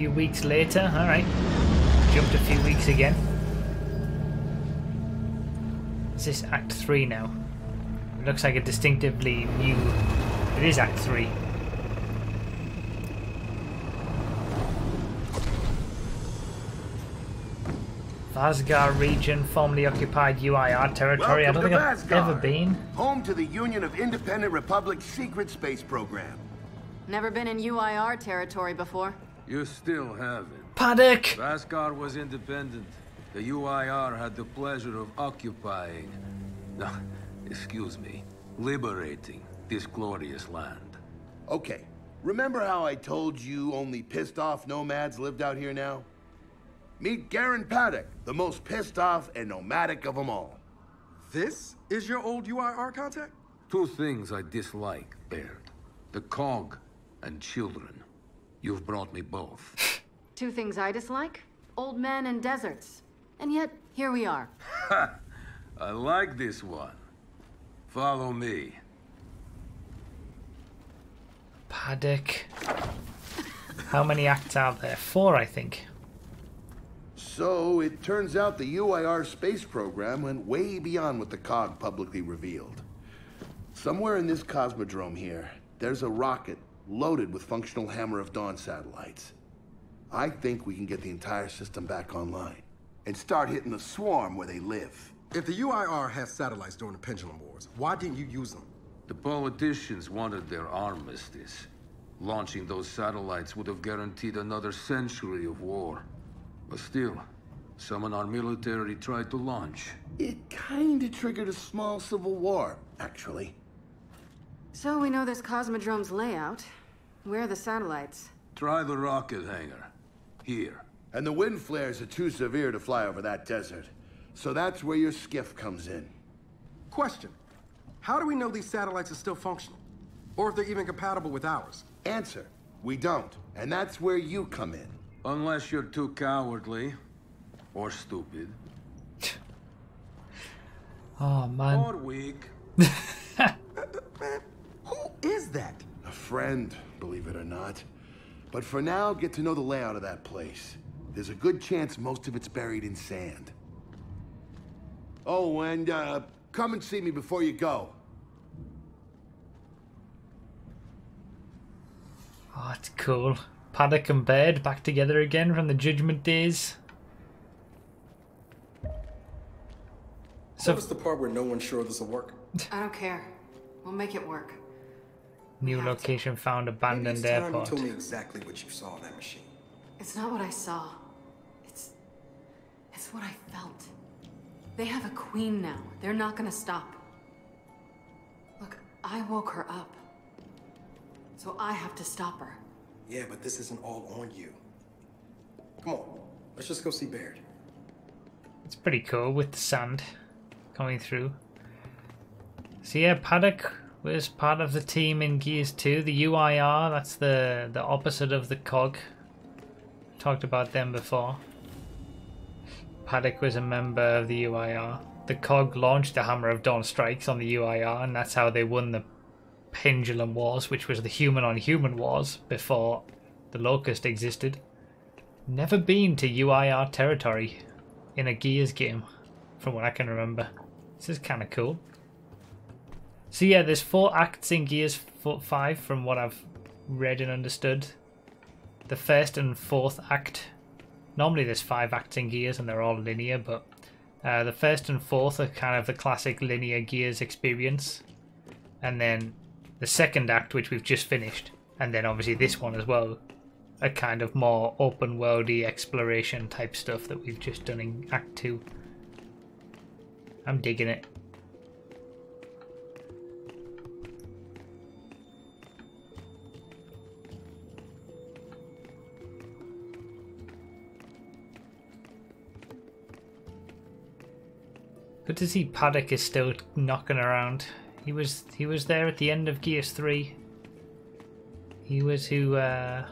few weeks later. Alright. Jumped a few weeks again. Is this Act 3 now? It looks like a distinctively new... It is Act 3. Vasgar region, formerly occupied UIR territory. I don't think I've ever been. Home to the Union of Independent Republics secret space program. Never been in UIR territory before. You still have it. Paddock! Vasgar was independent. The UIR had the pleasure of occupying... No, excuse me. Liberating this glorious land. Okay. Remember how I told you only pissed off nomads lived out here now? Meet Garron Paddock, the most pissed off and nomadic of them all. This is your old UIR contact? Two things I dislike, Baird. The cog and children. You've brought me both. Two things I dislike? Old men and deserts. And yet, here we are. Ha! I like this one. Follow me. Paddock. How many acts are there? Four, I think. So, it turns out the UIR space program went way beyond what the COG publicly revealed. Somewhere in this cosmodrome here, there's a rocket loaded with functional Hammer of Dawn satellites. I think we can get the entire system back online and start hitting the swarm where they live. If the UIR has satellites during the Pendulum Wars, why didn't you use them? The politicians wanted their armistice. Launching those satellites would have guaranteed another century of war. But still, some in our military tried to launch. It kinda triggered a small civil war, actually. So we know this Cosmodrome's layout. Where are the satellites? Try the rocket hangar. Here. And the wind flares are too severe to fly over that desert. So that's where your skiff comes in. Question. How do we know these satellites are still functional? Or if they're even compatible with ours? Answer. We don't. And that's where you come in. Unless you're too cowardly. Or stupid. Oh, man. Or weak. Man, who is that? A friend, believe it or not. But for now, get to know the layout of that place. There's a good chance most of it's buried in sand. Oh, and uh, come and see me before you go. Oh, that's cool. Paddock and Baird back together again from the Judgment days. So, what was the part where no one's sure this will work? I don't care. We'll make it work. New location found Maybe abandoned it's time airport. you told me exactly what you saw in that machine. It's not what I saw. It's... It's what I felt. They have a queen now. They're not gonna stop. Look, I woke her up. So I have to stop her. Yeah, but this isn't all on you. Come on, let's just go see Baird. It's pretty cool with the sand coming through. So yeah, Paddock was part of the team in Gears 2. The UIR, that's the, the opposite of the COG. Talked about them before. Paddock was a member of the UIR. The COG launched the Hammer of Dawn strikes on the UIR, and that's how they won the Pendulum Wars, which was the human on human wars before the Locust existed. Never been to UIR territory in a Gears game, from what I can remember. This is kind of cool. So yeah, there's four acts in Gears 5 from what I've read and understood. The first and fourth act. Normally there's five acts in Gears and they're all linear, but uh, the first and fourth are kind of the classic linear Gears experience. And then the second act, which we've just finished, and then obviously this one as well, a kind of more open worldy exploration type stuff that we've just done in Act 2. I'm digging it. Good to see Paddock is still knocking around. He was he was there at the end of Gears 3. He was who uh,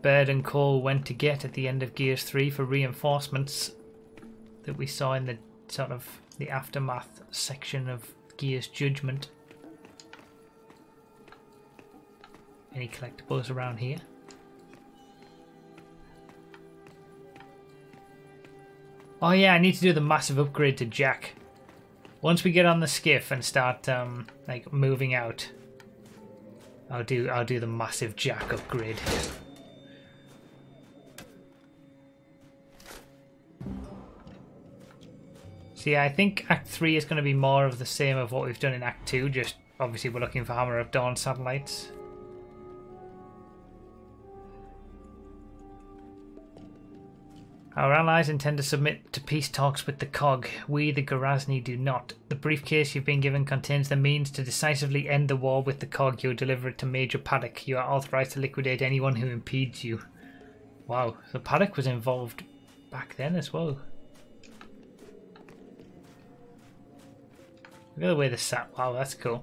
Baird and Cole went to get at the end of Gears 3 for reinforcements that we saw in the sort of the aftermath section of Gears Judgment. Any collectibles around here? Oh yeah, I need to do the massive upgrade to Jack. Once we get on the skiff and start um, like moving out, I'll do I'll do the massive Jack upgrade. See, I think Act 3 is going to be more of the same of what we've done in Act 2, just obviously we're looking for Hammer of Dawn satellites. Our allies intend to submit to peace talks with the COG. We, the Gorasni, do not. The briefcase you've been given contains the means to decisively end the war with the COG. You'll deliver it to Major Paddock. You are authorized to liquidate anyone who impedes you. Wow, so Paddock was involved back then as well. Look at the way the sat. Wow, that's cool.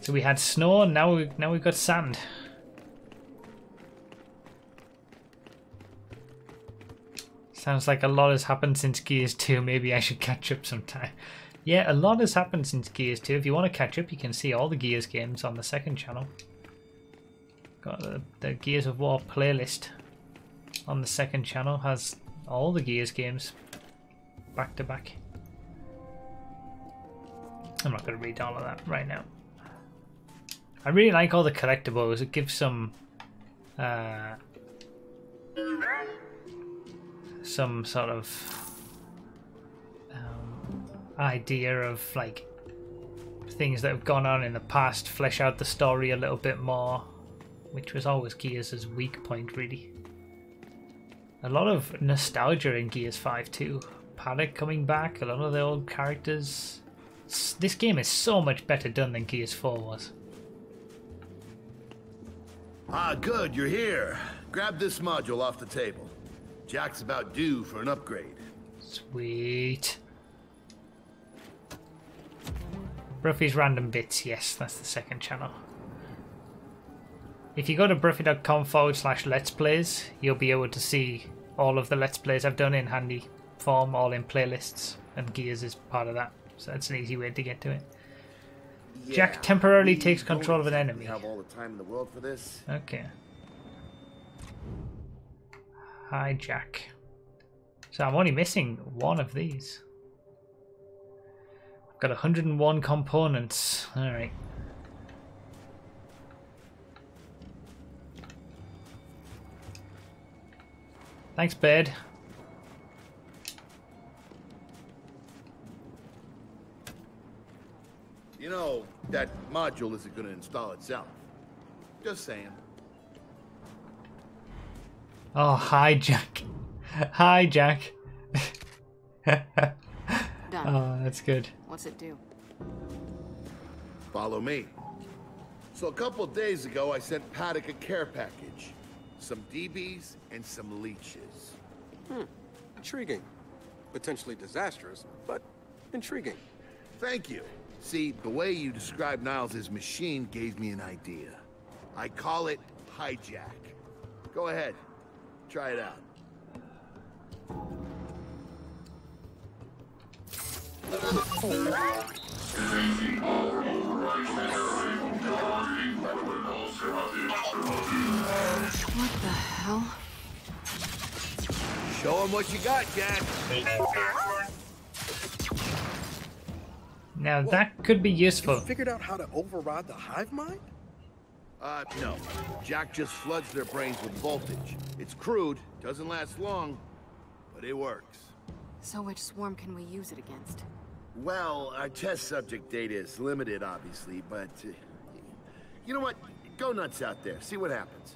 So we had snow, now we now we've got sand. Sounds like a lot has happened since Gears 2. Maybe I should catch up sometime. Yeah, a lot has happened since Gears 2. If you want to catch up, you can see all the Gears games on the second channel. Got the, the Gears of War playlist on the second channel. Has all the Gears games back to back. I'm not going to read all of that right now. I really like all the collectibles. It gives some uh, some sort of um, idea of like things that have gone on in the past, flesh out the story a little bit more, which was always Gears' weak point, really. A lot of nostalgia in Gears 5 too. Paddock coming back, a lot of the old characters. This game is so much better done than Gears 4 was. Ah, good, you're here. Grab this module off the table. Jack's about due for an upgrade. Sweet. Broughy's Random Bits, yes, that's the second channel. If you go to broughy.com forward slash let's plays, you'll be able to see all of the let's plays I've done in handy form, all in playlists, and Gears is part of that. So that's an easy way to get to it. Jack temporarily takes control of an enemy. have all the time in the world for this. Okay. Hi, Jack. So I'm only missing one of these. I've got 101 components. Alright. Thanks, Baird. You know, that module isn't going to install itself. Just saying. Oh, hi, Jack. Hi, Jack. Done. Oh, that's good. What's it do? Follow me. So a couple of days ago, I sent Paddock a care package. Some DBs and some leeches. Hmm. Intriguing. Potentially disastrous, but intriguing. Thank you. See, the way you described Niles' machine gave me an idea. I call it hijack. Go ahead. Try it out. What the hell? Show him what you got, Jack. Now that could be useful. Figured out how to override the hive mind? Uh, no. Jack just floods their brains with voltage. It's crude, doesn't last long, but it works. So which swarm can we use it against? Well, our test subject data is limited, obviously, but... Uh, you know what? Go nuts out there. See what happens.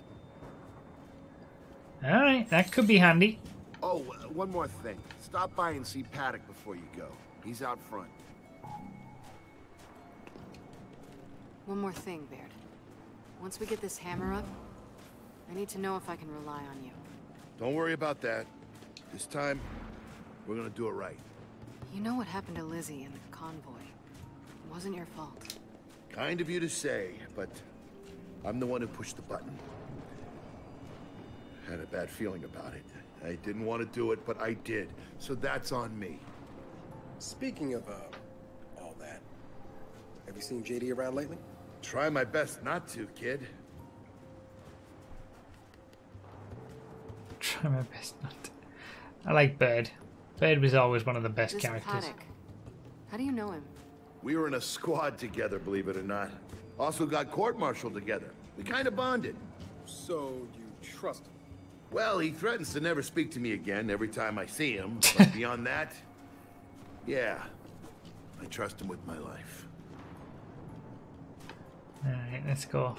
Alright, that could be handy. Oh, uh, one more thing. Stop by and see Paddock before you go. He's out front. One more thing, Baird. Once we get this hammer up, I need to know if I can rely on you. Don't worry about that. This time, we're gonna do it right. You know what happened to Lizzie in the convoy. It wasn't your fault. Kind of you to say, but I'm the one who pushed the button. Had a bad feeling about it. I didn't want to do it, but I did. So that's on me. Speaking of, uh, all that, have you seen JD around lately? Try my best not to, kid. Try my best not to. I like Baird. Baird was always one of the best This characters. Paddock. How do you know him? We were in a squad together, believe it or not. Also got court-martialed together. We kind of bonded. So you trust him? Well, he threatens to never speak to me again every time I see him. But beyond that, yeah, I trust him with my life. Alright, let's go.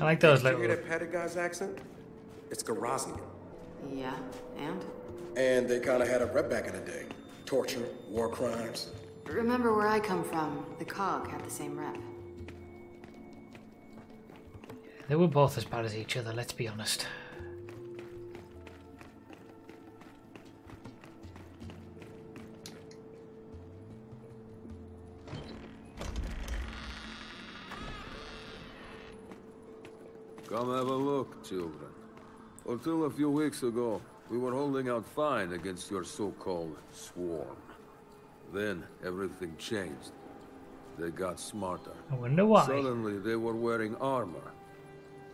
I like those Did you little. hear that Paddock guy's accent? It's Garosnian. Yeah, and? And they kind of had a rep back in the day. Torture, war crimes. Remember where I come from? The COG had the same rep. They were both as bad as each other, let's be honest. Come have a look, children. Until a few weeks ago, we were holding out fine against your so-called swarm. Then everything changed. They got smarter. I wonder why. Suddenly they were wearing armor.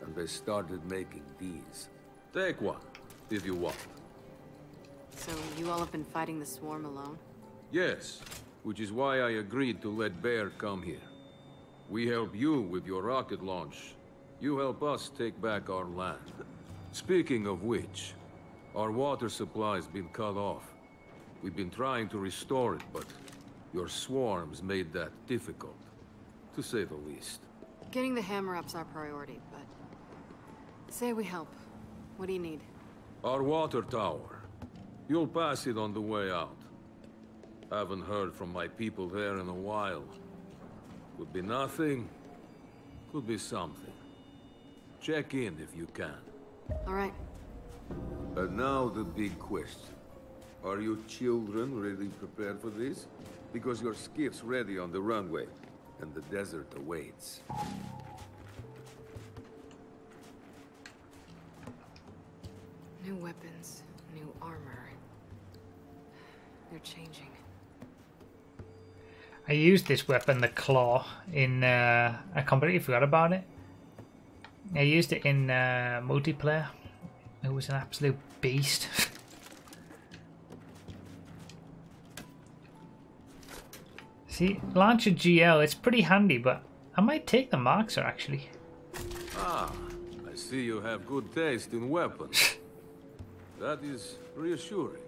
And they started making these. Take one, if you want. So you all have been fighting the swarm alone? Yes, which is why I agreed to let Baird come here. We help you with your rocket launch. You help us take back our land. Speaking of which, our water supply's been cut off. We've been trying to restore it, but your swarms made that difficult, to say the least. Getting the hammer-up's our priority, but... Say we help. What do you need? Our water tower. You'll pass it on the way out. Haven't heard from my people there in a while. Could be nothing, could be something. Check in if you can. All right. And now the big question. Are you children really prepared for this? Because your skiff's ready on the runway, and the desert awaits. New weapons, new armor. They're changing. I used this weapon, the claw, in. Uh, I completely forgot about it. I used it in uh, multiplayer. It was an absolute beast. See, Lancer GL, it's pretty handy, but I might take the Markza actually. Ah, I see you have good taste in weapons. that is reassuring.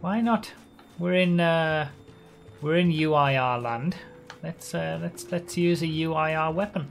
Why not? We're in uh, we're in UIR land. Let's uh, let's let's use a UIR weapon.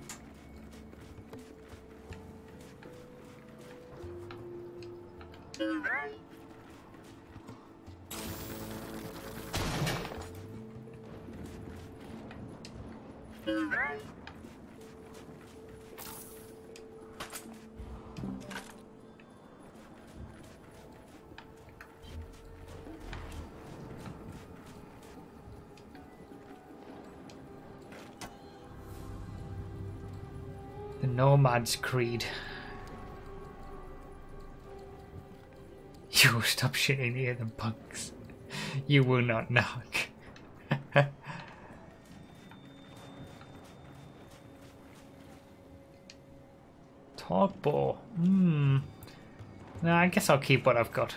Creed. You stop shitting near the punks. You will not knock. Talk bow. Hmm. No, I guess I'll keep what I've got.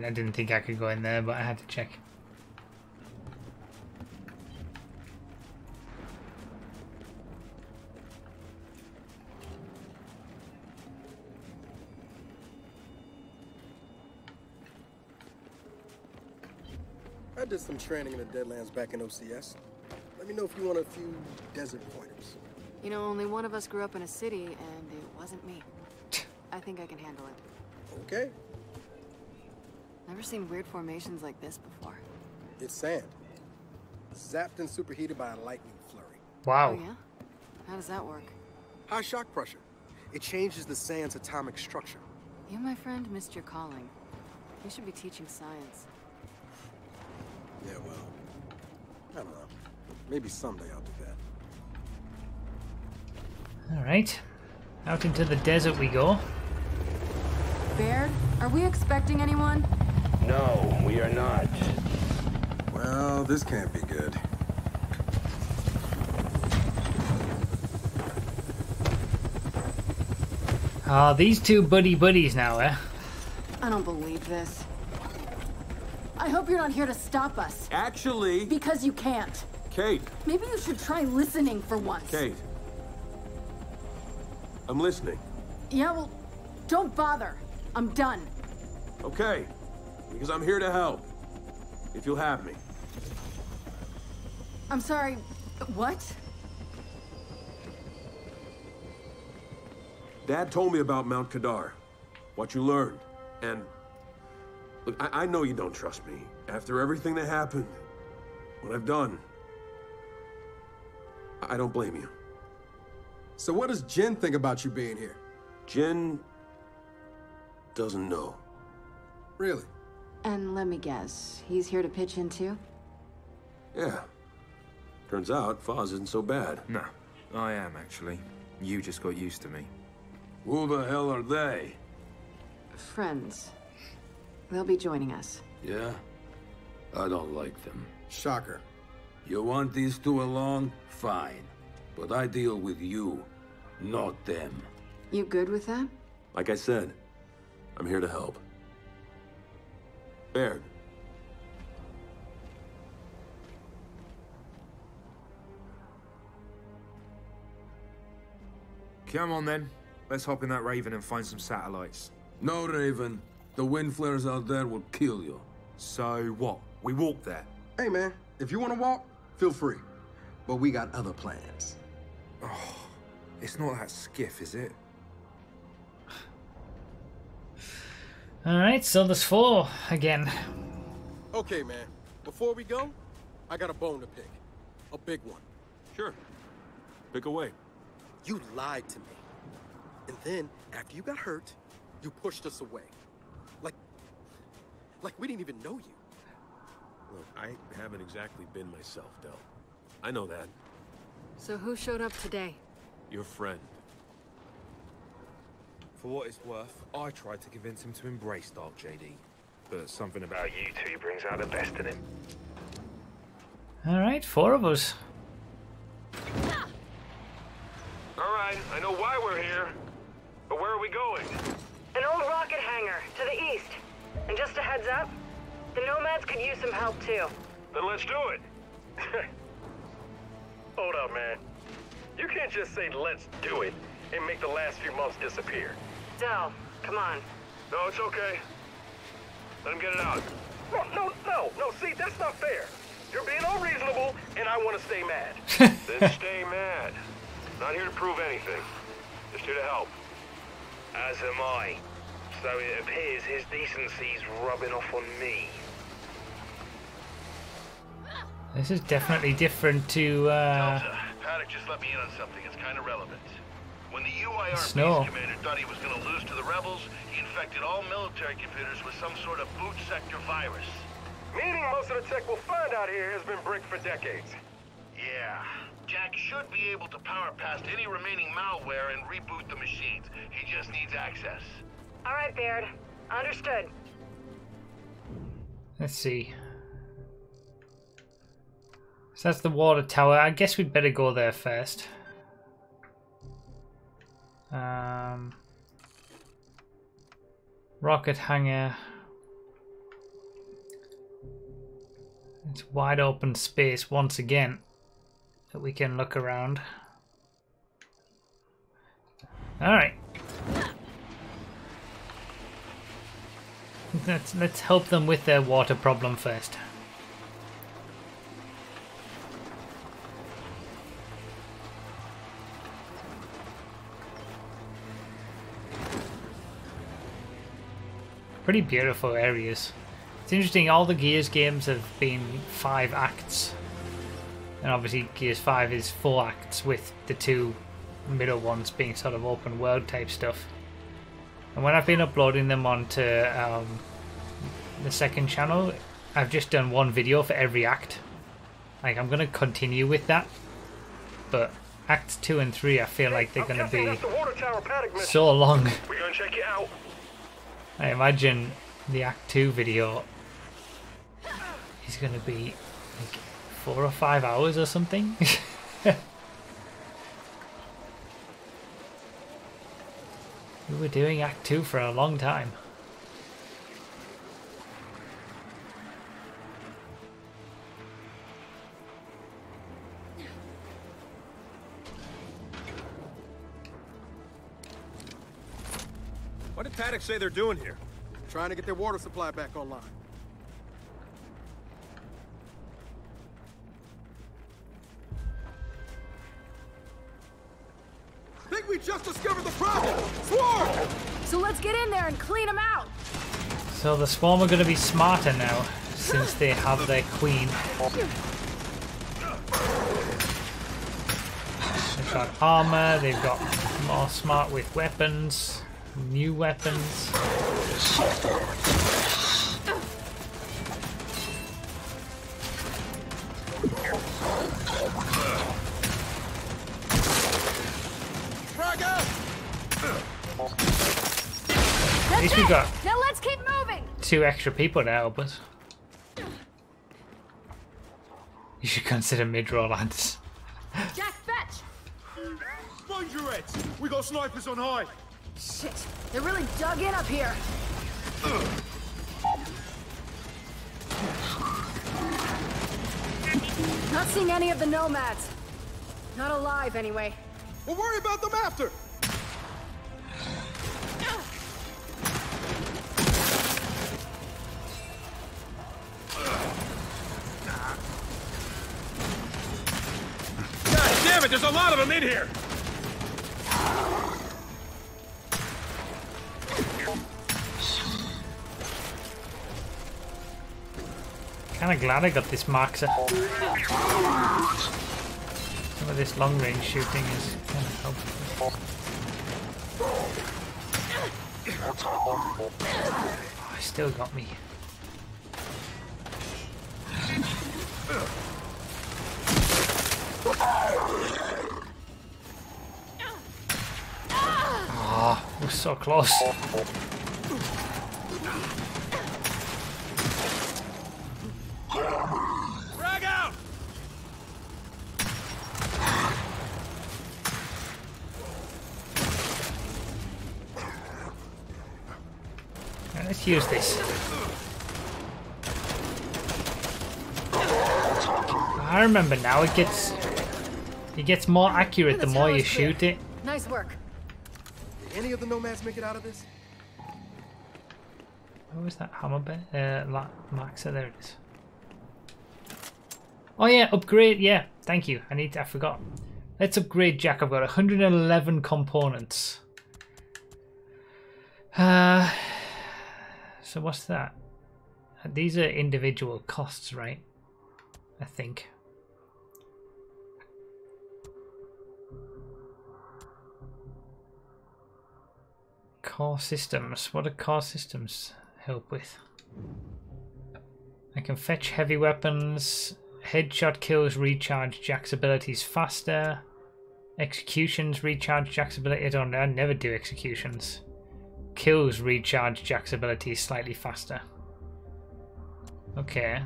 And I didn't think I could go in there, but I had to check. I did some training in the Deadlands back in OCS. Let me know if you want a few desert pointers. You know, only one of us grew up in a city, and it wasn't me. I think I can handle it. Okay? Never seen weird formations like this before. It's sand. Zapped and superheated by a lightning flurry. Wow. Oh, yeah? How does that work? High shock pressure. It changes the sand's atomic structure. You, my friend, missed your calling. You should be teaching science. Yeah, well, I don't know. Maybe someday I'll do that. Alright. Out into the desert we go. Baird, are we expecting anyone? No, we are not. Well, this can't be good. Ah, these two buddy buddies now, eh? I don't believe this. I hope you're not here to stop us. Actually, Because you can't. Kate, Maybe you should try listening for once. Kate. I'm listening. Yeah, well, don't bother. I'm done. Okay. Because I'm here to help. If you'll have me. I'm sorry. What? Dad told me about Mount Kadar. What you learned. And. Look, I, I know you don't trust me. After everything that happened, what I've done. I I don't blame you. So what does Jinn think about you being here? Jinn. doesn't know. Really? And let me guess, he's here to pitch in too? Yeah. Turns out Fahz isn't so bad. No, I am actually. You just got used to me. Who the hell are they? Friends. They'll be joining us. Yeah? I don't like them. Shocker. You want these two along? Fine. But I deal with you, not them. You good with that? Like I said, I'm here to help. Baird. Come on then. Let's hop in that Raven and find some satellites. No, Raven. The wind flares out there will kill you. So what? We walk there. Hey, man, if you want to walk, feel free. But we got other plans. It's not that skiff, is it? Alright, so there's four again. Okay, man. Before we go, I got a bone to pick. A big one. Sure. Pick away. You lied to me. And then, after you got hurt, you pushed us away. Like, like we didn't even know you. Look, I haven't exactly been myself, Del. I know that. So who showed up today? Your friend. For what it's worth, I tried to convince him to embrace Dark JD. But something about you two brings out the best in him. Alright, four of us. All right, I know why we're here. But where are we going? An old rocket hangar to the east. And just a heads up, the Nomads could use some help too. Then let's do it. Hold up, man. You can't just say let's do it and make the last few months disappear. Del, come on. No, it's okay. Let him get it out. No, no, no, no, see, that's not fair. You're being unreasonable, and I want to stay mad. then stay mad. Not here to prove anything. Just here to help. As am I. So it appears his decency's rubbing off on me. This is definitely different to uh, Delta, Paddock just let me in on something. It's kind of relevant. When the UIR Snow. base commander thought he was going to lose to the rebels, he infected all military computers with some sort of boot sector virus. Meaning most of the tech we'll find out here has been bricked for decades. Yeah. Jack should be able to power past any remaining malware and reboot the machines. He just needs access. All right, Baird. Understood. Let's see. So that's the water tower. I guess we'd better go there first. Um, rocket hangar. It's wide open space once again that we can look around. All right. Let's let's help them with their water problem first. Pretty beautiful areas. It's interesting, all the Gears games have been five acts. And obviously Gears 5 is four acts with the two middle ones being sort of open world type stuff. And when I've been uploading them onto um, the second channel, I've just done one video for every act. Like I'm gonna continue with that, but acts two and three, I feel like they're gonna be that's the water tower Paddock mission. so long. We're gonna check it out. I imagine the Act 2 video is going to be like four or five hours or something. we were doing Act 2 for a long time. What did Paddock say they're doing here? Trying to get their water supply back online. I Think we just discovered the problem! Swarm! So let's get in there and clean them out. So the Swarm are going to be smarter now, since they have their queen. They've got armor, they've got more smart with weapons, new weapons. At least we got Now let's keep moving. two extra people to help us. You should consider mid-roll lads. Jack, fetch. Mind your heads! We got snipers on high! Shit, they're really dug in up here. Not seeing any of the nomads. Not alive, anyway. We'll worry about them after! God damn it, there's a lot of them in here! Kinda glad I got this Markza. Some of this long range shooting is kinda helpful. Oh, still got me. Oh, we're so close. Use this. I remember now. It gets it gets more accurate the The more you clear. shoot it. Nice work. Did any of the nomads make it out of this? What was that hammer bit? Uh, La- Maxa, there it is. Oh yeah, upgrade. Yeah, thank you. I need. I forgot. Let's upgrade Jack. I've got 111 components. Uh, so what's that? These are individual costs, right? I think. Core systems. What do core systems help with? I can fetch heavy weapons. Headshot kills recharge Jack's abilities faster. Executions recharge Jack's ability. I don't know. I never do executions. Kills recharge Jack's abilities slightly faster. Okay.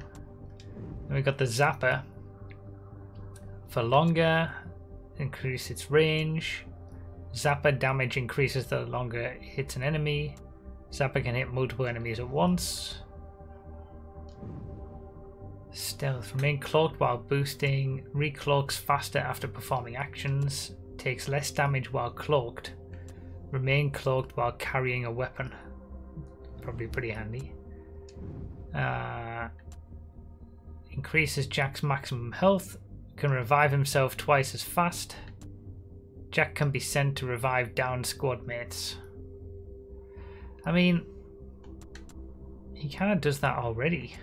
Then we got the Zapper. For longer, increase its range. Zapper damage increases the longer it hits an enemy. Zapper can hit multiple enemies at once. Stealth. Remain cloaked while boosting. Recloaks faster after performing actions. Takes less damage while cloaked. Remain cloaked while carrying a weapon. Probably pretty handy. Uh, increases Jack's maximum health. Can revive himself twice as fast. Jack can be sent to revive down squad mates. I mean, he kind of does that already.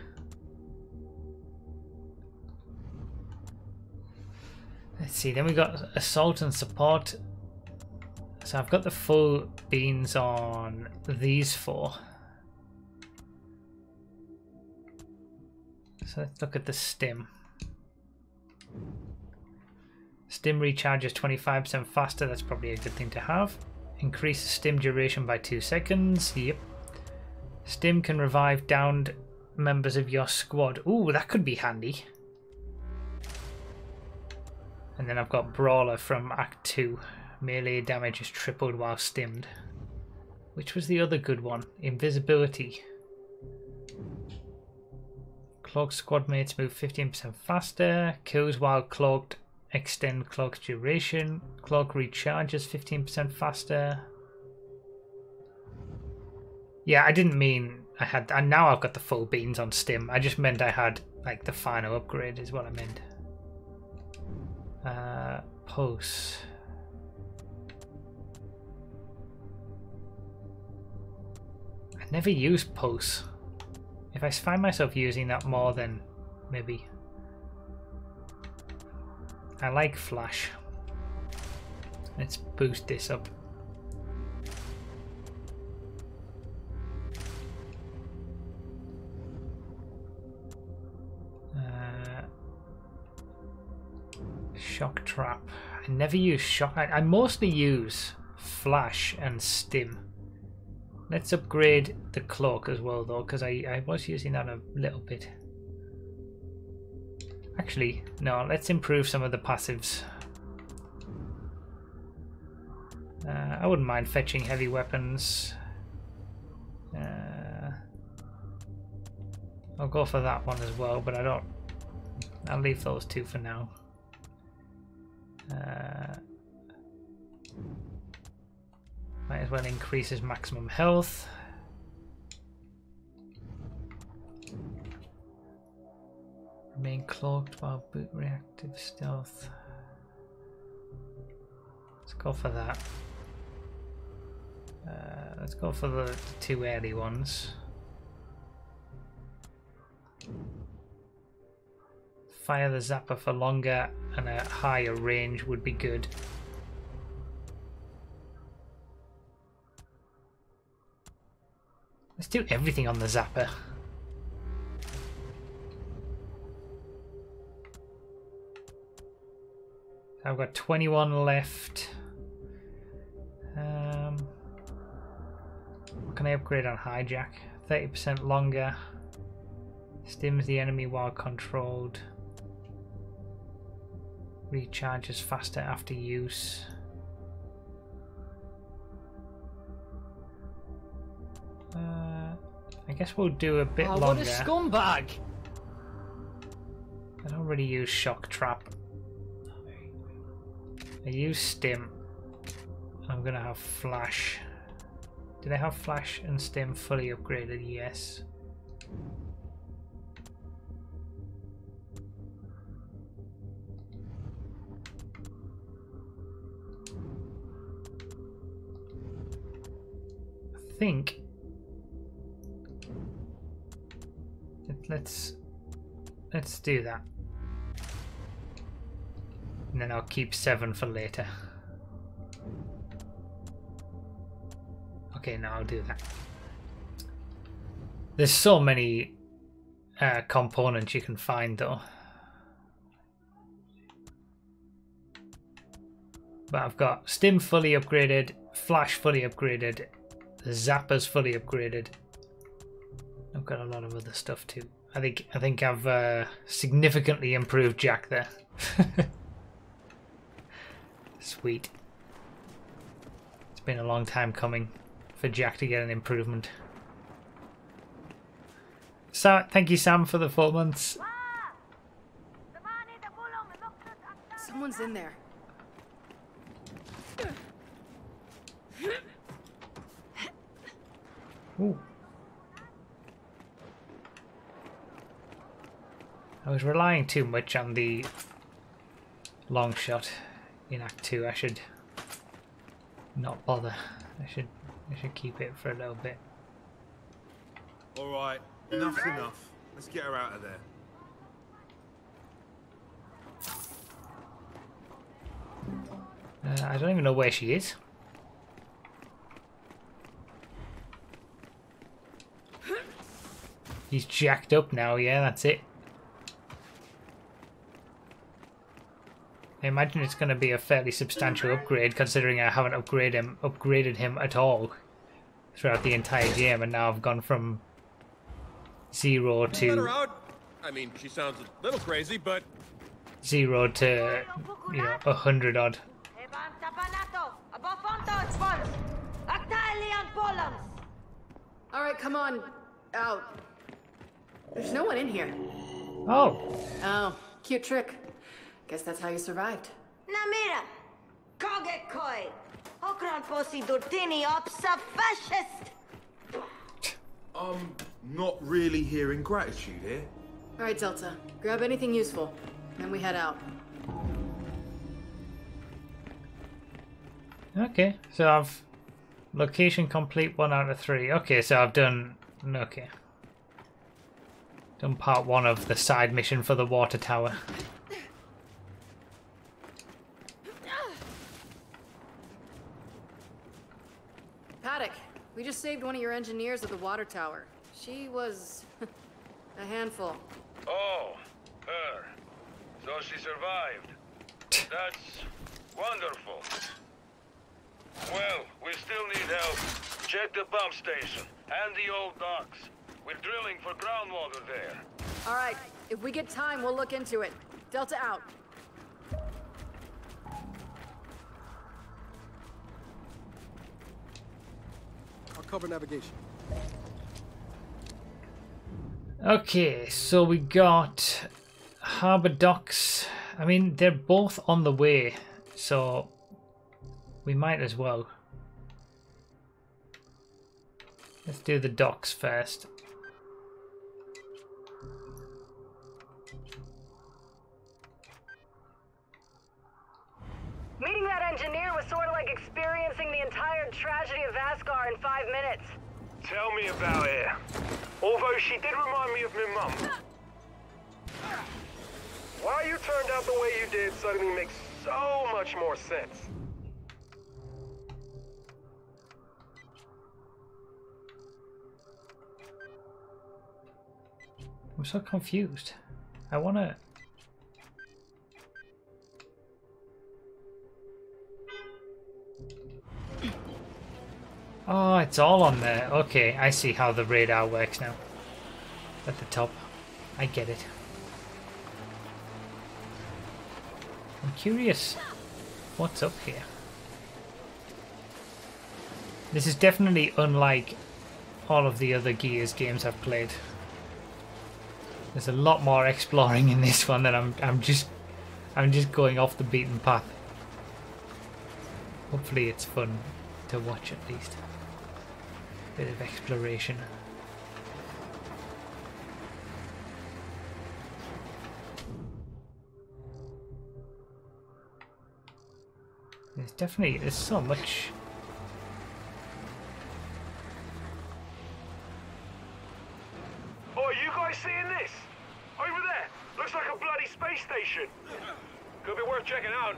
Let's see, then we got assault and support. So I've got the full beans on these four. So let's look at the stim. Stim recharges 25% faster, that's probably a good thing to have. Increases stim duration by 2 seconds, yep. Stim can revive downed members of your squad. Ooh, that could be handy. And then I've got Brawler from Act 2. Melee damage is tripled while stimmed. Which was the other good one? Invisibility. Cloaked squad mates move 15% faster. Kills while cloaked extend cloak's duration. Cloak recharges 15% faster. Yeah, I didn't mean I had, and now I've got the full beans on Stim. I just meant I had like the final upgrade is what I meant. Uh, pulse. Never use pulse. If I find myself using that more, then maybe. I like flash. Let's boost this up. Uh, shock trap. I never use shock. I, I mostly use flash and stim. Let's upgrade the cloak as well though, because I, I was using that a little bit. Actually, no, let's improve some of the passives. Uh, I wouldn't mind fetching heavy weapons. Uh, I'll go for that one as well, but I don't... I'll leave those two for now. Uh, might as well increase his maximum health. Remain cloaked while boot reactive stealth. Let's go for that. Uh, let's go for the two early ones. Fire the zapper for longer and a higher range would be good. Let's do everything on the zapper. I've got 21 left. Um, what can I upgrade on hijack? 30% longer. Stims the enemy while controlled. Recharges faster after use. Guess we'll do a bit oh, longer. What a scumbag! I don't really use shock trap. I use stim. I'm gonna have flash. Do I have flash and stim fully upgraded? Yes. I think let's do that. And then I'll keep seven for later. Okay, now I'll do that. There's so many uh, components you can find though. But I've got Stim fully upgraded, Flash fully upgraded, Zapper's fully upgraded. I've got a lot of other stuff too. I think I think I've uh, significantly improved Jack there. Sweet. It's been a long time coming for Jack to get an improvement. So, thank you, Sam, for the four months. Someone's in there. Ooh. I was relying too much on the long shot in Act 2. I should not bother. I should I should keep it for a little bit. Alright, enough's enough. Let's get her out of there. Uh, I don't even know where she is. He's jacked up now, yeah, that's it. I imagine it's going to be a fairly substantial upgrade considering I haven't upgraded him, upgraded him at all. throughout the entire game, and now I've gone from zero to. I mean, she sounds a little crazy, but zero to you know a hundred odd. All right, come on. Out. There's no one in here. Oh, Oh, cute trick. Guess that's how you survived. Namira, koge koi, okran posi durtini opsa fascist. Um, not really hearing gratitude here. All right, Delta. Grab anything useful. Then we head out. okay. So I've location complete one out of three. Okay, so I've done okay. Done part one of the side mission for the water tower. Paddock, we just saved one of your engineers at the water tower. She was a handful. Oh, her. So she survived. That's wonderful. Well, we still need help. Check the pump station and the old docks. We're drilling for groundwater there. All right, if we get time, we'll look into it. Delta out. Cover navigation. Okay, so we got Harbour Docks. I mean, they're both on the way, so we might as well. Let's do the docks first. Meeting that engineer was sort of like experiencing the entire tragedy of Vasgar in five minutes. Tell me about it. Although she did remind me of my mum. Why you turned out the way you did suddenly makes so much more sense. I'm so confused. I wanna. Oh, it's all on there. Okay, I see how the radar works now. At the top. I get it. I'm curious what's up here. This is definitely unlike all of the other Gears games I've played. There's a lot more exploring in this one than I'm I'm just I'm just going off the beaten path. Hopefully it's fun to watch at least. Bit of exploration. There's definitely there's so much Oh, are you guys seeing this? Over there. Looks like a bloody space station. Could be worth checking out.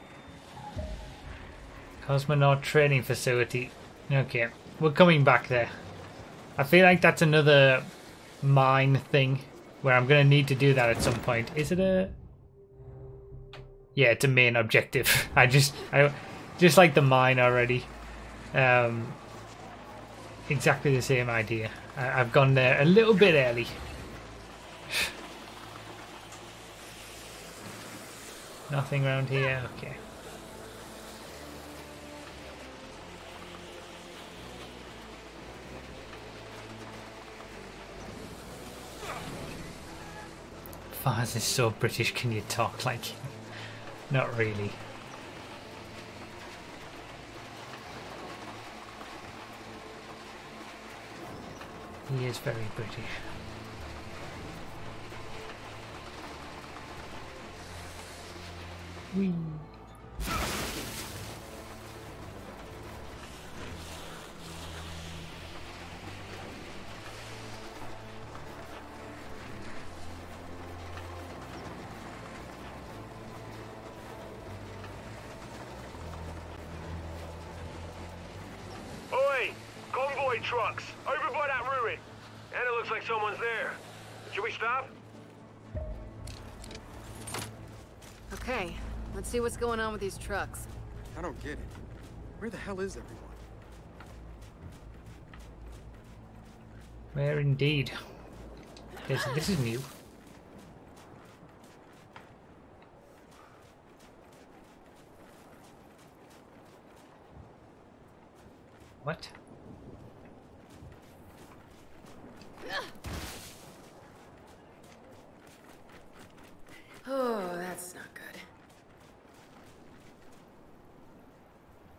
Cosmonaut training facility. Okay, we're coming back there. I feel like that's another mine thing where I'm gonna need to do that at some point. Is it a? Yeah, it's a main objective. I just, I just like the mine already. Um, exactly the same idea. I, I've gone there a little bit early. Nothing around here. Okay. Fahz is so British, can you talk like him? Not really. He is very British. Whee. See what's going on with these trucks. I don't get it. Where the hell is everyone? Where indeed. Yes, this is new. What? Oh, that's not good.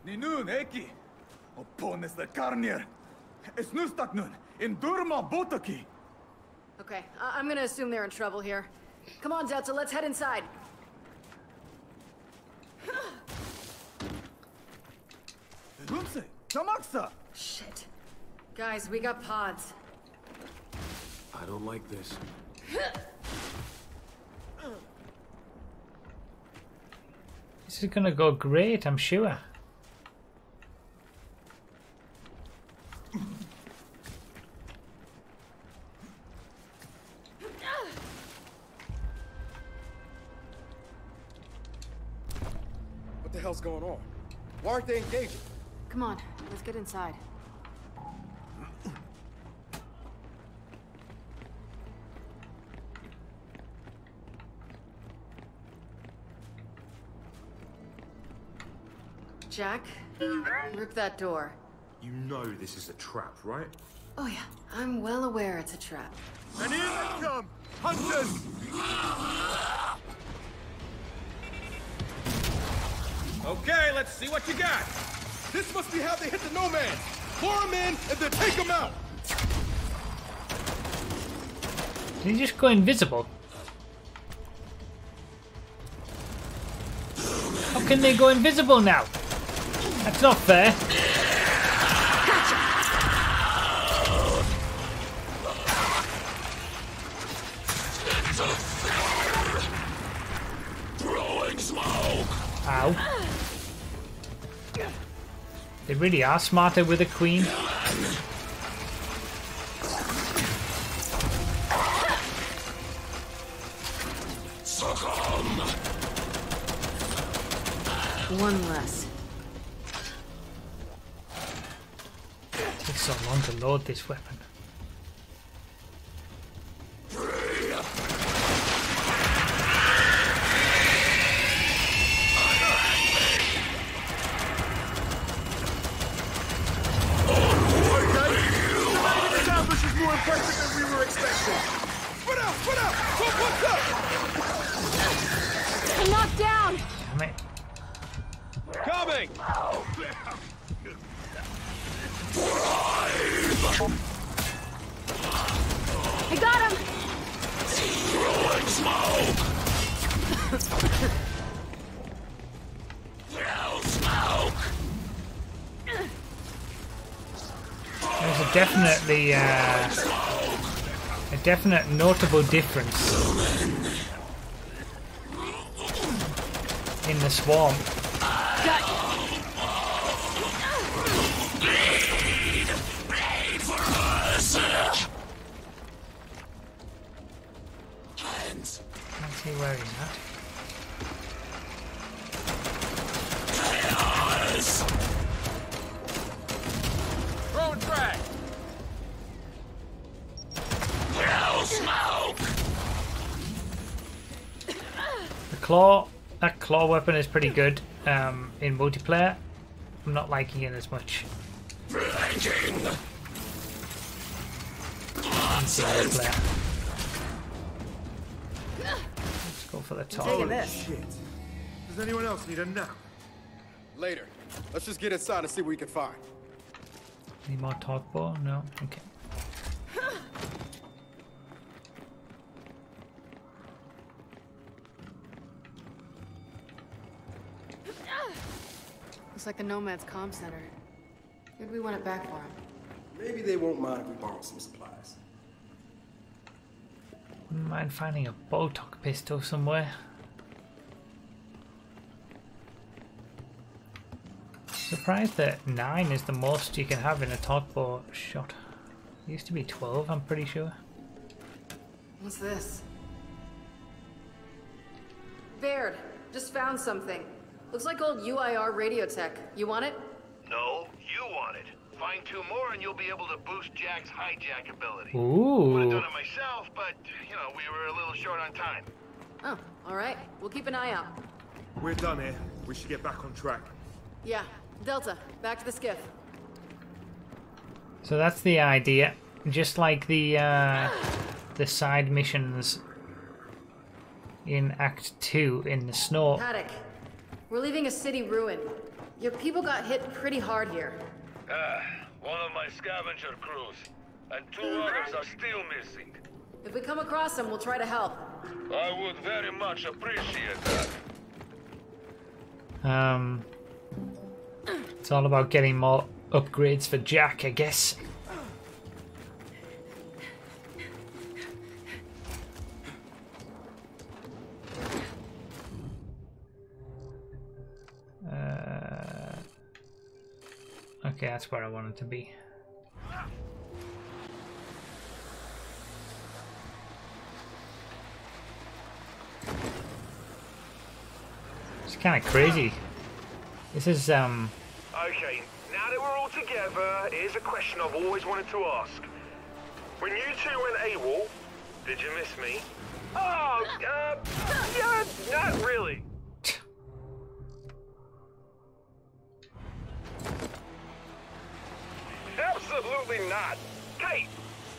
Ninun eki. Oppones the carnier. In Durma botaki. Okay, I- I'm gonna assume they're in trouble here. Come on, Delta, let's head inside. Lunse. Tamaksa. Shit. Guys, we got pods. I don't like this. This is gonna go great, I'm sure. Why aren't engaging? Come on, let's get inside. Jack, rip that door. You know this is a trap, right? Oh yeah, I'm well aware it's a trap. And in they come. Hunters. Okay, let's see what you got. This must be how they hit the nomads. Pour them in and then take them out. Did he just go invisible? How can they go invisible now? That's not fair. Really are smarter with a queen. One less. It takes so long to load this weapon. Definite notable difference in the swamp. Pretty good um, in multiplayer. I'm not liking it as much Preventing. in single player. Let's go for the top. Taking this. Shit. Does anyone else need a nap? Later. Let's just get inside and see what we can find. Any more Torque Bow? No. Okay. Looks like the Nomad's comm center. Maybe we want it back for him. Maybe they won't mind if we borrow some supplies. Wouldn't mind finding a Boltok pistol somewhere. Surprised that 9 is the most you can have in a Torque Bow shot. It used to be 12, I'm pretty sure. What's this? Baird, just found something. Looks like old UIR radio tech. You want it? No, you want it. Find two more and you'll be able to boost Jack's hijack ability. Ooh. Would have done it myself, but, you know, we were a little short on time. Oh, all right. We'll keep an eye out. We're done here. We should get back on track. Yeah. Delta, back to the skiff. So that's the idea. Just like the uh, the side missions in Act Two in the snow. Paddock, we're leaving a city ruin. Your people got hit pretty hard here. Ah, one of my scavenger crews. And two others are still missing. If we come across them, we'll try to help. I would very much appreciate that. Um, it's all about getting more upgrades for Jack, I guess. Okay, that's where I wanted to be. It's kind of crazy. This is um. Okay, now that we're all together, here's a question I've always wanted to ask. When you two went AWOL, did you miss me? Oh, uh, yeah, not really. Absolutely. Kate,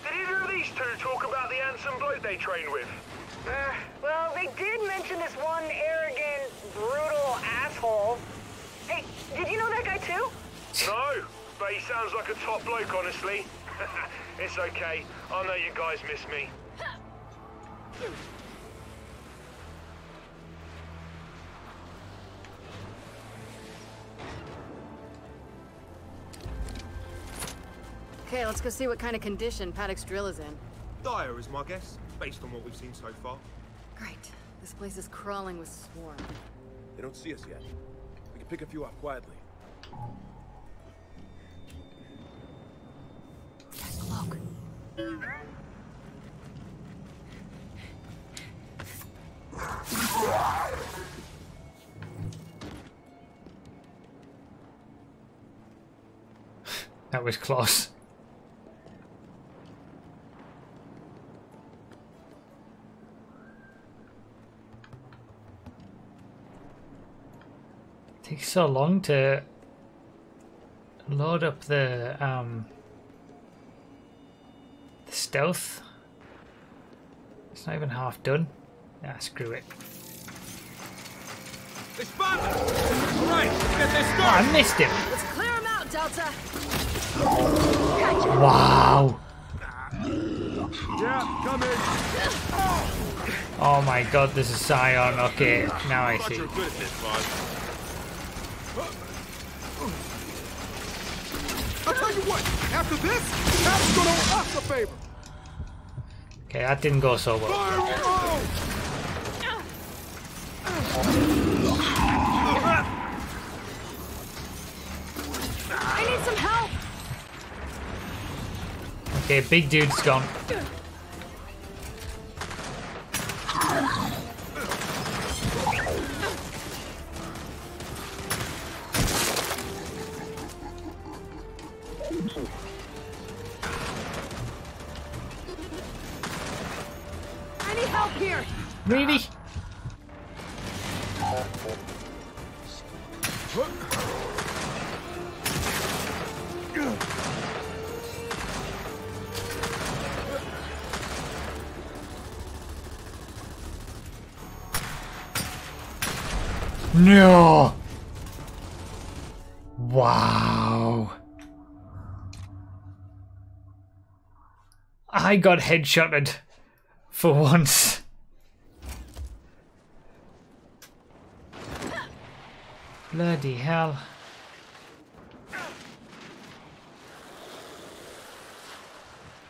did either of these two talk about the handsome bloke they trained with? Uh, well, they did mention this one arrogant, brutal asshole. Hey, did you know that guy too? No, but he sounds like a top bloke, honestly. it's okay. I know you guys miss me. Okay, let's go see what kind of condition Paddock's drill is in. Dire is my guess, based on what we've seen so far. Great. This place is crawling with swarm. They don't see us yet. We can pick a few off quietly. Look. That was close. Takes so long to load up the um the stealth. It's not even half done. Ah, screw it. They spotted us! All right, let's get this Oh! I missed him. Let's clear him out, Delta! Wow. Yeah, come in. Oh my god, this is Scion. Okay, now I see. You were good at this, bud. I'll tell you what, after this, Pat's gonna owe us a favor. Okay, that didn't go so well. Fire in! I need some help! Okay, big dude's gone. I got headshotted for once. Bloody hell.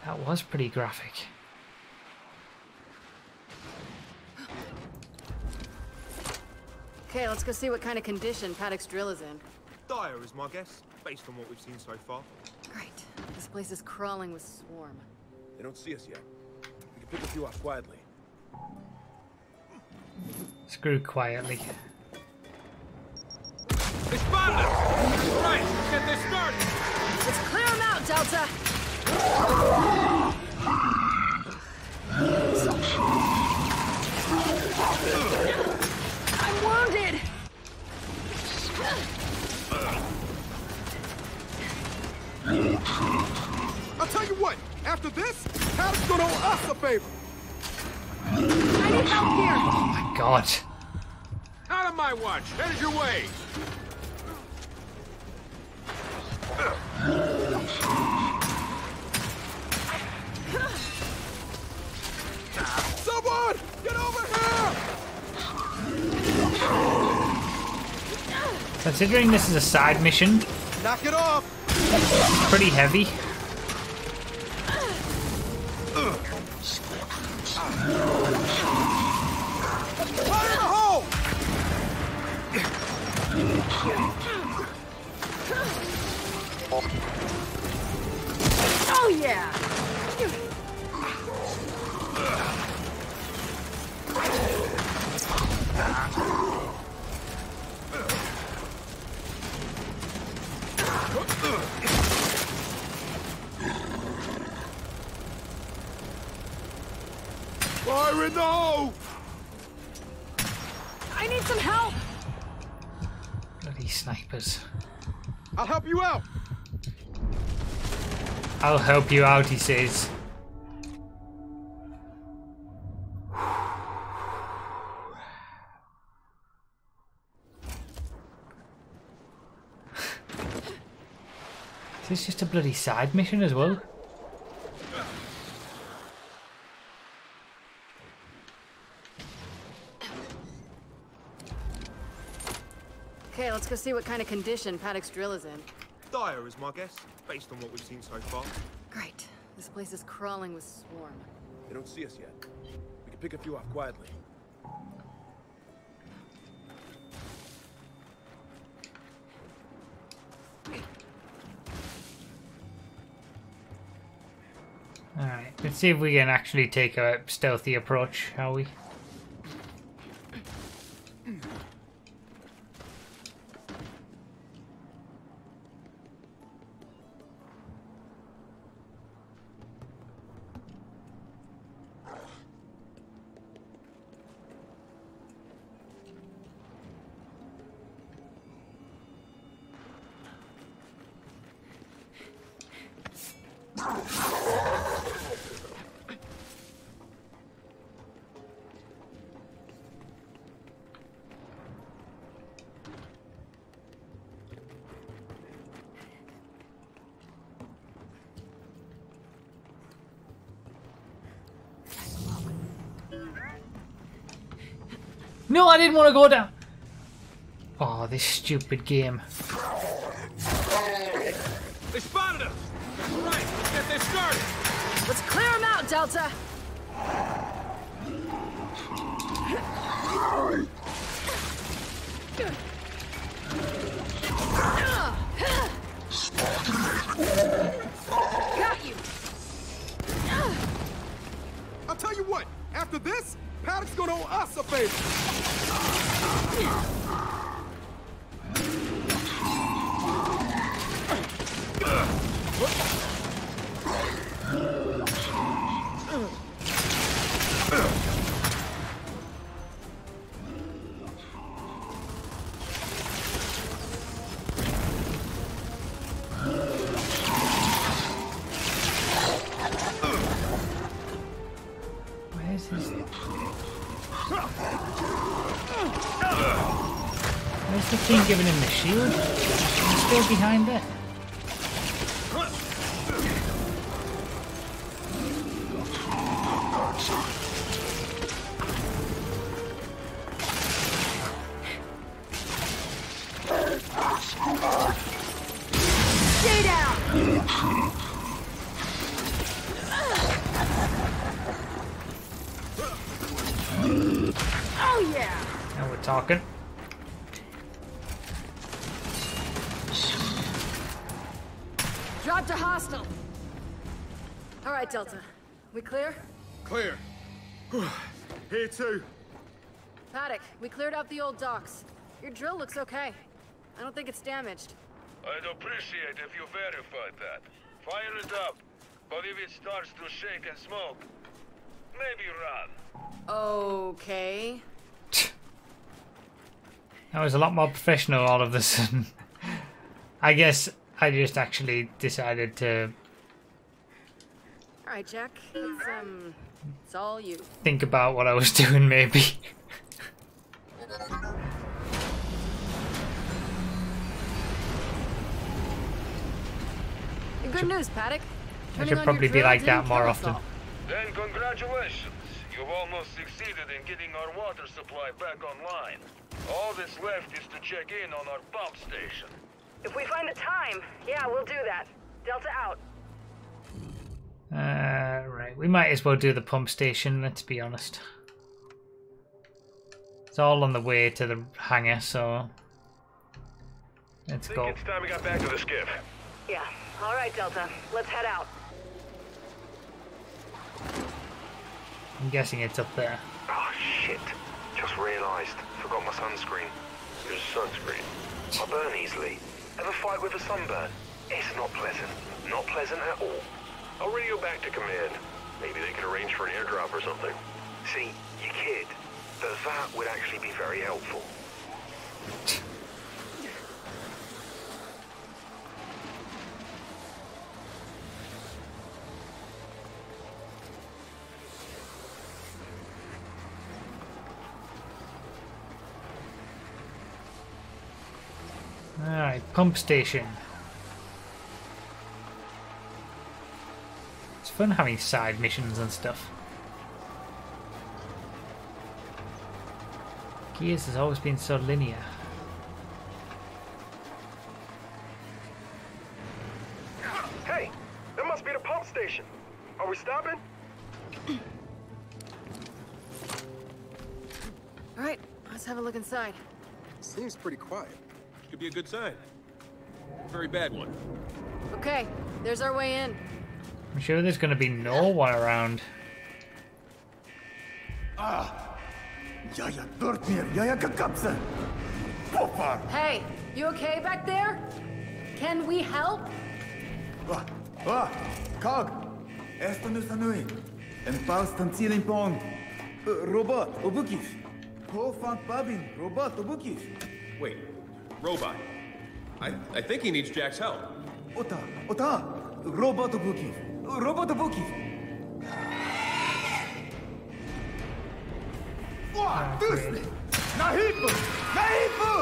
That was pretty graphic. Okay, let's go see what kind of condition Paddock's drill is in. Dire is my guess, based on what we've seen so far. Great. This place is crawling with swarm. They don't see us yet. We can pick a few off quietly. Screw quietly. They spotted us! All right, let's get this started! Let's clear him out, Delta! I'm after this, Paddock's gonna owe us a favor. I need help here! Oh my god. Out of my watch! Headed your way! Someone, get over here! Considering this is a side mission, Knock it off! it's pretty heavy. Help you out, he says. Is this just a bloody side mission as well? Okay, let's go see what kind of condition Paddock's drill is in. Dire is my guess, based on what we've seen so far. Great. This place is crawling with swarm. They don't see us yet. We can pick a few off quietly. Alright, let's see if we can actually take a stealthy approach, shall we? No, I didn't want to go down. Oh, this stupid game. They spotted us! Right, let's get this started! Let's clear them out, Delta! Gonna owe us a favor. Shield? Still behind there. Paddock, we cleared out the old docks. Your drill looks okay. I don't think it's damaged. I'd appreciate if you verified that. Fire it up. But if it starts to shake and smoke, maybe run. Okay. That was a lot more professional all of a sudden. I guess I just actually decided to All right, Jack. It's um, it's all you. think about what I was doing, maybe. Good news, Paddock. I should probably be like that more often. Then congratulations. You've almost succeeded in getting our water supply back online. All that's left is to check in on our pump station. If we find the time, yeah, we'll do that. Delta out. Uh, right, we might as well do the pump station, let's be honest. It's all on the way to the hangar, so let's go. it's time we got back to the skiff. Yeah. All right, Delta. Let's head out. I'm guessing it's up there. Oh, shit. Just realised. Forgot my sunscreen. Your sunscreen. I burn easily. Ever fight with a sunburn? It's not pleasant. Not pleasant at all. I'll radio back to command. Maybe they can arrange for an airdrop or something. See, you kid. But that would actually be very helpful. Alright, pump station. It's fun having side missions and stuff. Gears has always been so linear. Hey, that must be the pump station. Are we stopping? All right, let's have a look inside. Seems pretty quiet. Could be a good sign. Very bad one. Okay, there's our way in. I'm sure there's going to be no one around. Ah! Jaya Dortmir, Jaya Kakapsen! Popar! Hey, you okay back there? Can we help? Ah! Ah! Kog! Eston Usanui! En Faustan Zilimpong! Robot, Obukis! Kofant Babin, Robot, Obukis! Wait, robot. I, I think he needs Jack's help. Ota! Ota! Robot Obukis! Robot Obukis! Wah! Dusli! Nahipu! Nahipu!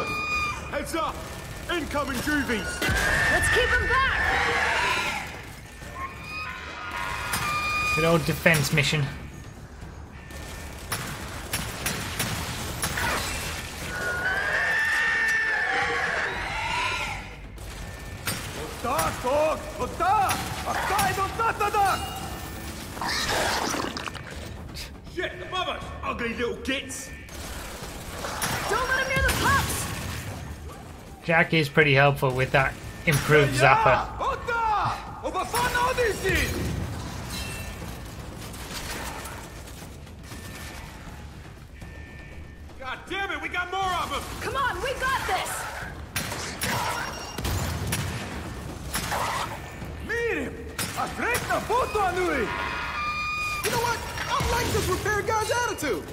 Heads up! Incoming juvies! Let's keep him back! Good old defense mission. Ota! Kog! Ota! Akai do Tatadak! Shit, above us! Ugly little gits! Don't let him near the pups! Jack is pretty helpful with that improved zapper. Ota! Obafana Odyssey! God damn it, we got more of them! Come on, we got this! Mirim! A great Nabuto Anui! You know what? I like this repair guy's attitude.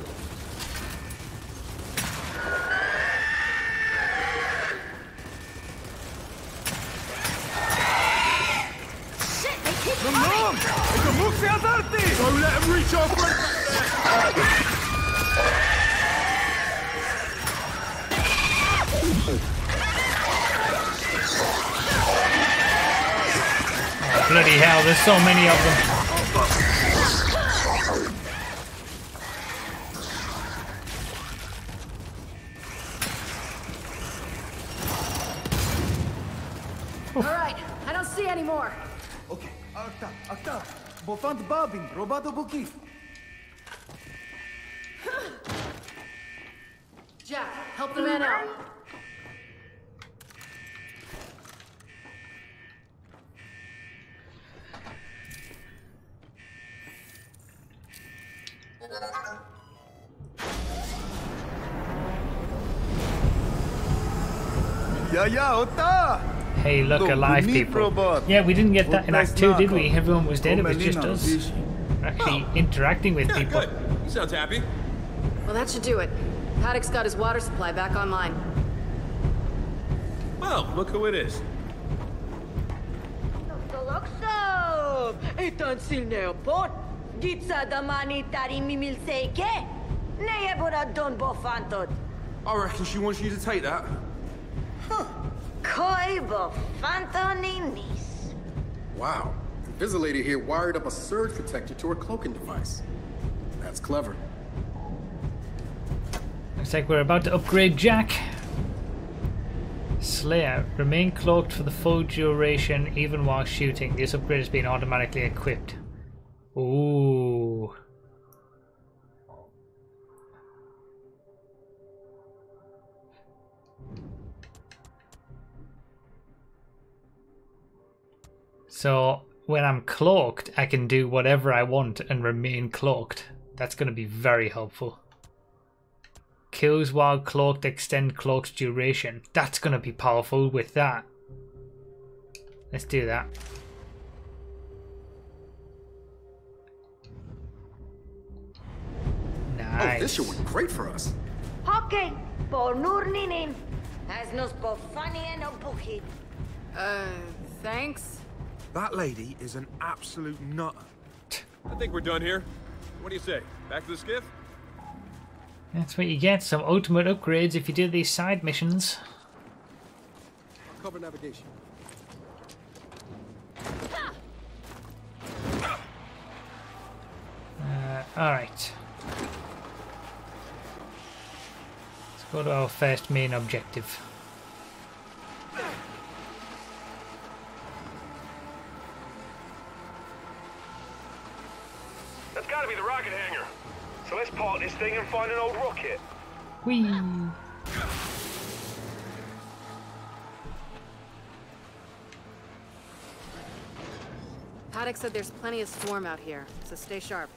Shit, they keep Nom coming! nom! It's a Muxi Azarti! Don't let him reach our front bloody hell, there's so many of them. Bofant Babin, Robato Bukis! Jack, help the man out. Ja, ja, Ota! Hey, look, Look, alive meat people. robot. Yeah, we didn't get that What in Act 2, did we? Everyone was dead, it was just us. this- Actually oh. interacting with Yeah, people. good. He sounds happy. Well, that should do it. Paddock's got his water supply back online. Well, look who it is. Tolokso! Etan silneo pot! Gitsa damani tari mimil seike! Neye bora don bofantot! I reckon she wants you to take that. Koi bofantoninis! Wow. Invisilator here wired up a surge protector to her cloaking device. That's clever. Looks like we're about to upgrade Jack. Slayer, remain cloaked for the full duration even while shooting. This upgrade has been automatically equipped. Ooh. So when I'm cloaked, I can do whatever I want and remain cloaked. That's going to be very helpful. Kills while cloaked extend cloak's duration. That's going to be powerful with that. Let's do that. Nice. Oh, this Nice. should work great for us. Hockey! Por nurninin! As nos bofani en obuki! Uh, thanks? That lady is an absolute nutter. I think we're done here. What do you say? Back to the skiff? That's what you get. Some ultimate upgrades if you do these side missions. I'll cover navigation. Uh, Alright. Let's go to our first main objective. That's gotta be the rocket hangar. So let's park this thing and find an old rocket. Whee! Paddock said there's plenty of swarm out here, so stay sharp.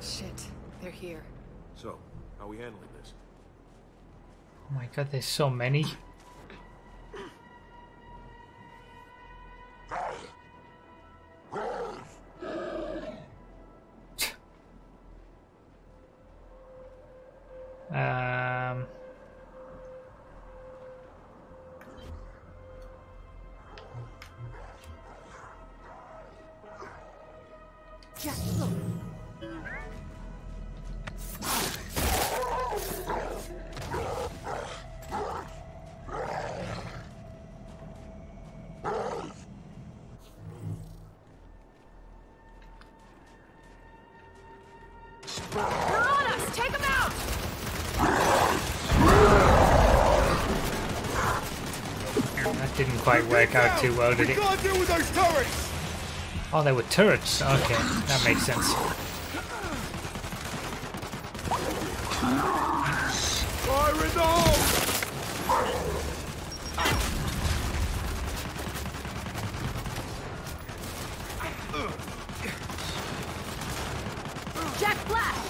Shit, they're here. So, how are we handling this? Oh my god, there's so many. Um, Jack, look! Work out too well, did it? Can't deal with those turrets! Oh, they were turrets. Okay, that makes sense. Fire in the hole! Jack Flash!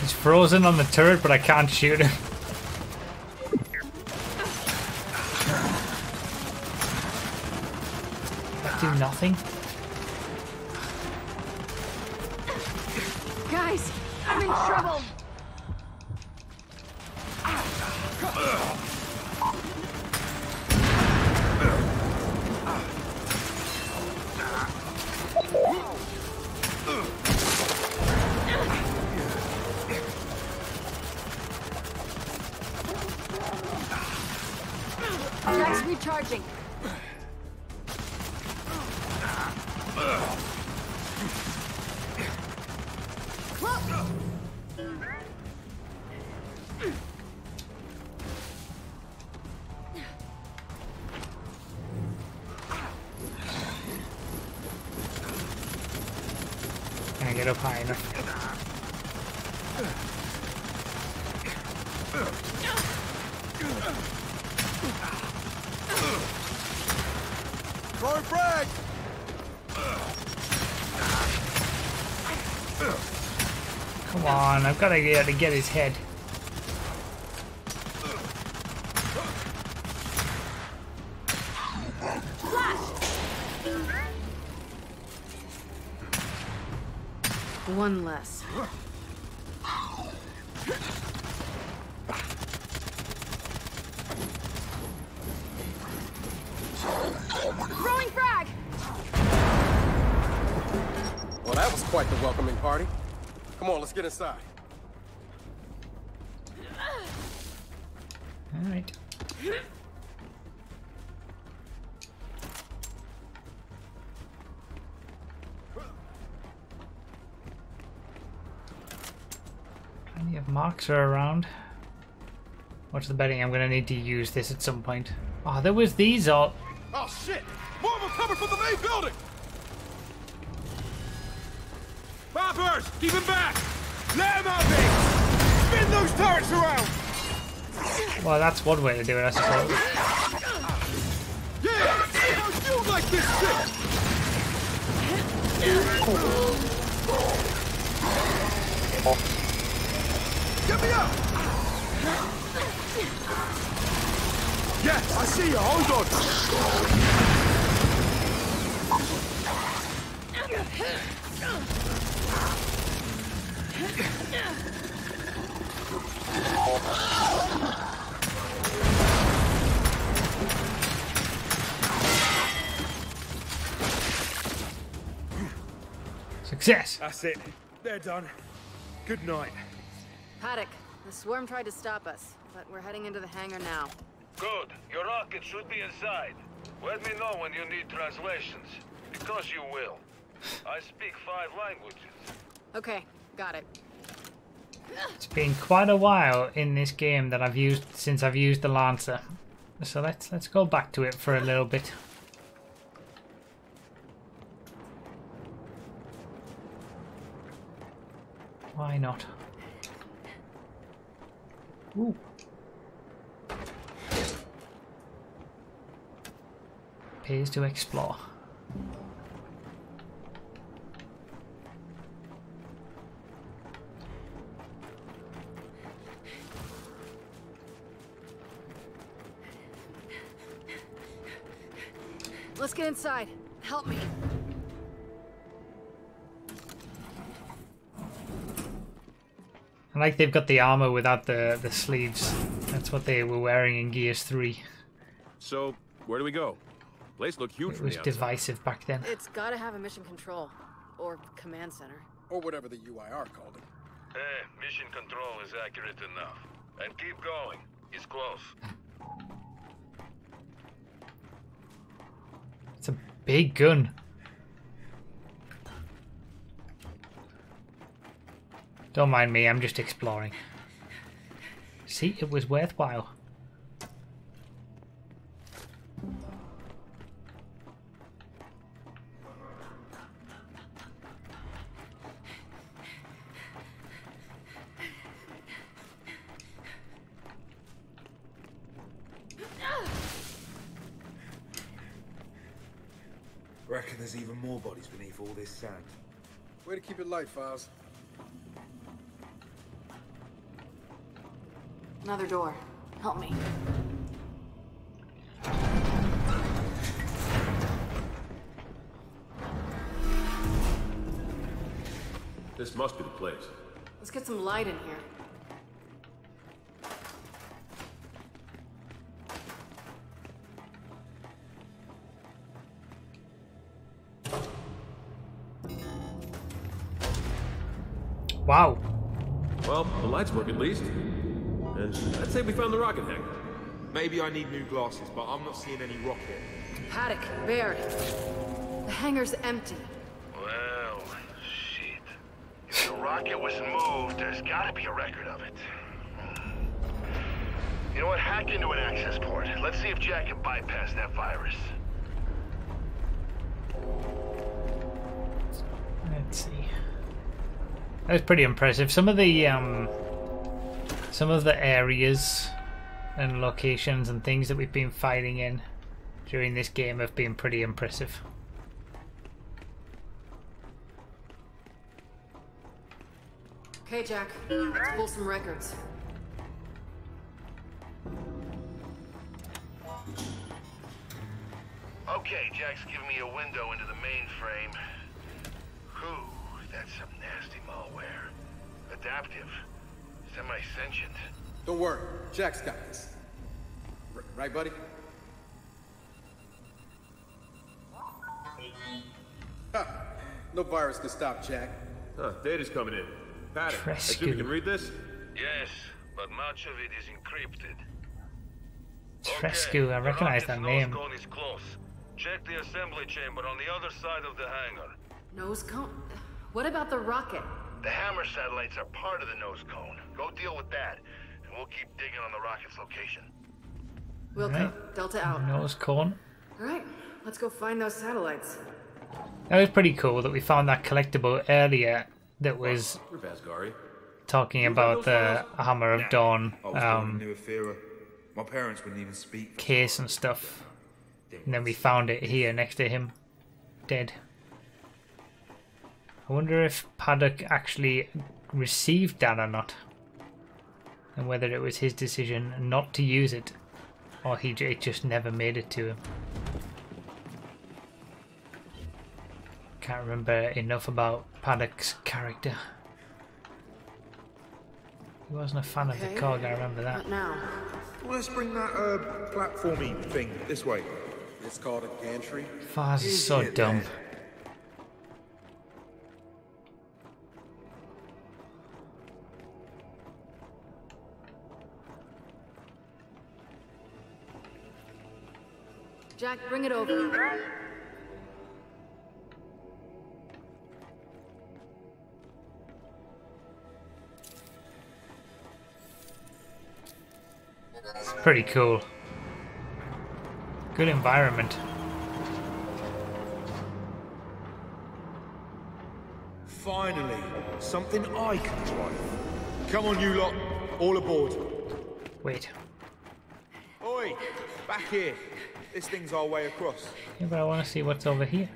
He's frozen on the turret, but I can't shoot him. That do nothing. On, I've got to be able to get his head. One less. Throwing frag! Well, that was quite the welcoming party. Come on, let's get inside. Plenty are around. What's the betting? I'm gonna need to use this at some point. Oh, there was these all. Oh shit! More of them coming from the main building! Poppers! Keep him back! Let him out, mate! Spin those turrets around! Well, that's one way to do it, I suppose. Yeah! How you like this shit? Get me up! Yes, I see you. Hold on. Success! That's it. They're done. Good night. Paddock, the swarm tried to stop us, but we're heading into the hangar now. Good. Your rocket should be inside. Let me know when you need translations. Because you will. I speak five languages. Okay, got it. It's been quite a while in this game that I've used since I've used the Lancer. So let's let's go back to it for a little bit. Why not? Ooh. Pays to explore. Let's get inside. Help me. I like they've got the armor without the the sleeves. That's what they were wearing in Gears 3. So, where do we go? Place looked huge It was divisive back then. It's gotta have a mission control. Or command center. Or whatever the UIR called it. Eh, mission control is accurate enough. And keep going. He's close. It's a big gun. Don't mind me, I'm just exploring. See, it was worthwhile. Reckon there's even more bodies beneath all this sand. Way to keep it light, Fahz. Another door. Help me. This must be the place. Let's get some light in here. Wow. Well, the lights work at least. And I'd say we found the rocket hangar. Maybe I need new glasses, but I'm not seeing any rocket. Paddock, Baird. The hangar's empty. Well, shit. If the rocket was moved, there's gotta be a record of it. You know what? Hack into an access port. Let's see if Jack can bypass that virus. Let's see. That was pretty impressive. Some of the um, some of the areas and locations and things that we've been fighting in during this game have been pretty impressive. Okay, Jack. Let's pull some records. Okay, Jack's giving me a window into the mainframe. Whew, that's some nasty malware. Adaptive. Semi-sentient. Don't worry, Jack's got this. R right, buddy? Ha! No virus can stop Jack. Huh, data's coming in. Paddock, I assume you can read this? Yes, but much of it is encrypted. Trescu, I recognize that name. Cone is close. Check the assembly chamber on the other side of the hangar. Nose cone? What about the rocket? The Hammer satellites are part of the nose cone. Go deal with that, and we'll keep digging on the rocket's location. Wilco, Alright. Delta out. Nose cone. Alright, let's go find those satellites. That was pretty cool that we found that collectible earlier that was Vasgari. talking about the Hammer of Dawn I was um, New My parents wouldn't even speak. case and stuff. And then we found it here next to him, dead. I wonder if Paddock actually received that or not. And whether it was his decision not to use it, or he j- it just never made it to him. Can't remember enough about Paddock's character. He wasn't a fan of the Okay. cog, I remember that. What now? Let's bring that uh, platformy thing this way. It's called a gantry. Fahz is so dumb. Jack, bring it over. It's pretty cool. Good environment. Finally, something I can drive. Come on, you lot. All aboard. Wait. Oi, back here. This thing's our way across. Yeah, but I want to see what's over here.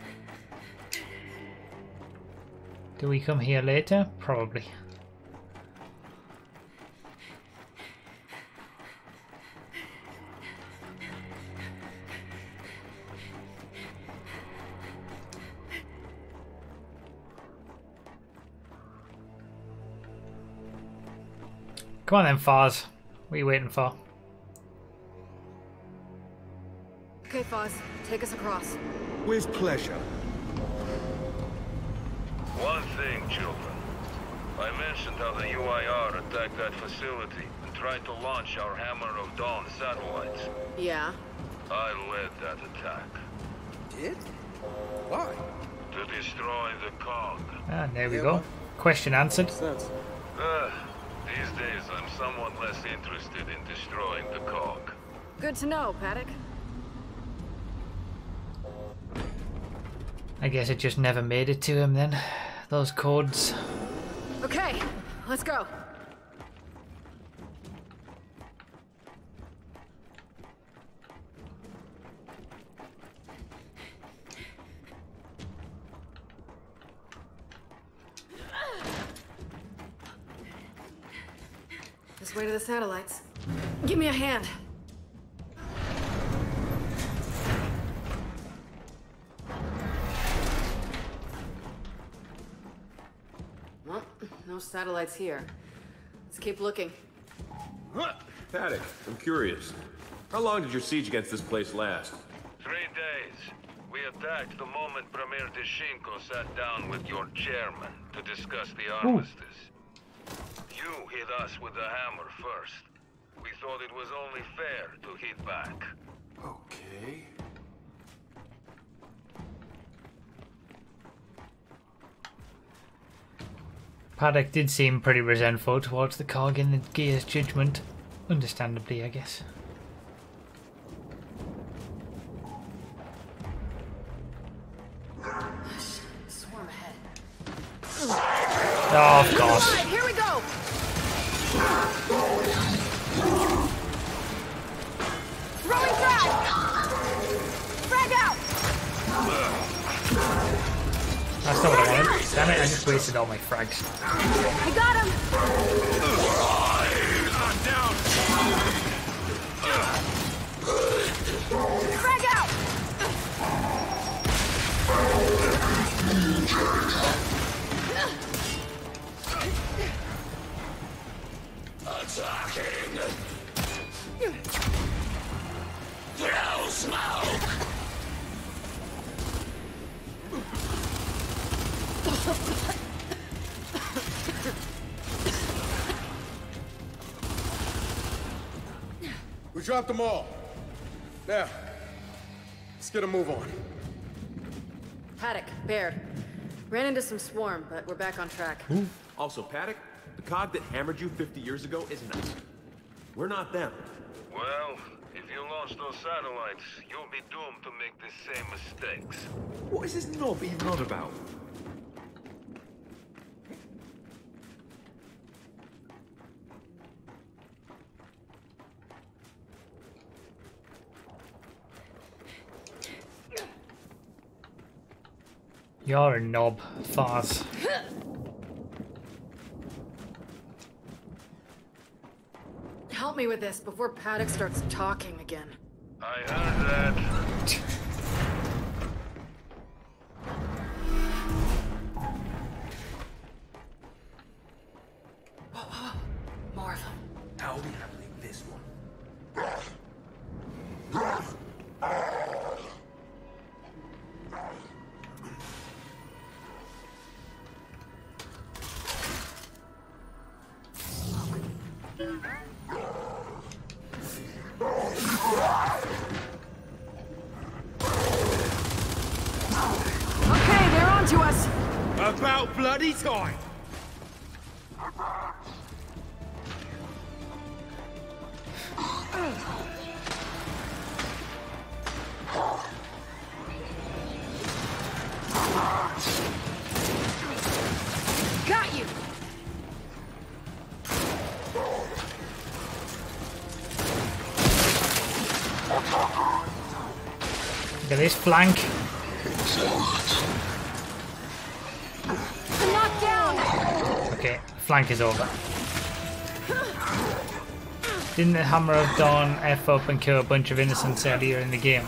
Do we come here later? Probably. Come on then, Fahz. What are you waiting for? Okay, Fahz, take us across. With pleasure. One thing, children. I mentioned how the UIR attacked that facility and tried to launch our Hammer of Dawn satellites. Yeah. I led that attack. Did? Why? To destroy the cog. Ah, there we go. Question answered. Uh, these days, I'm somewhat less interested in destroying the cog. Good to know, Paddock. I guess it just never made it to him then. Those codes. Okay, let's go. This way to the satellites. Give me a hand. Satellites here. Let's keep looking. Paddock, I'm curious. How long did your siege against this place last? Three days. We attacked the moment Premier Deshinko sat down with your chairman to discuss the armistice. You hit us with the hammer first. We thought it was only fair to hit back. Okay. Paddock did seem pretty resentful towards the cog in the gear's judgment. Understandably, I guess. Oh, of course. Here we go. Throwing frag. Frag out. That's not what I wanted. Damn it, I just wasted all my frags. I got him! Frag out! Dropped them all. Now, let's get a move on. Paddock, Baird. Ran into some swarm, but we're back on track. Also, Paddock, the cog that hammered you 50 years ago isn't us. We're not them. Well, if you launch those satellites, you'll be doomed to make the same mistakes. What is this knob even on about? You're a knob, Fahz. Help me with this before Paddock starts talking again. I heard that. More of them. How are we handling this one? This flank. Okay, flank is over. Didn't the Hammer of Dawn F up and kill a bunch of innocents earlier in the game?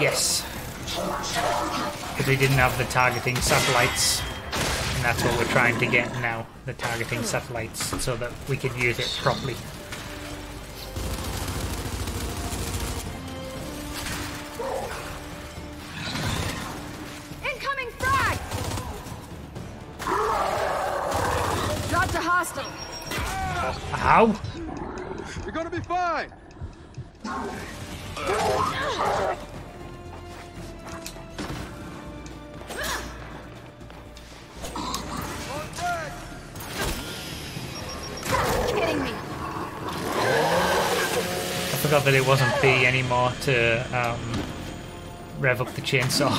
Yes. Because we didn't have the targeting satellites. And that's what we're trying to get now. The targeting satellites so that we could use it properly. It wasn't B anymore to um, rev up the chainsaw.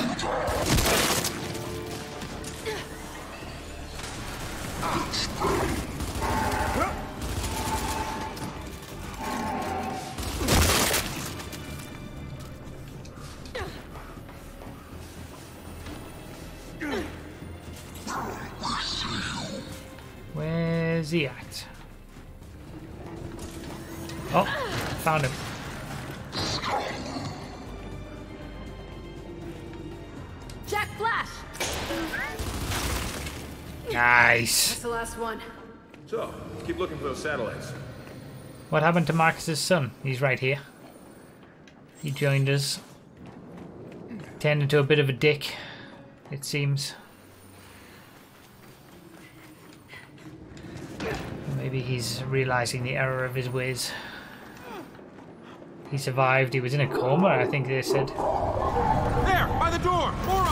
Satellites. What happened to Marcus's son? He's right here. He joined us. Turned into a bit of a dick, it seems. Maybe he's realizing the error of his ways. He survived. He was in a coma, I think they said. There, by the door! More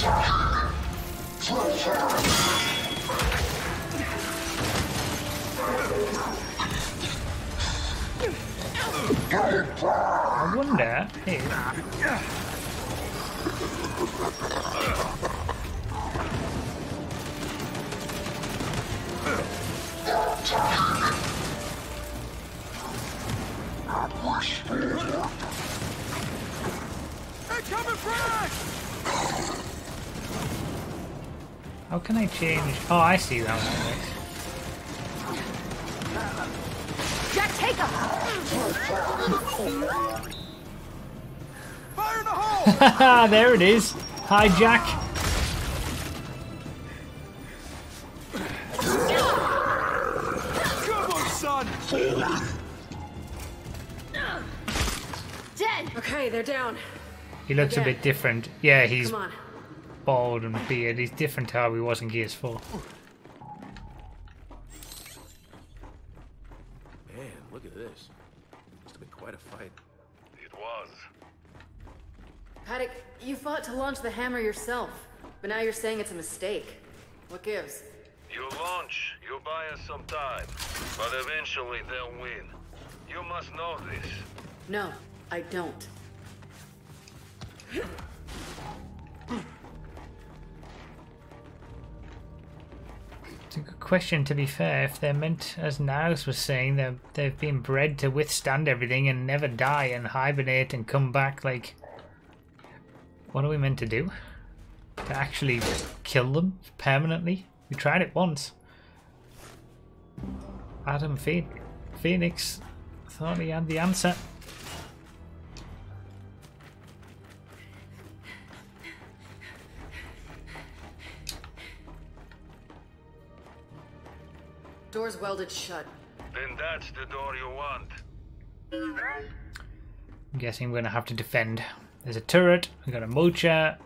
I wonder. Hey, Incoming frag! How can I change? Oh, I see that one. Jack, take him! Fire in the hole! there it is. Hi, Jack. Come on, son! Dead! Okay, they're down. He looks a bit different. Yeah, he's Come on. Bald and beard. He's different to how he was in Gears 4. Man, look at this. Must have been quite a fight. It was. Paddock, you fought to launch the hammer yourself, but now you're saying it's a mistake. What gives? You launch, you buy us some time. But eventually they'll win. You must know this. No, I don't. A good question, to be fair. If they're meant, as Naus was saying, they're, they've been bred to withstand everything and never die and hibernate and come back, like... What are we meant to do? To actually kill them permanently? We tried it once. Adam Fenix thought he had the answer. Door's welded shut. Then that's the door you want. I'm guessing we're going to have to defend. There's a turret, we've got a mocha.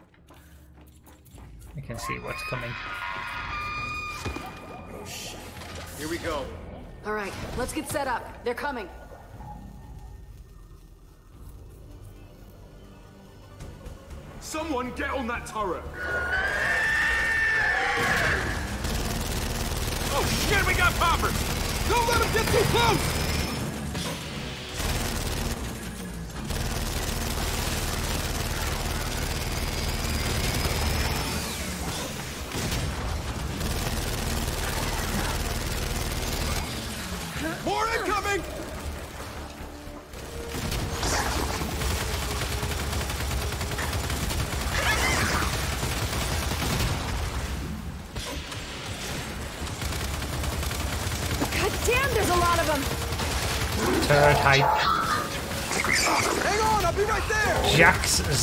I can see what's coming. Oh shit. Here we go. All right, let's get set up. They're coming. Someone get on that turret! Oh shit, we got poppers! Don't let them get too close!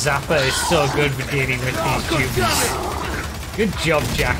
Zapper is so good for dealing with these oh, tubes. Good job, Jack.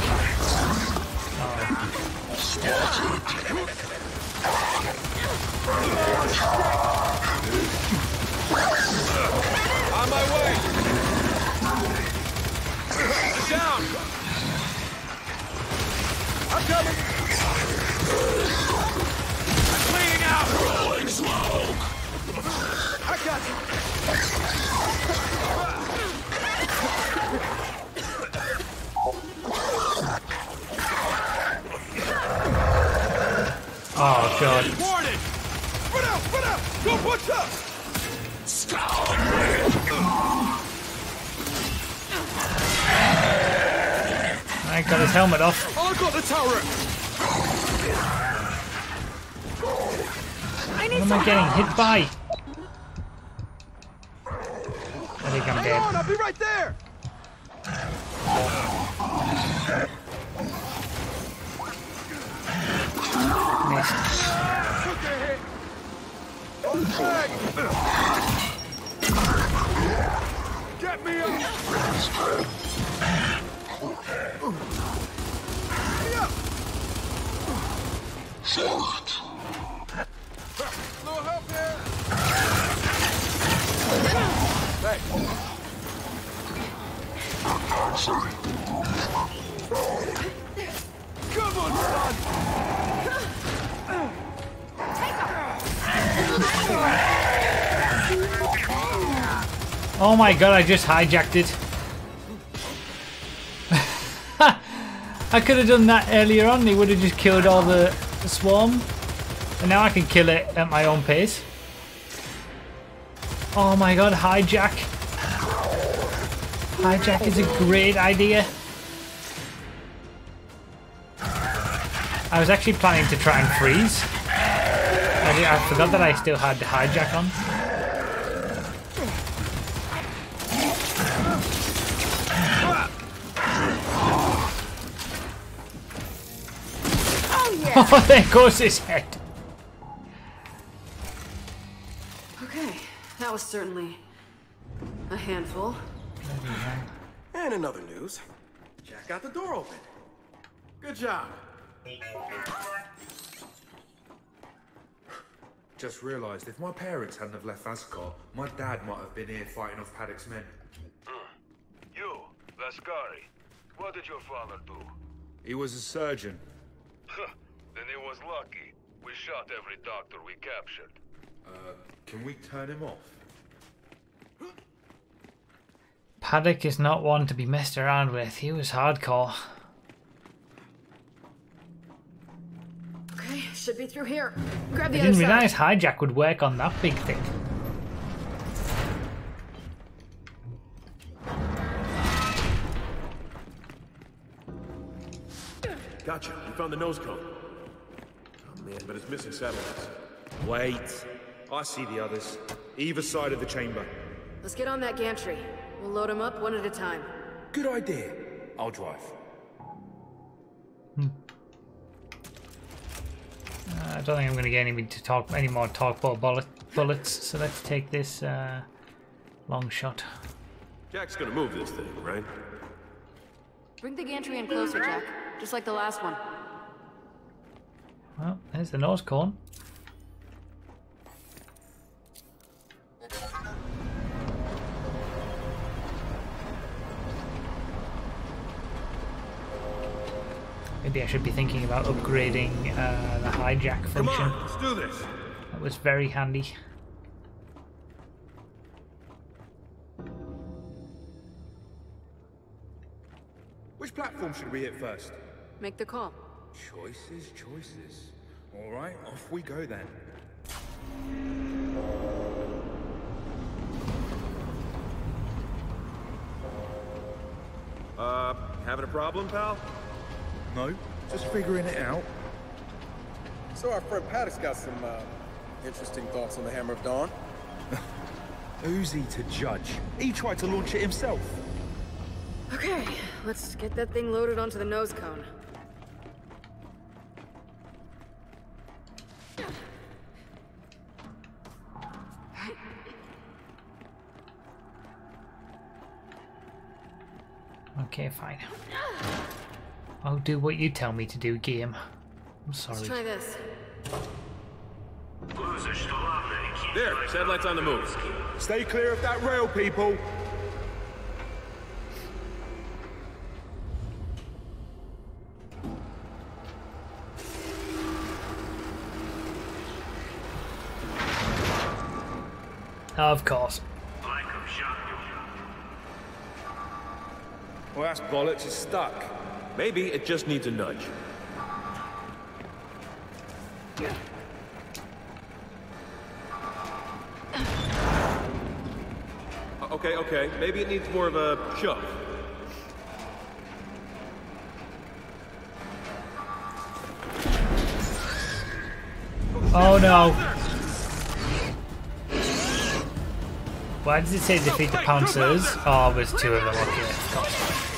Getting Oh my god, I just hijacked it. I could have done that earlier on. He would have just killed all the, swarm. And now I can kill it at my own pace. Oh my god, hijack. Hijack is a great idea. I was actually planning to try and freeze. I forgot that I still had the hijack on. Oh yeah. There goes his head. Okay, that was certainly a handful. And another news. Jack got the door open. Good job. Just realised if my parents hadn't have left Ascot, my dad might have been here fighting off Paddock's men. Hmm. You, Lascari. What did your father do? He was a surgeon. Then he was lucky. We shot every doctor we captured. Uh, can we turn him off? Paddock is not one to be messed around with. He was hardcore. Okay, should be through here. Grab I the didn't other realize side. hijack would work on that big thing. Gotcha. You found the nose cone. Man, but it's missing satellites. Wait. I see the others. Either side of the chamber. Let's get on that gantry. We'll load them up one at a time. Good idea. I'll drive. Uh, I don't think I'm going to get any to talk any more talk about bullet, bullets. So let's take this uh, long shot. Jack's gonna move this thing, right? Bring the gantry in closer, Jack. Just like the last one. Well, there's the nose cone. Maybe I should be thinking about upgrading uh, the hijack Come function. on, let's do this. That was very handy. Which platform should we hit first? Make the call. Choices, choices. All right, off we go then. Uh, having a problem, pal? No, just figuring it out. So our friend Paddock's got some uh, interesting thoughts on the Hammer of Dawn. Who's he to judge? He tried to launch it himself. Okay, let's get that thing loaded onto the nose cone. Okay, fine. I'll do what you tell me to do, game. I'm Let's sorry. try this. There, satellites on the move. Stay clear of that rail, people. Of course. That's bollocks. It's stuck. Maybe it just needs a nudge. Uh, okay, okay. Maybe it needs more of a shove. Oh no! Why does it say defeat the pouncers? Oh, there's two of them. Okay,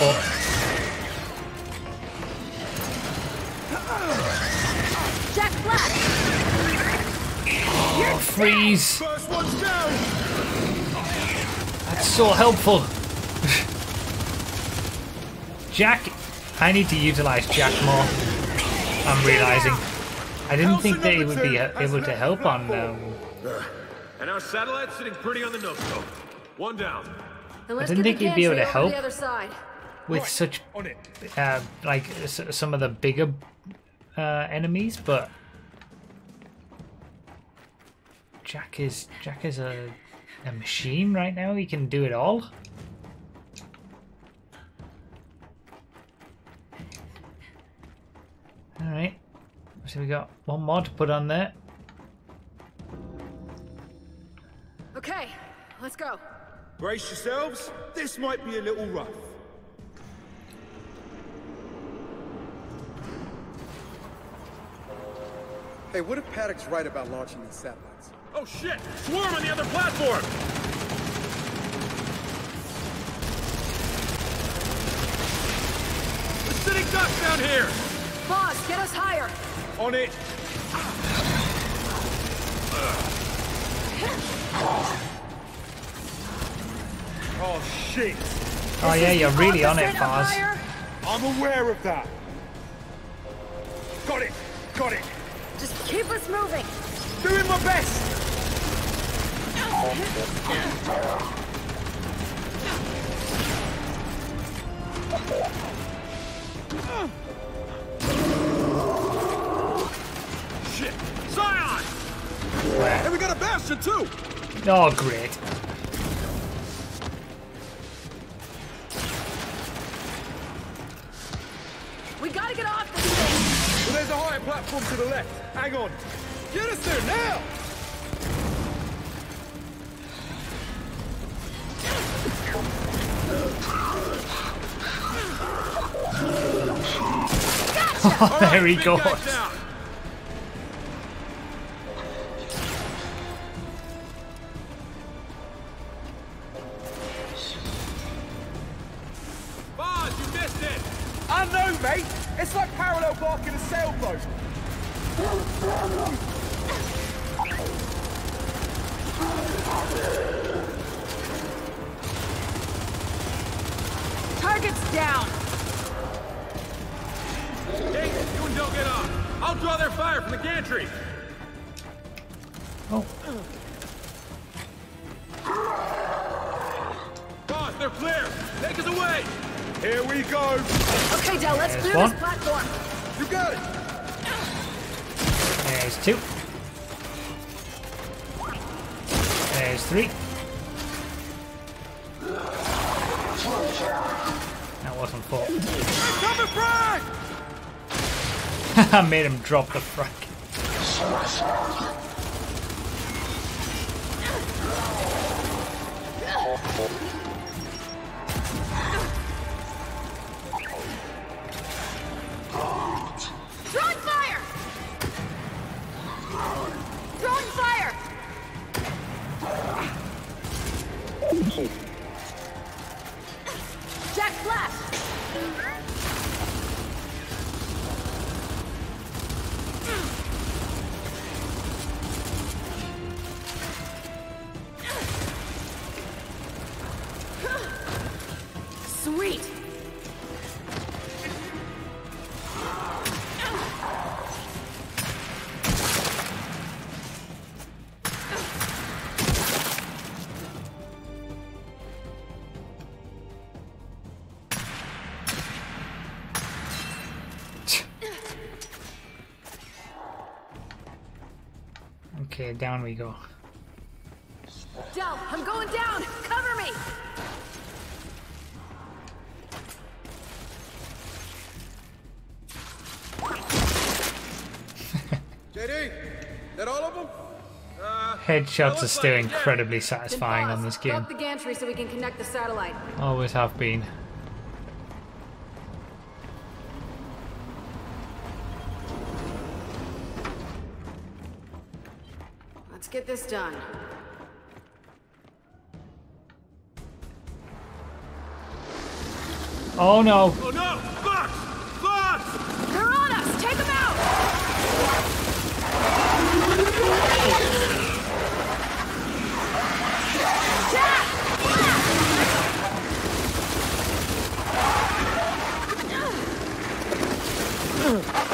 have kept the tog port. Jack Black! Oh, freeze! First one's down. That's so helpful. Jack, I need to utilize Jack more. I'm realizing. I didn't think that he would be able to help on. Um, And our satellite's sitting pretty on the nose cone. One down. Then let's didn't think he'd be able to gantry over help. The other side. with such uh, like s- some of the bigger uh, enemies, but Jack is Jack is a a machine right now. He can do it all. All right, So we got one more to put on there. Okay, let's go. Brace yourselves. This might be a little rough. Hey, what if Paddock's right about launching these satellites? Oh shit! Swarm on the other platform! We're sitting ducks down here! Boss, get us higher! On it! Oh shit! Oh yeah, you're really on it, Boss. I'm aware of that. Got it! Got it! Just keep us moving! Doing my best! Shit! Scion! And we got a Bastion too! Oh, great. Well, there's a higher platform to the left. Hang on. Get us there now! there he goes. Drop the frag. Down we go. Del, I'm going down! Cover me! JD, that all of them? Uh, Headshots are still incredibly satisfying on this game. The gantry so we can connect the satellite. Always have been. Get this done. Oh no! Oh no! Fox! Fox! They're on us! Take them out! On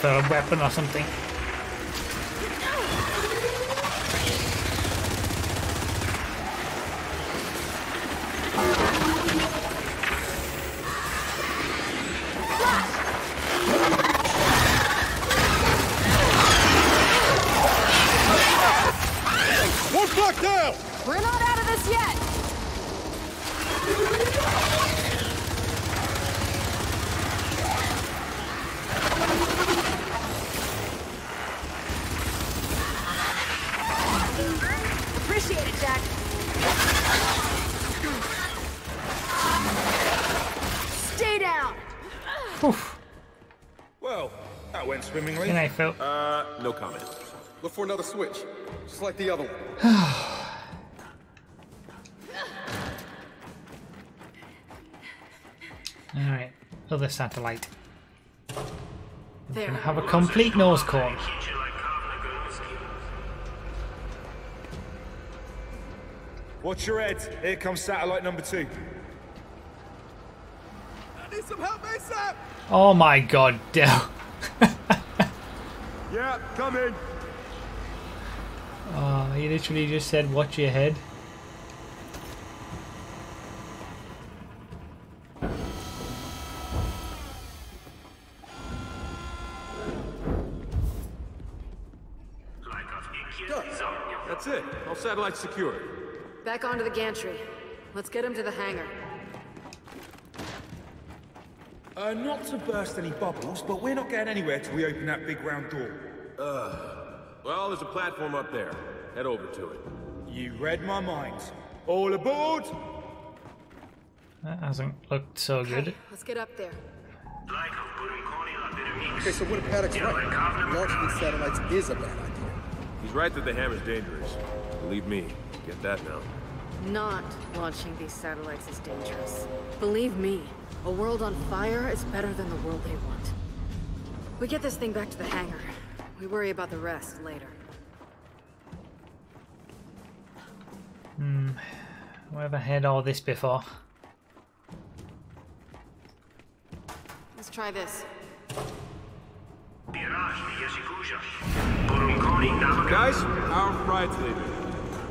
for a weapon or something. For another switch, just like the other one. Alright, other satellite. There. Gonna have a complete nose cone. Watch your head. Here comes satellite number two. I need some help ASAP! Oh my god, Del. Yeah, come in. He literally just said, watch your head. That's it. All satellites secured. Back onto the gantry. Let's get him to the hangar. Uh, not to burst any bubbles, but we're not getting anywhere till we open that big round door. Uh, well, there's a platform up there. Head over to it. You read my mind. All aboard! That hasn't looked so good. Let's get up there. Okay, so what if Paddock's right? Launching these satellites is a bad idea. He's right that the hammer's dangerous. Believe me, get that now. Not launching these satellites is dangerous. Believe me, a world on fire is better than the world they want. We get this thing back to the hangar. We worry about the rest later. Hmm. Where have I had all this before? Let's try this. Guys, our ride's leaving.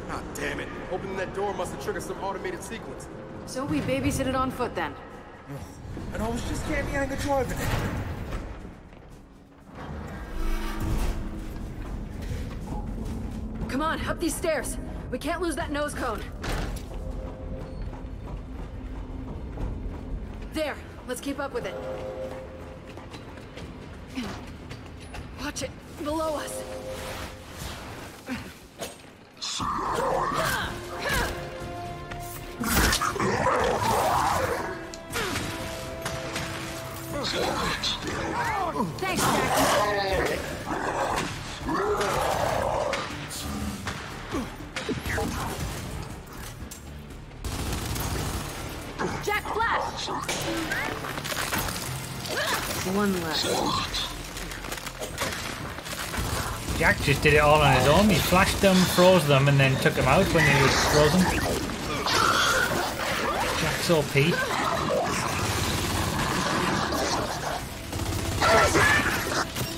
God damn it. Opening that door must have triggered some automated sequence. So we babysit it on foot then. And I was just getting the hang driving it. Come on, up these stairs. We can't lose that nose cone. There, let's keep up with it. Watch it, below us. Thanks, Jack. Jack, flash! One left. Jack just did it all on his own. He flashed them, froze them, and then took them out when he was frozen. Jack's OP.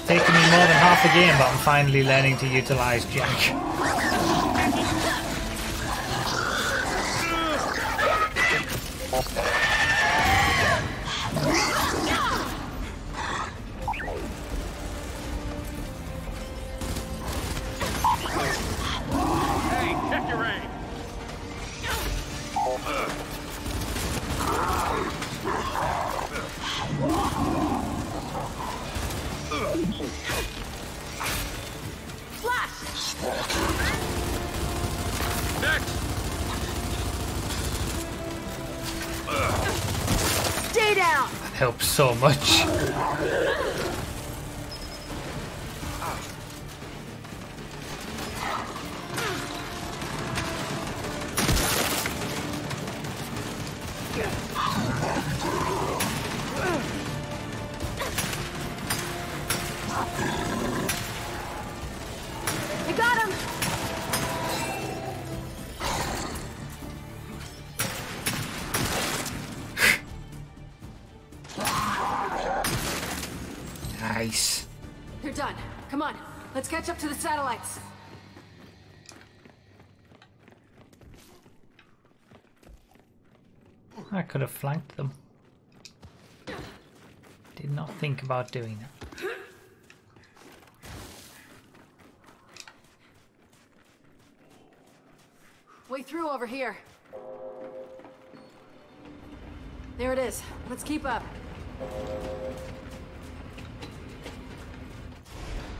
Taking me more than half a game, but I'm finally learning to utilize Jack. Okay. much. Flanked them. Did not think about doing that. Way through over here. There it is. Let's keep up.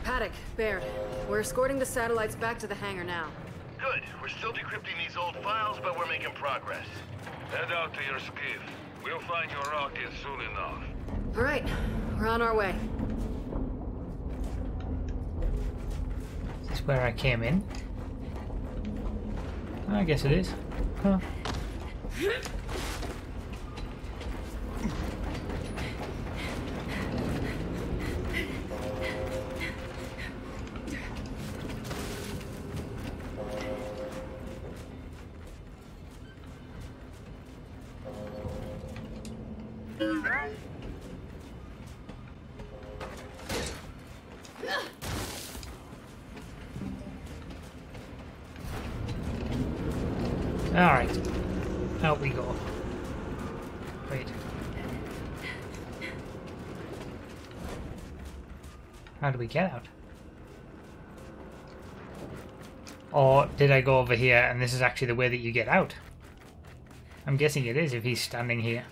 Paddock, Baird, we're escorting the satellites back to the hangar now. Good. We're still decrypting these old files, but we're making progress. Head out to your skiff. We'll find your rocket soon enough. All right, we're on our way. Is this where I came in? I guess it is. Huh. Or did I go over here and this is actually the way that you get out? I'm guessing it is if he's standing here.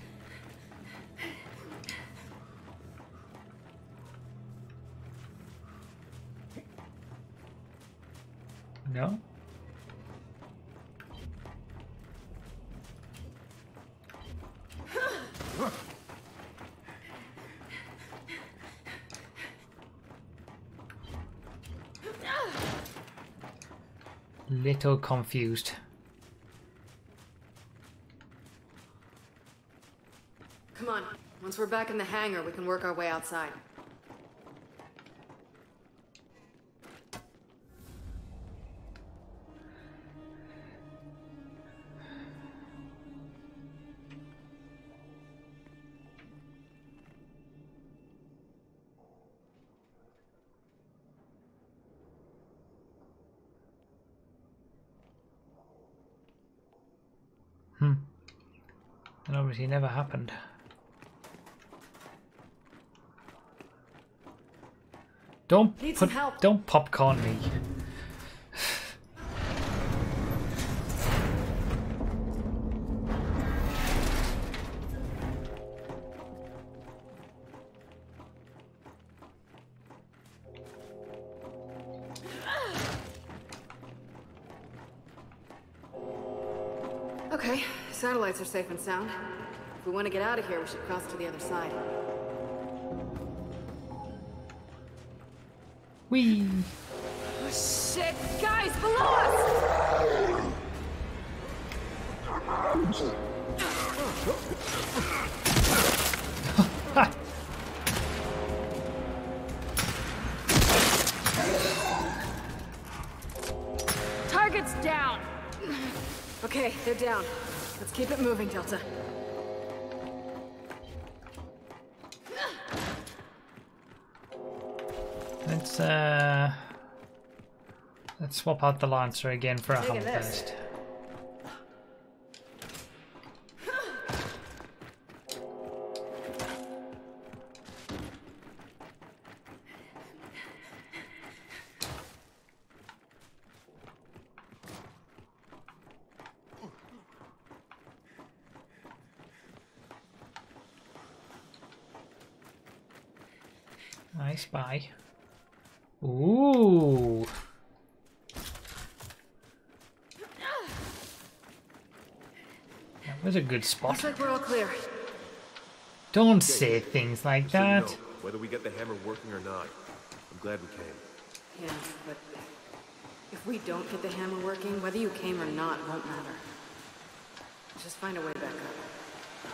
No? Little confused. Come on. Once we're back in the hangar, we can work our way outside. Obviously never happened. Don't Need put, help. don't popcorn me. Safe and sound. If we want to get out of here, we should cross to the other side. Whee! Oh, shit! Guys, below us! Target's down! Okay, they're down. Let's keep it moving, Delta. Let's uh let's swap out the Lancer again for a Taking good spot. Looks like we're all clear. Don't say things like So you know, that. whether we get the hammer working or not, I'm glad we came. Yeah, but if we don't get the hammer working, whether you came or not won't matter. Just find a way back up.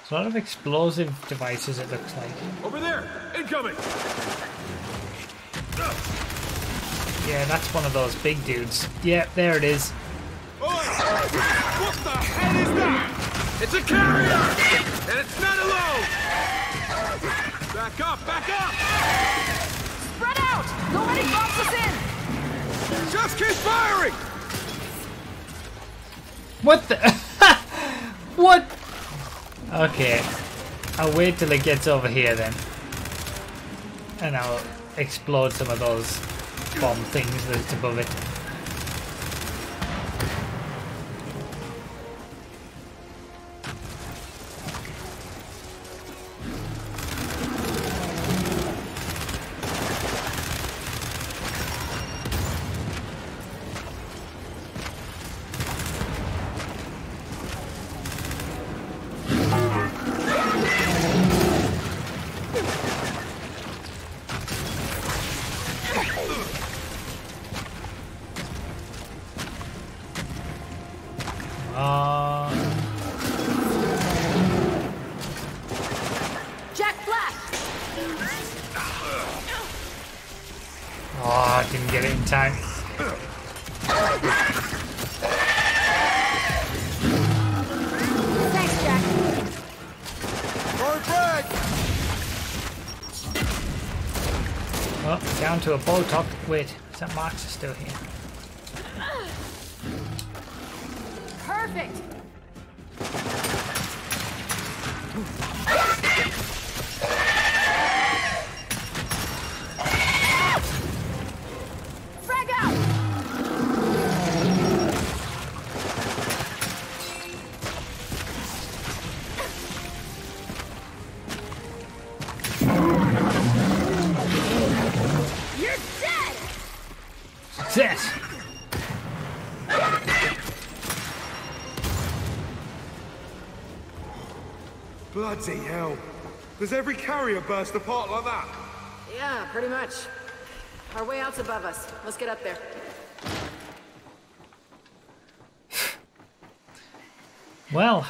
There's a lot of explosive devices, it looks like. Over there! Incoming! Yeah, that's one of those big dudes. Yeah, there it is. What the what is that? It's a carrier! And it's not alone! Back up, back up! Spread out! Nobody box us in! Just keep firing! What the? what? Okay. I'll wait till it gets over here then. And I'll explode some of those bomb things that's above it. A Boltok. Wait, is that Markza still here? Does every carrier burst apart like that? Yeah, pretty much. Our way out's above us. Let's get up there. Well.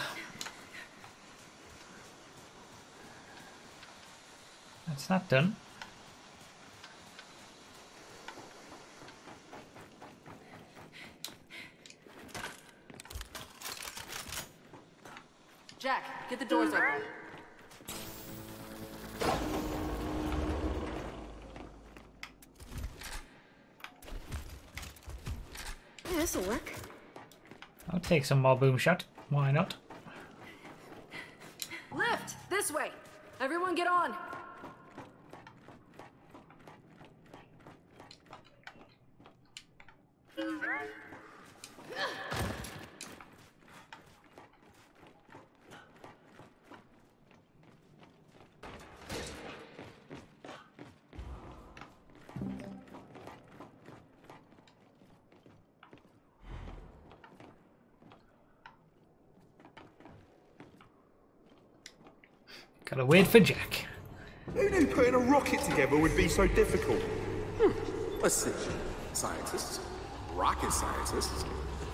That's not done. Jack, get the doors open. Yeah, this'll work. I'll take some more boom shot. Why not? Lift! This way! Everyone get on! Gotta wait for Jack. Who knew putting a rocket together would be so difficult? Hmm. Let's see. Scientists, rocket scientists,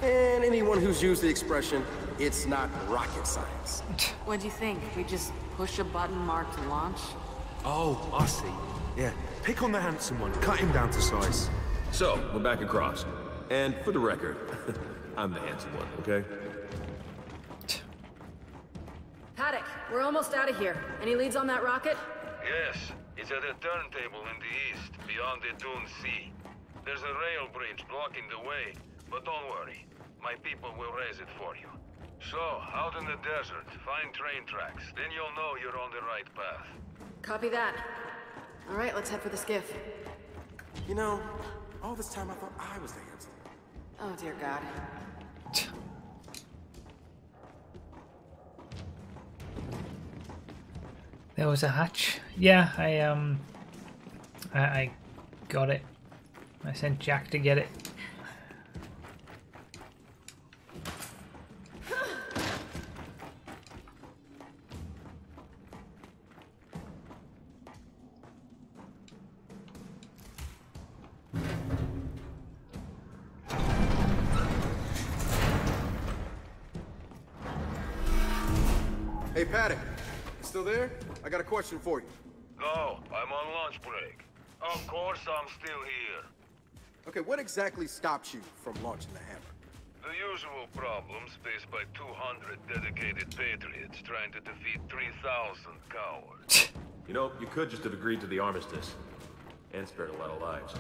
and anyone who's used the expression, it's not rocket science. What do you think? We just push a button marked launch? Oh, I see. Yeah, pick on the handsome one. Cut him down to size. So, we're back across. And for the record, I'm the handsome one, okay? Paddock, we're almost out of here. Any leads on that rocket? Yes, it's at a turntable in the east, beyond the Dune Sea. There's a rail bridge blocking the way, but don't worry. My people will raise it for you. So, out in the desert, find train tracks. Then you'll know you're on the right path. Copy that. All right, let's head for the skiff. You know, all this time I thought I was the handsome. Oh, dear God. There was a hatch. Yeah, I um, I, I got it. I sent Jack to get it. Question for you. No, I'm on lunch break. Of course I'm still here. Okay, what exactly stopped you from launching the hammer? The usual problems faced by 200 dedicated patriots trying to defeat 3,000 cowards. You know, you could just have agreed to the armistice. and spared a lot of lives.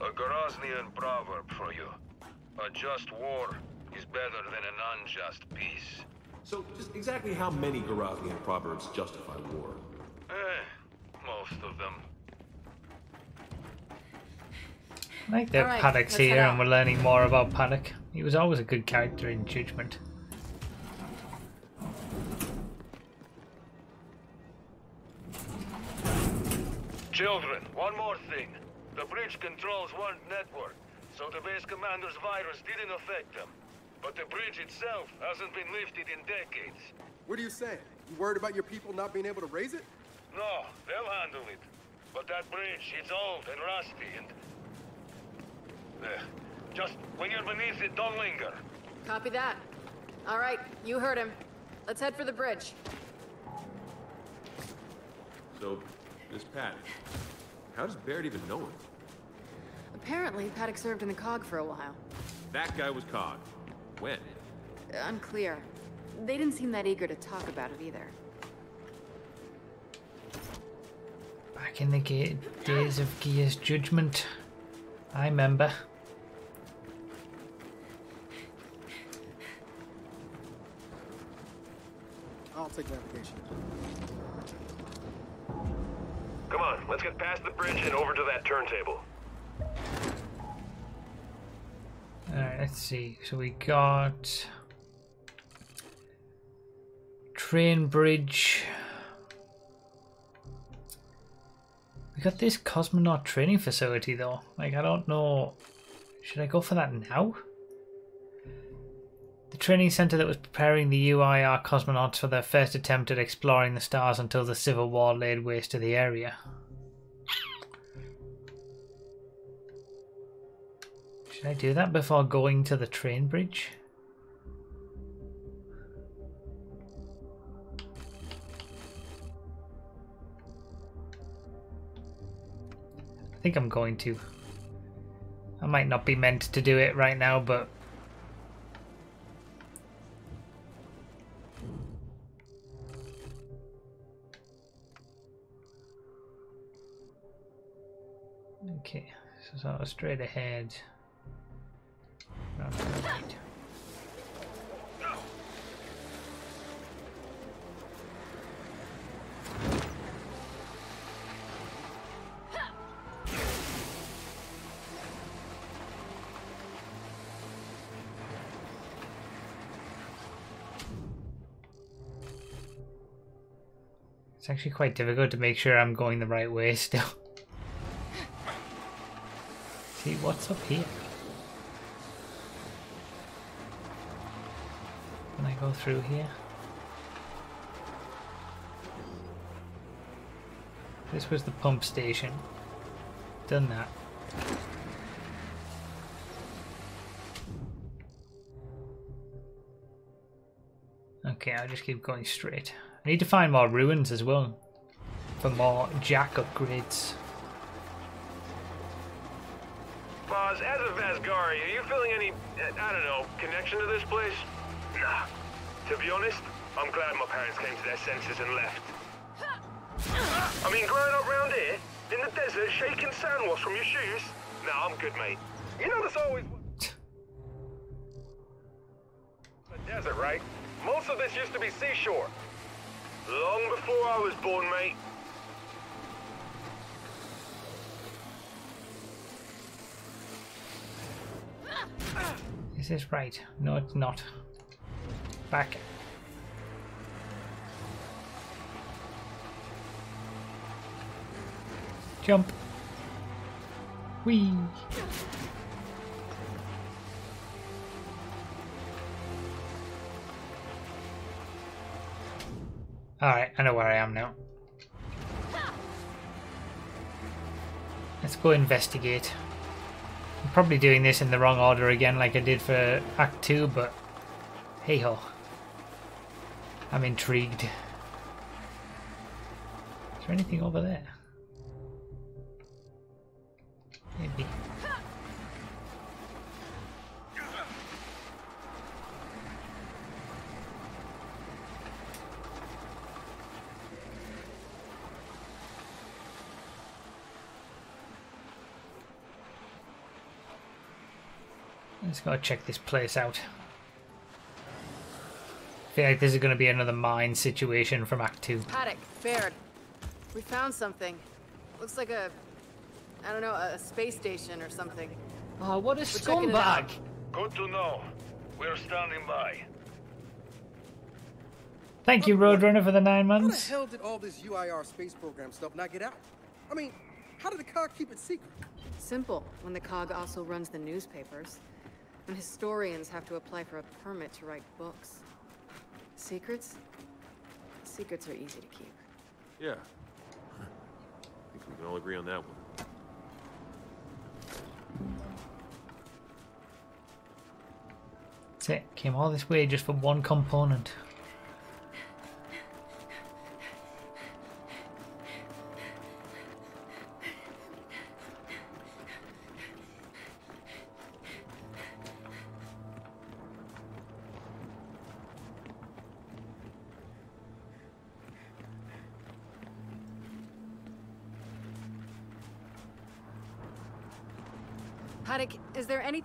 A Gorosnian proverb for you. A just war is better than an unjust peace. So, just exactly how many Gorosnian proverbs justify war? Eh, most of them. I like that Alright, Paddock's here and we're learning more about Paddock. He was always a good character in Judgment. Children, one more thing. The bridge controls one network, so the base commander's virus didn't affect them. But the bridge itself hasn't been lifted in decades. What are you saying? You worried about your people not being able to raise it? No, they'll handle it. But that bridge, it's old and rusty and... Eh, just when you're beneath it, don't linger. Copy that. All right, you heard him. Let's head for the bridge. So, this Paddock, how does Baird even know him? Apparently, Paddock served in the COG for a while. That guy was Cog. When? Unclear. They didn't seem that eager to talk about it either. Back in the days of Gears Judgment, I remember. I'll take navigation. Come on, let's get past the bridge and over to that turntable. Alright, let's see. So we got train bridge. We got this cosmonaut training facility though. Like I don't know. Should I go for that now? The training center that was preparing the UIR cosmonauts for their first attempt at exploring the stars until the Civil War laid waste to the area. Should I do that before going to the train bridge? I think I'm going to. I might not be meant to do it right now, but Okay, so sort of straight ahead. Right. It's actually quite difficult to make sure I'm going the right way still. See what's up here. Can I go through here? This was the pump station. Done that. Okay, I'll just keep going straight. I need to find more ruins as well. For more jack upgrades. Fahz, as a Vasgari, are you feeling any, I don't know, connection to this place? Nah. To be honest, I'm glad my parents came to their senses and left. I mean, growing up round here, in the desert, shaking sand wash from your shoes? Nah, I'm good, mate. You know there's always... the desert, right? Most of this used to be seashore. Long before I was born, mate. Is this right? No, it's not. Back. Jump. Whee! Alright, I know where I am now. Let's go investigate. I'm probably doing this in the wrong order again like I did for Act 2, but hey ho. I'm intrigued. Is there anything over there? Just gotta check this place out. I feel like this is gonna be another mine situation from Act 2. Paddock, Baird. We found something. Looks like a, I don't know, a space station or something. Oh, what a We're checking it out. scumbag! Good to know. We're standing by. Thank you, Roadrunner, for the nine months. How the months. hell did all this UIR space program stuff not get out? I mean, how did the COG keep it secret? Simple, when the COG also runs the newspapers. And historians have to apply for a permit to write books. Secrets? Secrets are easy to keep. Yeah. I think we can all agree on that one. That's it. Came all this way just for one component.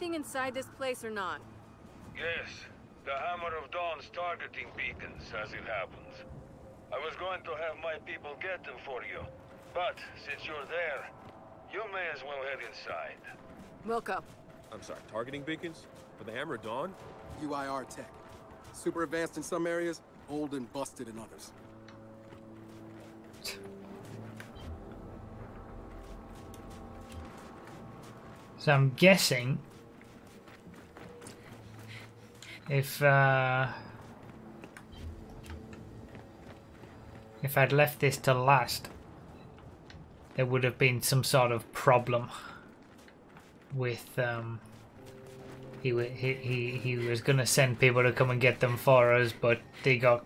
Anything inside this place or not? Yes, the Hammer of Dawn's targeting beacons, as it happens. I was going to have my people get them for you, but since you're there, you may as well head inside. Wilco. I'm sorry, targeting beacons? For the Hammer of Dawn? UIR tech. Super advanced in some areas, old and busted in others. So I'm guessing if uh, if I'd left this to last, there would have been some sort of problem with um, he he he he was gonna send people to come and get them for us, but they got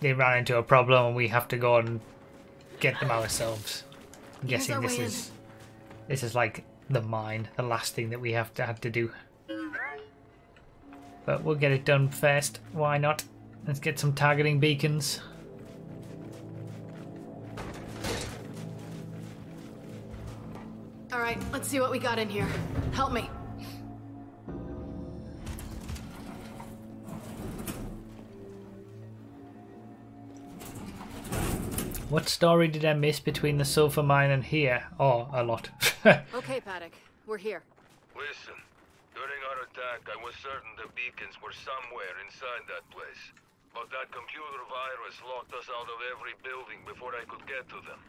they ran into a problem and we have to go and get them ourselves. I'm guessing this in. is this is like the mine, the last thing that we have to have to do. But we'll get it done first. Why not? Let's get some targeting beacons. All right, let's see what we got in here. Help me. What story did I miss between the sulfur mine and here? Oh, a lot. Okay, Paddock, we're here. Listen, during our attack, I was certain the beacons were somewhere inside that place. But that computer virus locked us out of every building before I could get to them.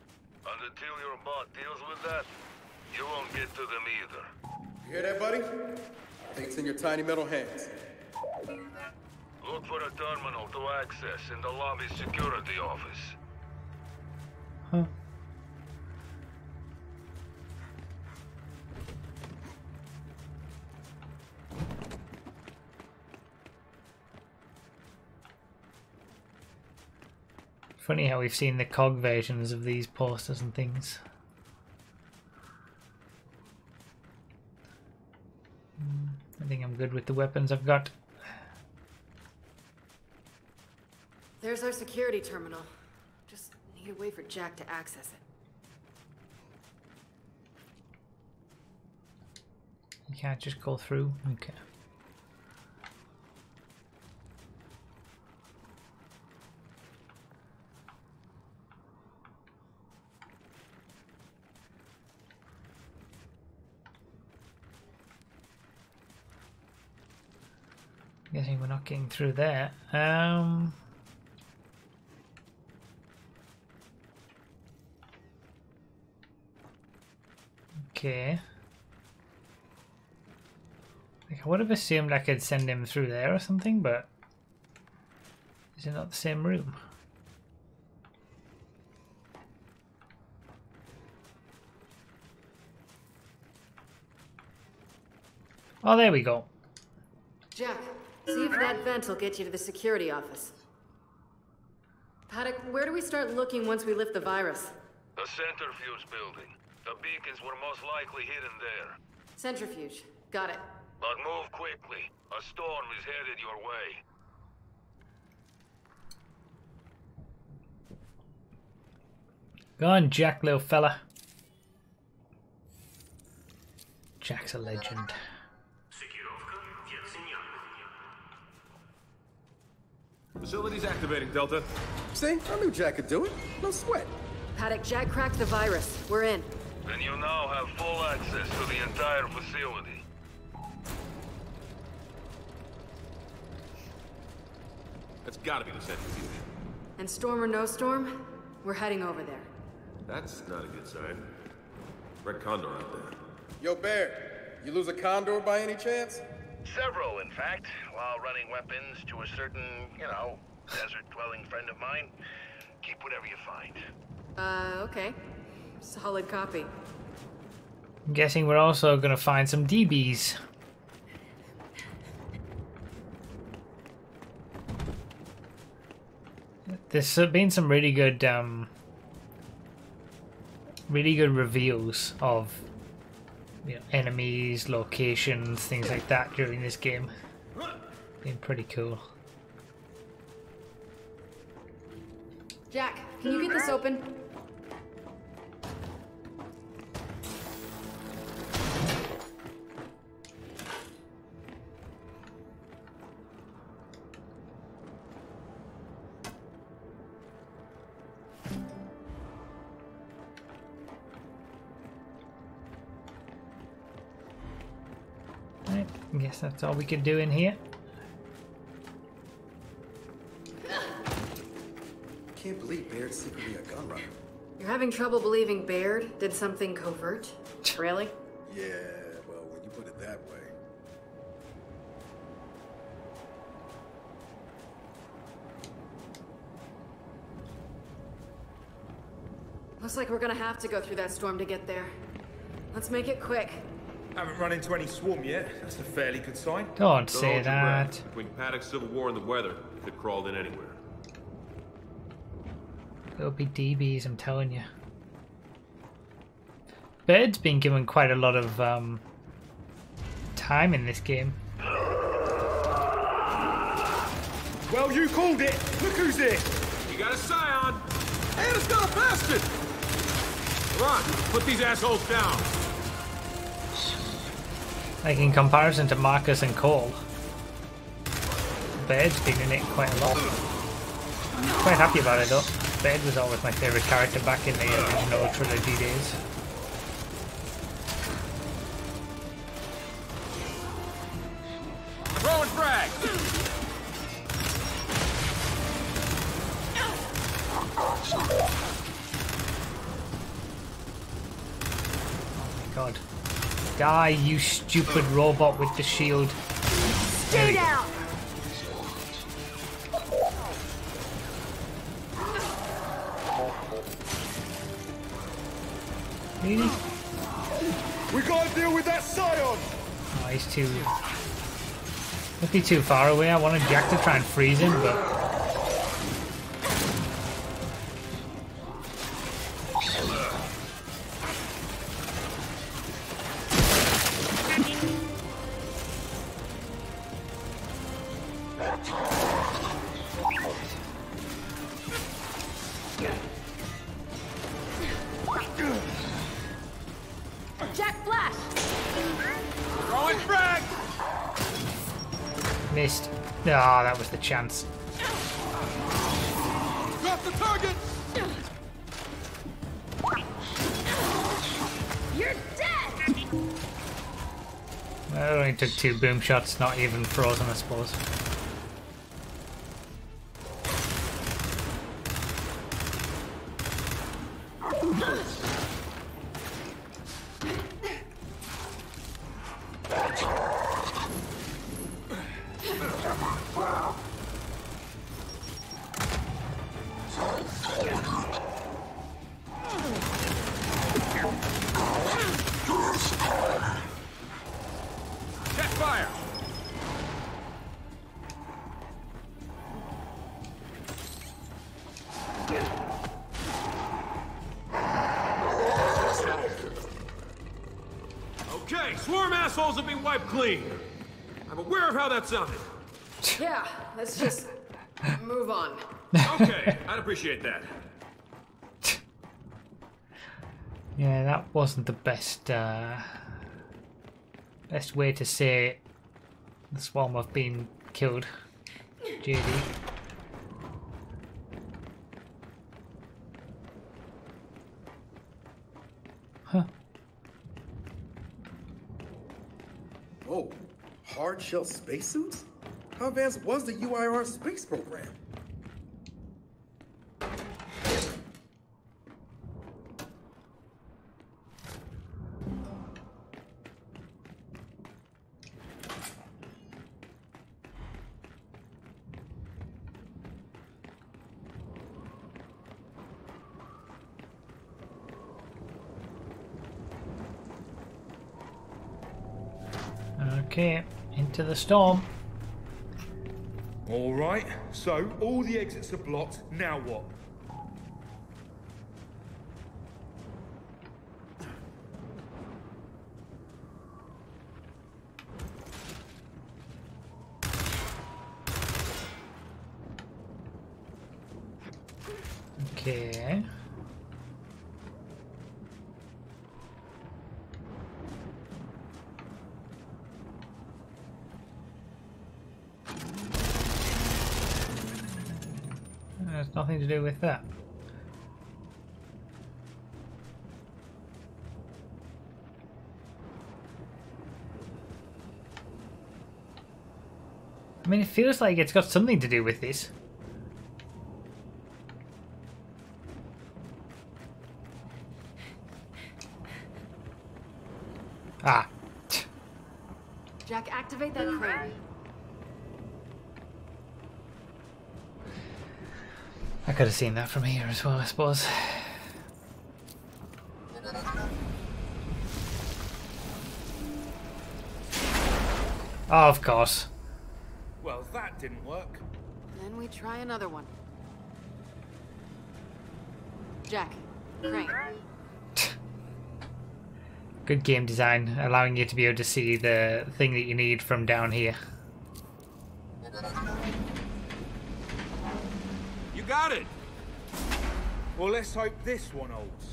And until your bot deals with that, you won't get to them either. You hear that, buddy? Fate's in your tiny metal hands. Look for a terminal to access in the lobby security office. Huh. Funny how we've seen the COG versions of these posters and things. I think I'm good with the weapons I've got. There's our security terminal. Just need a way for Jack to access it. You can't just go through. Okay. Guessing we're not getting through there. Um. Okay. Like, I would have assumed I could send him through there or something, but is it not the same room? Oh, there we go. Jack, see if that vent will get you to the security office. Paddock, where do we start looking once we lift the virus? The centrifuge building. The beacons were most likely hidden there. Centrifuge. Got it. But move quickly. A storm is headed your way. Go on, Jack, little fella. Jack's a legend. Facilities activating, Delta. See? I knew Jack could do it. No sweat. Paddock, Jack cracked the virus. We're in. Then you now have full access to the entire facility. That's gotta be the centrifuge. And storm or no storm, we're heading over there. That's not a good sign. Red Condor out there. Yo, Baird, you lose a condor by any chance? Several, in fact, while running weapons to a certain, you know, desert-dwelling friend of mine. Keep whatever you find. Uh, okay. Solid copy. I'm guessing we're also gonna find some DBs. There's been some really good, um, really good reveals of you know, enemies, locations, things like that during this game. Been pretty cool. Jack, can you get this open? Guess that's all we can do in here. Can't believe Baird's secretly a gun runner. You're having trouble believing Baird did something covert? Really? Yeah, well, when you put it that way. Looks like we're gonna have to go through that storm to get there. Let's make it quick. Haven't run into any swarm yet. That's a fairly good sign. Don't Don't say hold your breath. that. Between Paddock's civil war and the weather, it could crawled in anywhere. It'll be DBs, I'm telling you. Baird's been given quite a lot of um, time in this game. Well, you called it. Look who's here. You got a scion! And it's got a bastard! Come on, put these assholes down. Like in comparison to Marcus and Cole. Baird's been in it quite a lot. Quite happy about it though. Bird was always my favourite character back in the original trilogy days. Die, you stupid robot with the shield. Stay down! Really? We gotta deal with that scion. Oh, he's too... Must be too far away. I wanted Jack to try and freeze him, but... chance. Drop the target! You're dead! Well, only took two boom shots, not even frozen, I suppose. wasn't the best uh, best way to say it. the swarm have been killed, JD. Huh. Whoa, hard shell spacesuits? How advanced was the UIR space program? Into the storm. All right, so all the exits are blocked. Now what? Okay. There's nothing to do with that. I mean, it feels like it's got something to do with this. Ah. Jack, activate that crane. I could have seen that from here as well, I suppose. Oh, of course. Well, that didn't work. Then we try another one. Jack, crane. Good game design, allowing you to be able to see the thing that you need from down here. Let's hope this one holds.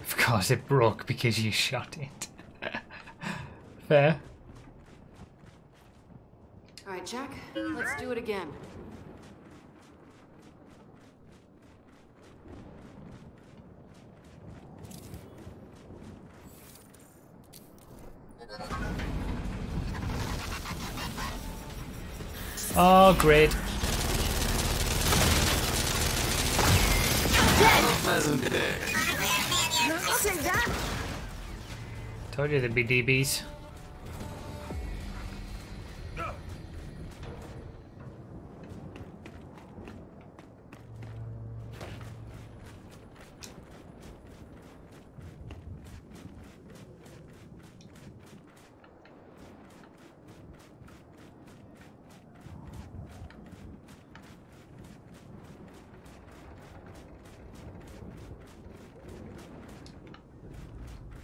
Of course, it broke because you shot it. Fair. Alright, Jack, let's do it again. Oh, great. Told you there'd be DBs.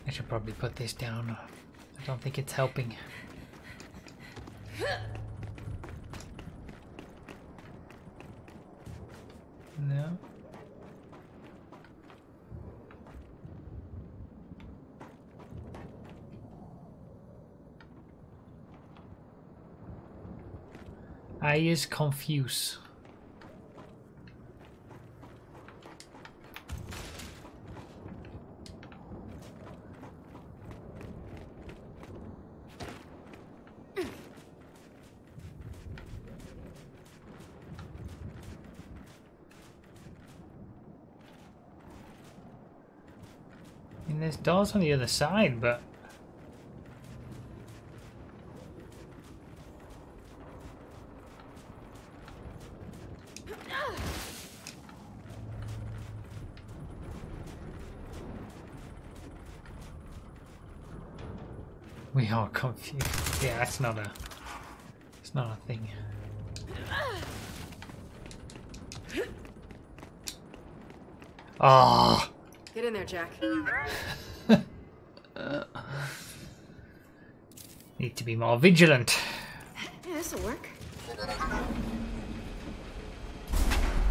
I should probably put this down. I don't think it's helping. No. I is confused. Doors on the other side, but we are confused. Yeah, that's not a. It's not a thing. Ah. Get in there, Jack. Need to be more vigilant. Yeah, this'll work.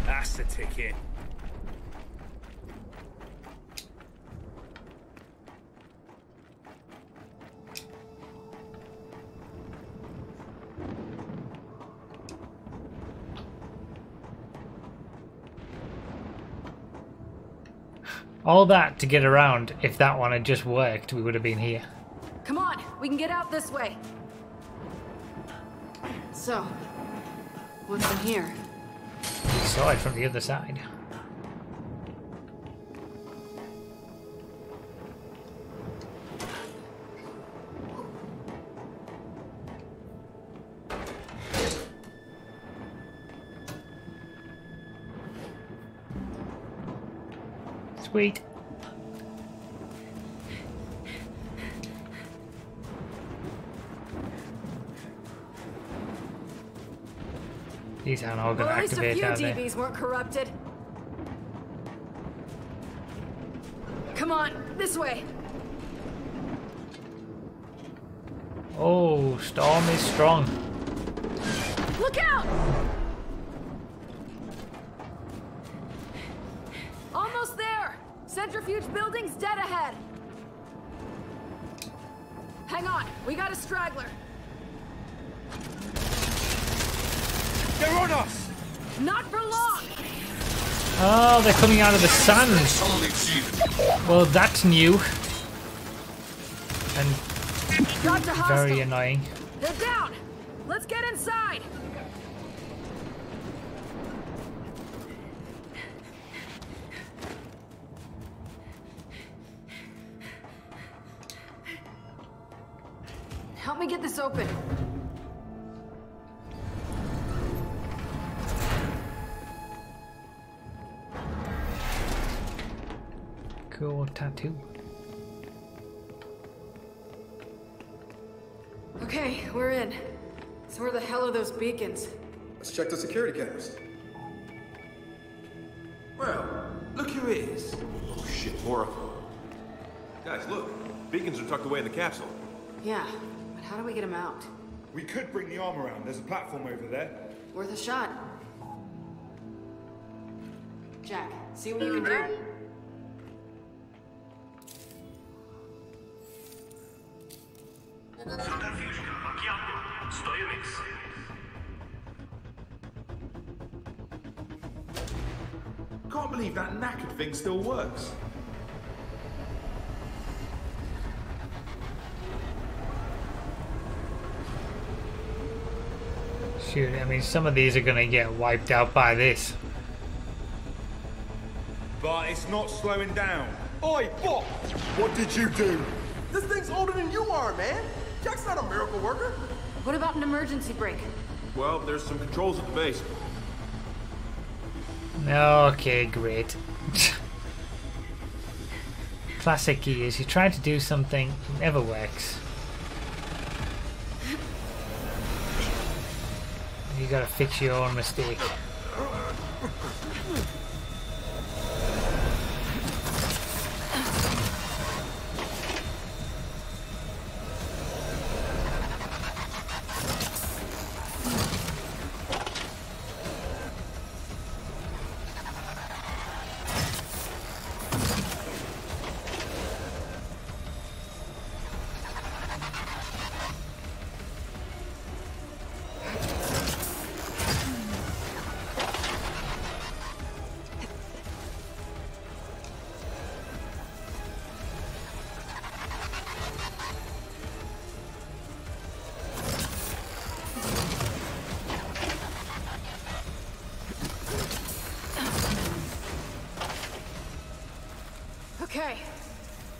That's the ticket. All that to get around. If that one had just worked, we would have been here. Come on, we can get out this way. So, what's in here? It from the other side. These aren't all Well, gonna at least a activate, few? DBs weren't corrupted. Come on, this way. Oh, storm is strong. Look out! They're coming out of the sand. Well, that's new. And Got to hostile. very annoying. Oh shit, more of them. Guys, look. Beacons are tucked away in the capsule. Yeah, but how do we get them out? We could bring the arm around. There's a platform over there. Worth a shot. Jack, see what you can do. Can't believe that knackered thing still works. Shoot, I mean, some of these are gonna get wiped out by this. But it's not slowing down. Oi, Bop! What did you do? This thing's older than you are, man. Jack's not a miracle worker. What about an emergency brake? Well, there's some controls at the base. Okay, great. Classic key is you try to do something, it never works. You gotta fix your own mistake.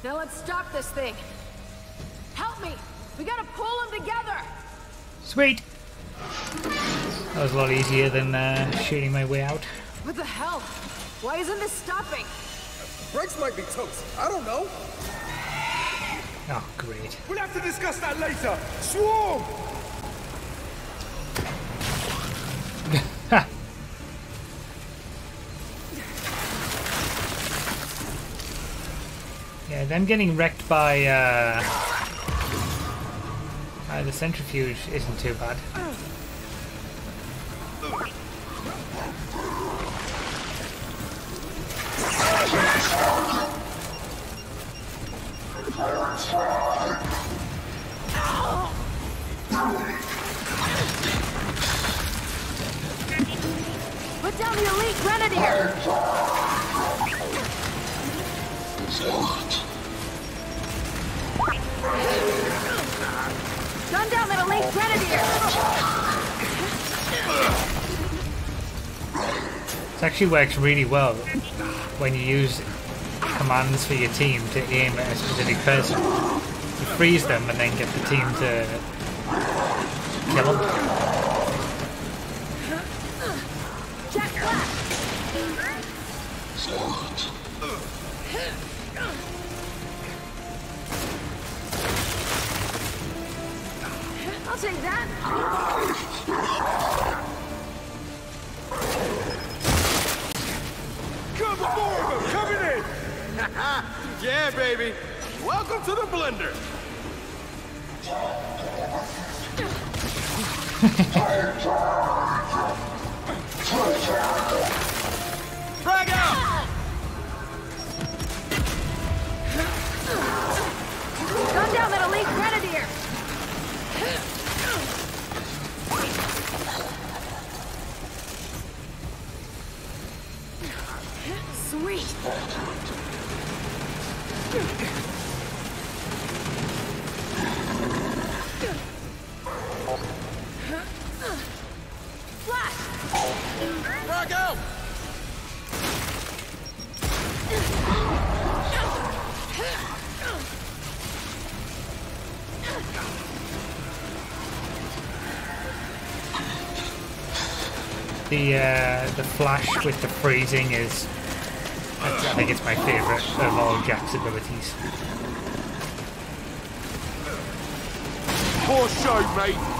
Now let's stop this thing. Help me! We gotta pull them together! Sweet! That was a lot easier than uh, shooting my way out. What the hell? Why isn't this stopping? Brakes might be toast. I don't know. Oh, great. We'll have to discuss that later. Swarm! Them getting wrecked by uh, by the centrifuge isn't too bad. Actually works really well when you use commands for your team to aim at a specific person. You freeze them and then get the team to kill them. The flash with the freezing is, I think it's my favourite of all Jack's abilities. Poor show, mate.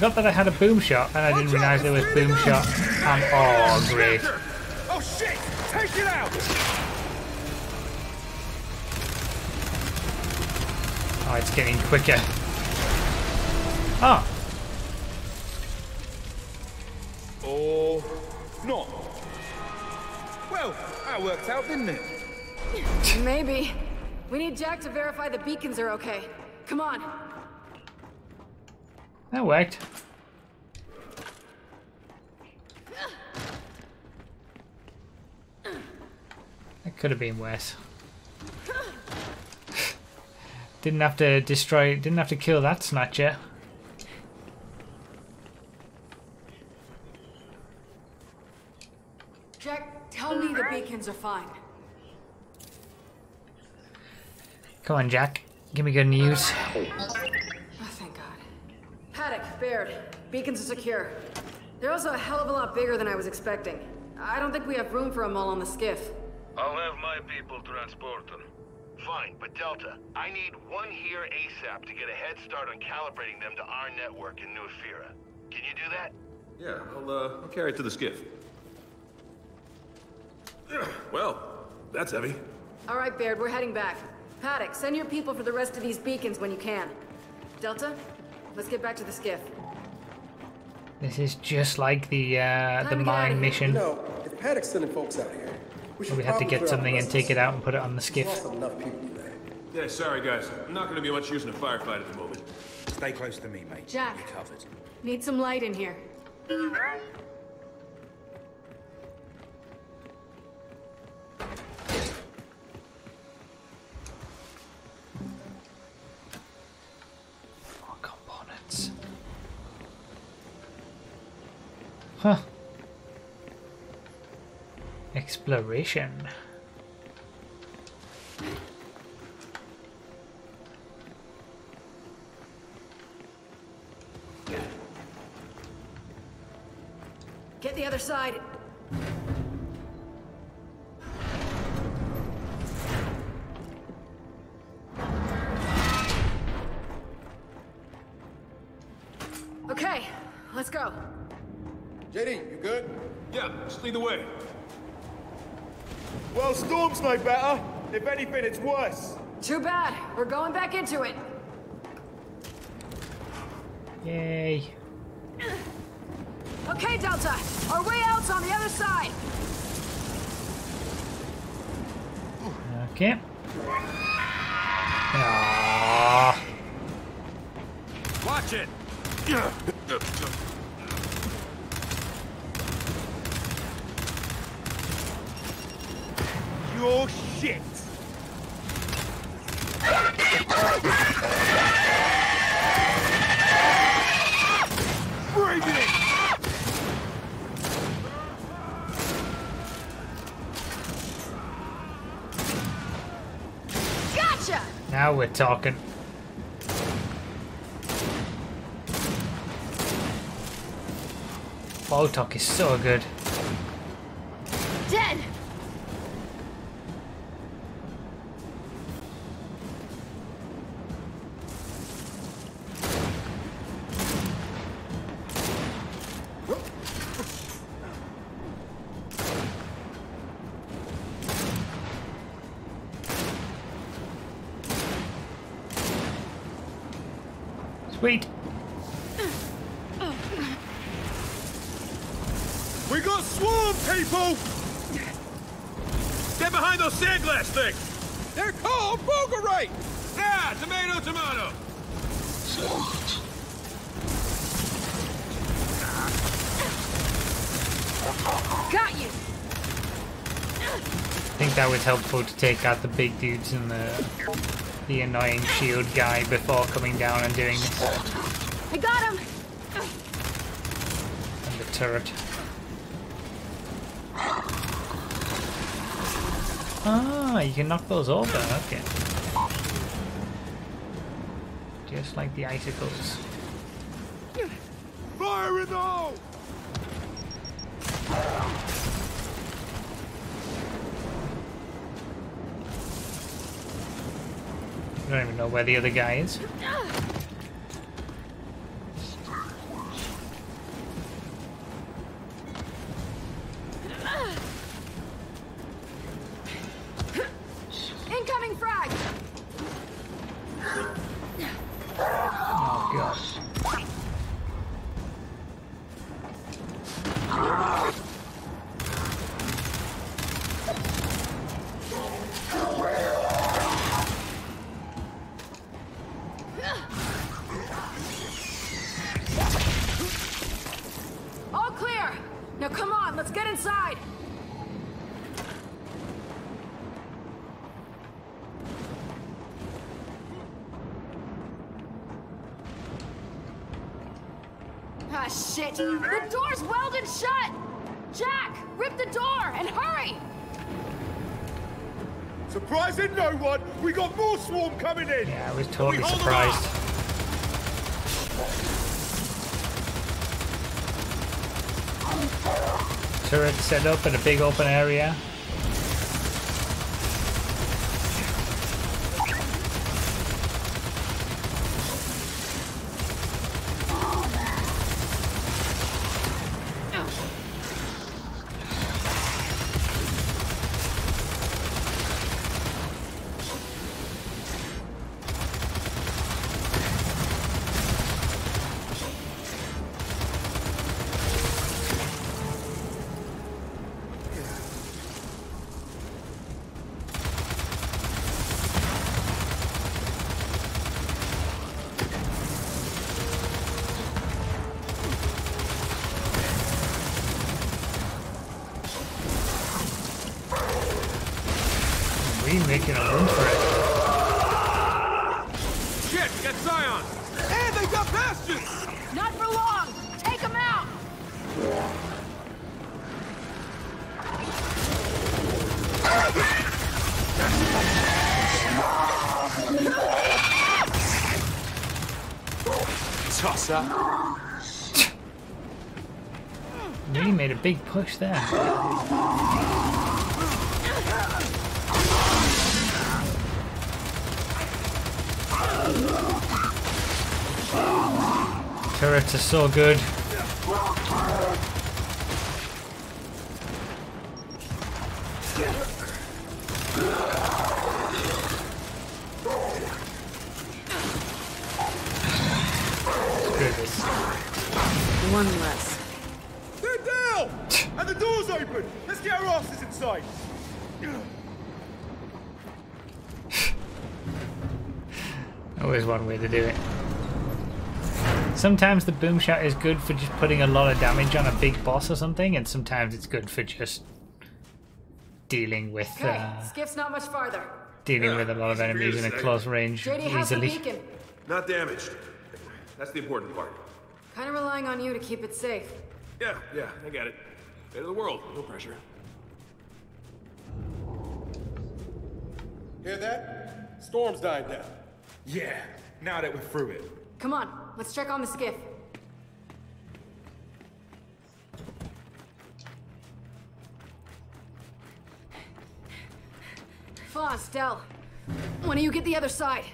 Forgot that I had a boom shot and I didn't realise there was boom shot and oh great. Oh shit! Take it out! Oh it's getting quicker. Oh, Or not. Well, that worked out, didn't it? Maybe. We need Jack to verify the beacons are okay. Come on. that worked. Could have been worse. Didn't have to destroy, didn't have to kill that snatcher. Jack, tell me the beacons are fine. Come on, Jack. Give me good news. Oh, thank God. Paddock, Baird, beacons are secure. They're also a hell of a lot bigger than I was expecting. I don't think we have room for them all on the skiff. I'll have my people transport them. Fine, but Delta, I need one here ASAP to get a head start on calibrating them to our network in New Ephyra. Can you do that? Yeah, I'll, uh, I'll carry it to the skiff. Well, that's heavy. All right, Baird, we're heading back. Paddock, send your people for the rest of these beacons when you can. Delta, let's get back to the skiff. This is just like the uh, Time the to get outta mine mission. You know, if Paddock's sending folks out here, we should where we have to get something and take it out and put it on the skiff. lost enough people today. Yeah, sorry guys. I'm not gonna be much use in a firefight at the moment. Stay close to me, mate. Jack. You're covered. Need some light in here. More components. Huh. Exploration. Get the other side. Okay, let's go. JD, you good? Yeah, just lead the way. Well, Storm's no better. If anything, it's worse. Too bad. We're going back into it. Yay. Okay, Delta. Our way out's on the other side. Okay. Ah. Watch it. Your shit. Bring it! Gotcha! Now we're talking. Boltok is so good. Sweet. We got swarm, people! Get behind those sandglass things! They're called Bogarite! Yeah, tomato, tomato! Got you! I think that was helpful to take out the big dudes and the the annoying shield guy before coming down and doing this. I got him! And the turret. Ah, you can knock those over, okay. Just like the icicles. Where the other guy is. Yeah, I was Can we totally hold 'em off? surprised. Turret set up in a big open area. Push there. Turrets are so good. Screw this. One less. They're down! and the door's open! Let's get our asses inside! Always one way to do it. Sometimes the boom shot is good for just putting a lot of damage on a big boss or something, and sometimes it's good for just dealing with Okay, uh, skiff's not much farther. dealing with a lot of enemies in a close range JD, how's the easily. beacon? Not damaged. That's the important part. Kind of relying on you to keep it safe. Yeah, yeah, I get it. End of the world, no pressure. Hear that? Storm's dying down. Yeah, now that we're through it. Come on, let's check on the skiff. Fahz, Del. When do you get the other side?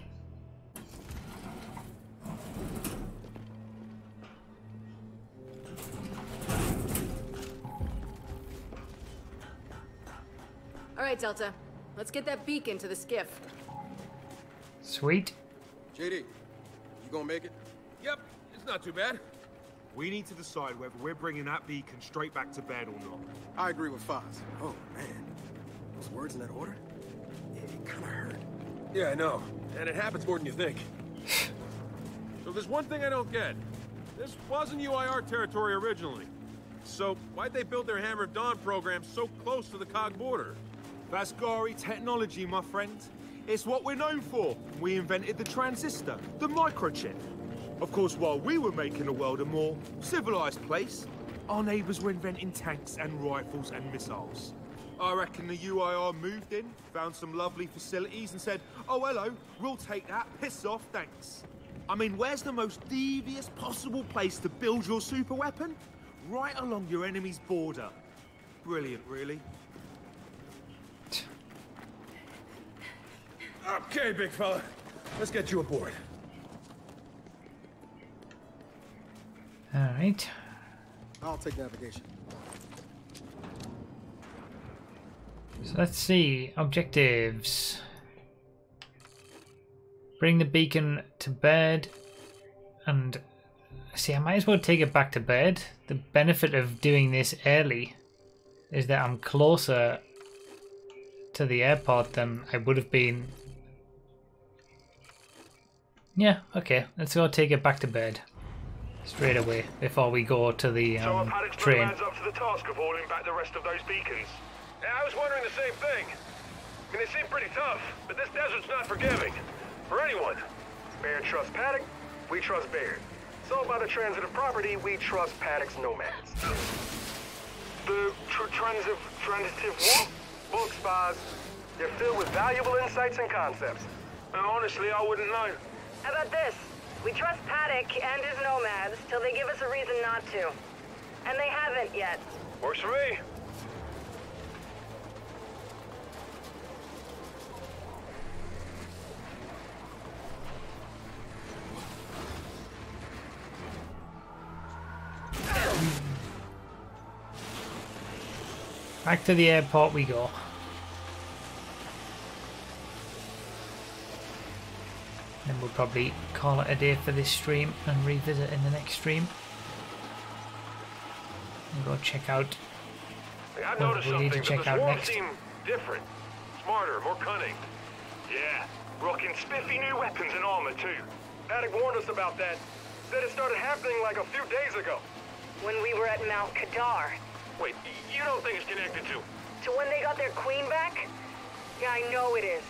All right, Delta. Let's get that beacon to the skiff. Sweet. JD, you gonna make it? Yep, it's not too bad. We need to decide whether we're bringing that beacon straight back to Baird or not. I agree with Fahz. Oh, man. Those words in that order? It, it kinda hurt. Yeah, I know. And it happens more than you think. So there's one thing I don't get. This wasn't UIR territory originally. So why'd they build their Hammer of Dawn program so close to the COG border? Vascari technology, my friend. It's what we're known for. We invented the transistor, the microchip. Of course, while we were making the world a more civilized place, our neighbors were inventing tanks and rifles and missiles. I reckon the UIR moved in, found some lovely facilities and said, oh hello, we'll take that, piss off, thanks. I mean, where's the most devious possible place to build your super weapon? Right along your enemy's border. Brilliant, really. Okay, big fella. Let's get you aboard. Alright. I'll take navigation. So let's see. Objectives. Bring the beacon to Baird. And see, I might as well take it back to Baird. The benefit of doing this early is that I'm closer to the airport than I would have been. Yeah, okay. Let's go take it back to Baird. Straight away before we go to the So um, Paddock's train. up to the task of holding back the rest of those beacons. Yeah, I was wondering the same thing. I mean, they seem pretty tough, but this desert's not forgiving. For anyone. Baird trusts Paddock, we trust Baird. So by the transitive property, we trust Paddock's nomads. The tr transitive, transitive what? Book spies. They're filled with valuable insights and concepts. And honestly, I wouldn't know. How about this? We trust Paddock and his nomads till they give us a reason not to. And they haven't yet. Works for me. Back to the airport we go. Then we'll probably call it a day for this stream and revisit in the next stream. And go check out I noticed we need to that check the out swarm next. seem different, smarter, more cunning. Yeah, rocking spiffy new weapons and armor too. Paddock warned us about that. Said it started happening like a few days ago. When we were at Mount Kadar. Wait, you don't think it's connected to? To when they got their queen back? Yeah, I know it is.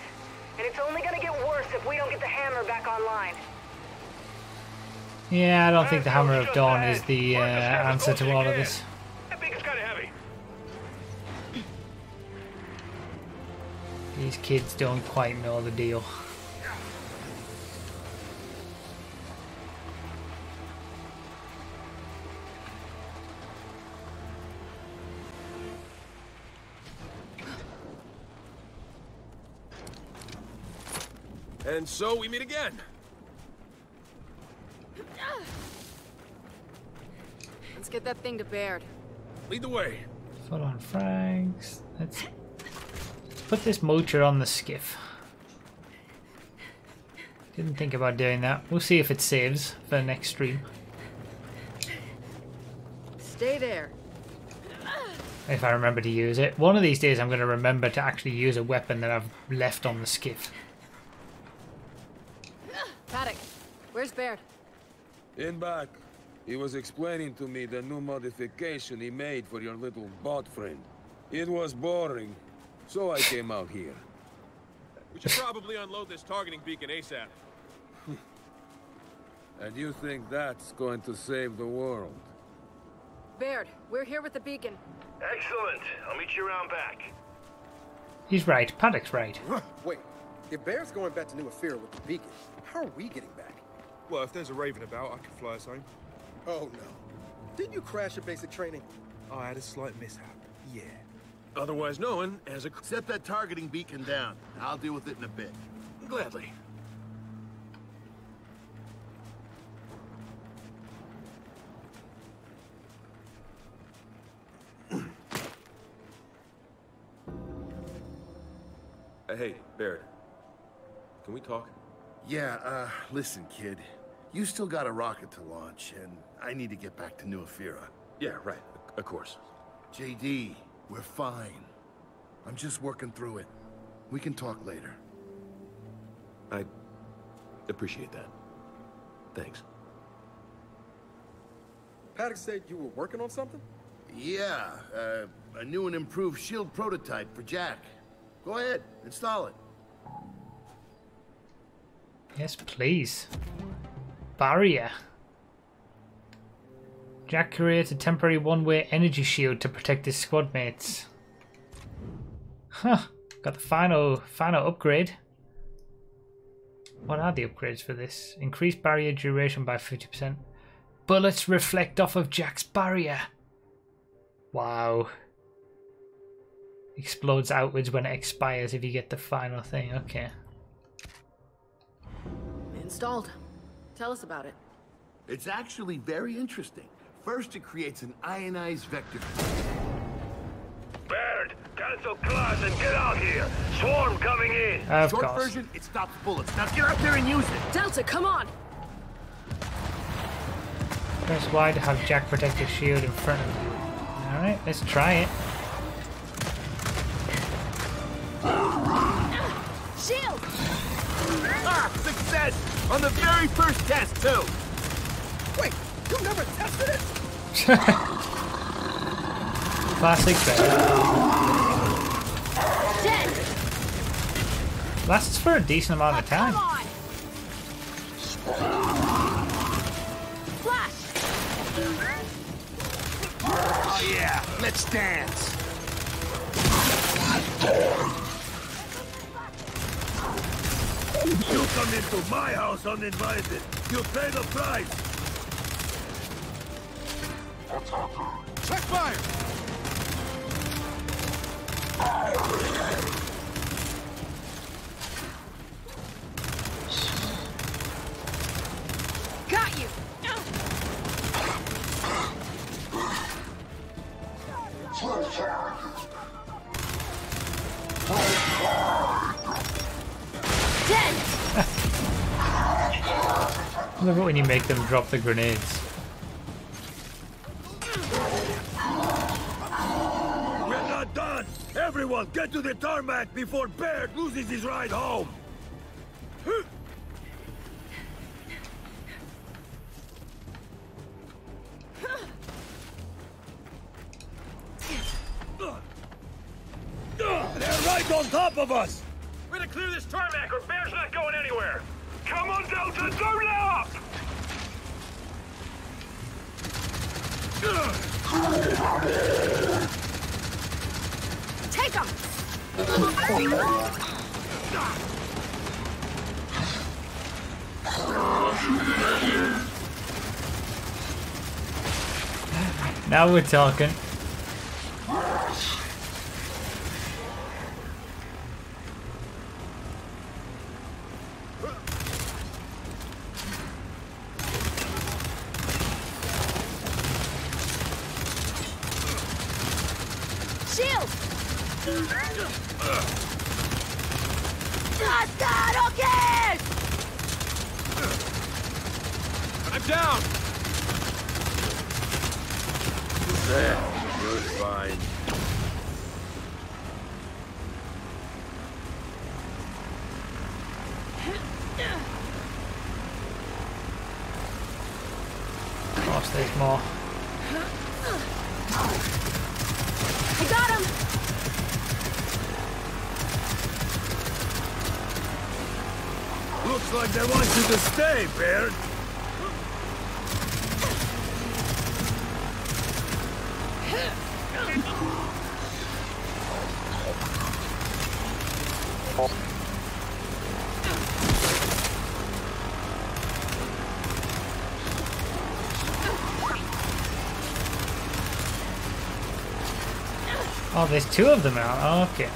And it's only gonna get worse if we don't get the hammer back online. Yeah, I don't think the Hammer of Dawn is the uh, answer to all of this. That beacon's kind of heavy. These kids don't quite know the deal. And so we meet again. Let's get that thing to Baird. Lead the way. Full on frags. Let's put this motor on the skiff. Didn't think about doing that. We'll see if it saves for the next stream. Stay there. If I remember to use it. One of these days I'm going to remember to actually use a weapon that I've left on the skiff. Paddock, where's Baird? In back. He was explaining to me the new modification he made for your little bot friend. It was boring, so I came out here. We should probably unload this targeting beacon ASAP. And you think that's going to save the world? Baird, we're here with the beacon. Excellent. I'll meet you around back. He's right. Paddock's right. Wait, if Baird's going back to New Ephyra with the beacon, how are we getting back? Well, if there's a Raven about, I can fly us home. Oh no. Didn't you crash your basic training? I had a slight mishap. Yeah. Otherwise known as a... Set that targeting beacon down. I'll deal with it in a bit. Gladly. Hey, Baird. Can we talk? Yeah, uh, listen, kid. You still got a rocket to launch, and I need to get back to New Ephyra. Yeah, right. Of course. JD, we're fine. I'm just working through it. We can talk later. I appreciate that. Thanks. Paddock said you were working on something? Yeah, uh, a new and improved shield prototype for Jack. Go ahead, install it. Yes, please. Barrier. Jack creates a temporary one-way energy shield to protect his squad mates. Huh. Got the final final upgrade. What are the upgrades for this? Increased barrier duration by 50%. Bullets reflect off of Jack's barrier. Wow. Explodes outwards when it expires if you get the final thing. Okay. Installed. Tell us about it. It's actually very interesting. First, it creates an ionized vector. Baird, cancel class and get out here. Swarm coming in. Of Short course. version, it stops bullets. Now get out there and use it. Delta, come on! Press Y to have Jack protect his shield in front of you. Alright, let's try it. Shield! Ah, success! On the very first test, too. Wait, you never tested it? Classic Baird. Dead! Lasts for a decent amount of time. Flash! Oh yeah, let's dance. You come into my house uninvited. You pay the price. Check fire! I love it when you make them drop the grenades. We're not done. Everyone, get to the tarmac before Baird loses his ride home. They're right on top of us. We're gonna clear this tarmac or Baird's not going anywhere. Come on, Delta, don't let up. Take him! Now we're talking. There's two of them now. Oh, okay.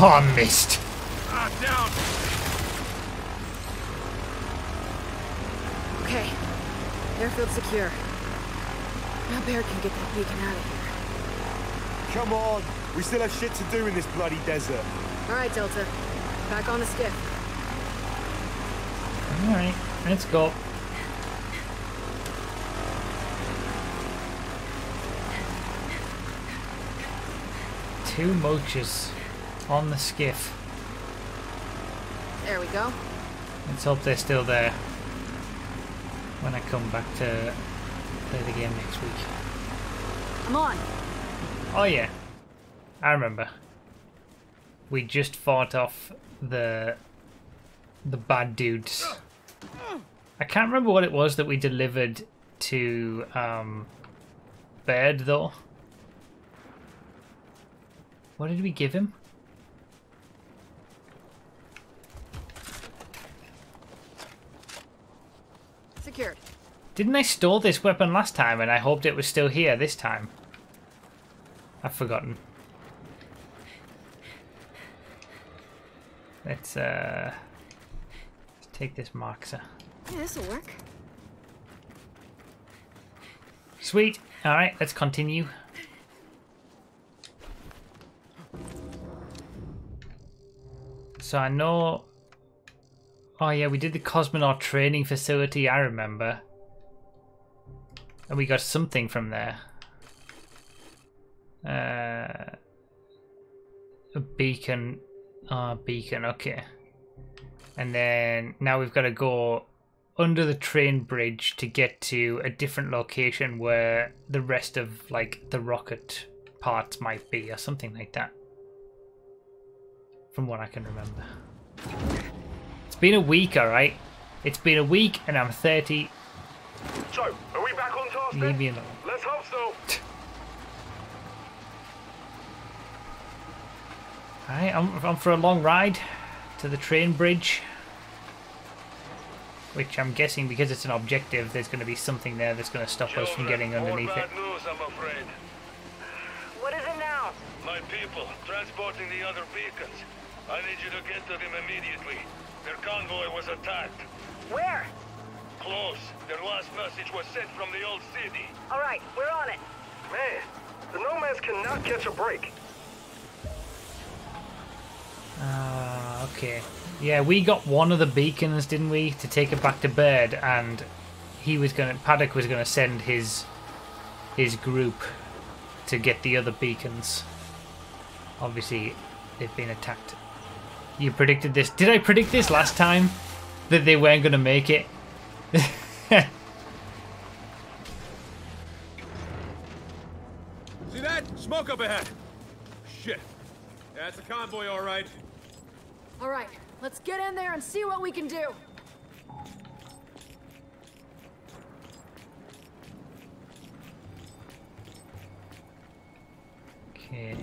Oh, I missed. Ah, down! Okay. Airfield secure. Now Baird can get that beacon out of here. Come on, we still have shit to do in this bloody desert. All right, Delta. Back on the skiff. Alright, let's go. Two moches on the skiff. There we go. Let's hope they're still there when I come back to play the game next week. I'm on. Oh yeah, I remember. We just fought off the the bad dudes. I can't remember what it was that we delivered to um, Baird though. What did we give him? Secured. Didn't I store this weapon last time and I hoped it was still here this time? I've forgotten. Let's uh let's take this marker. Yeah, this'll work. Sweet. Alright, let's continue. So I know Oh yeah, we did the cosmonaut training facility, I remember. And we got something from there. Uh, a beacon. Ah, beacon, okay. And then now we've got to go under the train bridge to get to a different location where the rest of like the rocket parts might be or something like that. From what I can remember. It's been a week, alright? It's been a week and I'm 30. So, are we back on Leave then? me alone. Let's hope so. Alright, I'm, I'm for a long ride to the train bridge. Which I'm guessing because it's an objective, there's going to be something there that's going to stop us from getting underneath it. bad news, I'm afraid. What is it now? My people, transporting the other beacons. I need you to get to them immediately. Their convoy was attacked. Where? Close. Their last message was sent from the old city. All right, we're on it. Man, the Nomads cannot catch a break. Ah, okay. Yeah, we got one of the beacons, didn't we, to take it back to bed, and he was gonna, Paddock was gonna send his his group to get the other beacons. Obviously, they've been attacked. You predicted this. Did I predict this last time? That they weren't gonna make it? See that? Smoke up ahead. Shit. That's a convoy, all right. All right, let's get in there and see what we can do. Okay.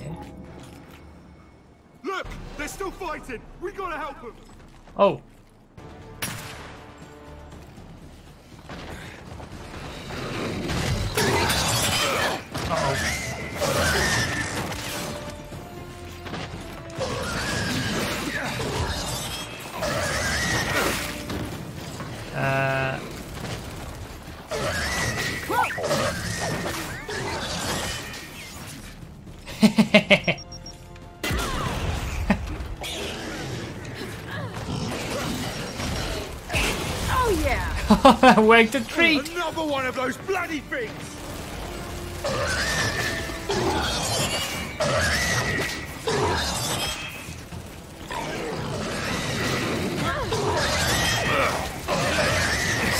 Look! They're still fighting! We gotta help them! Oh. Uh, oh yeah! Worked a treat! Another one of those bloody things!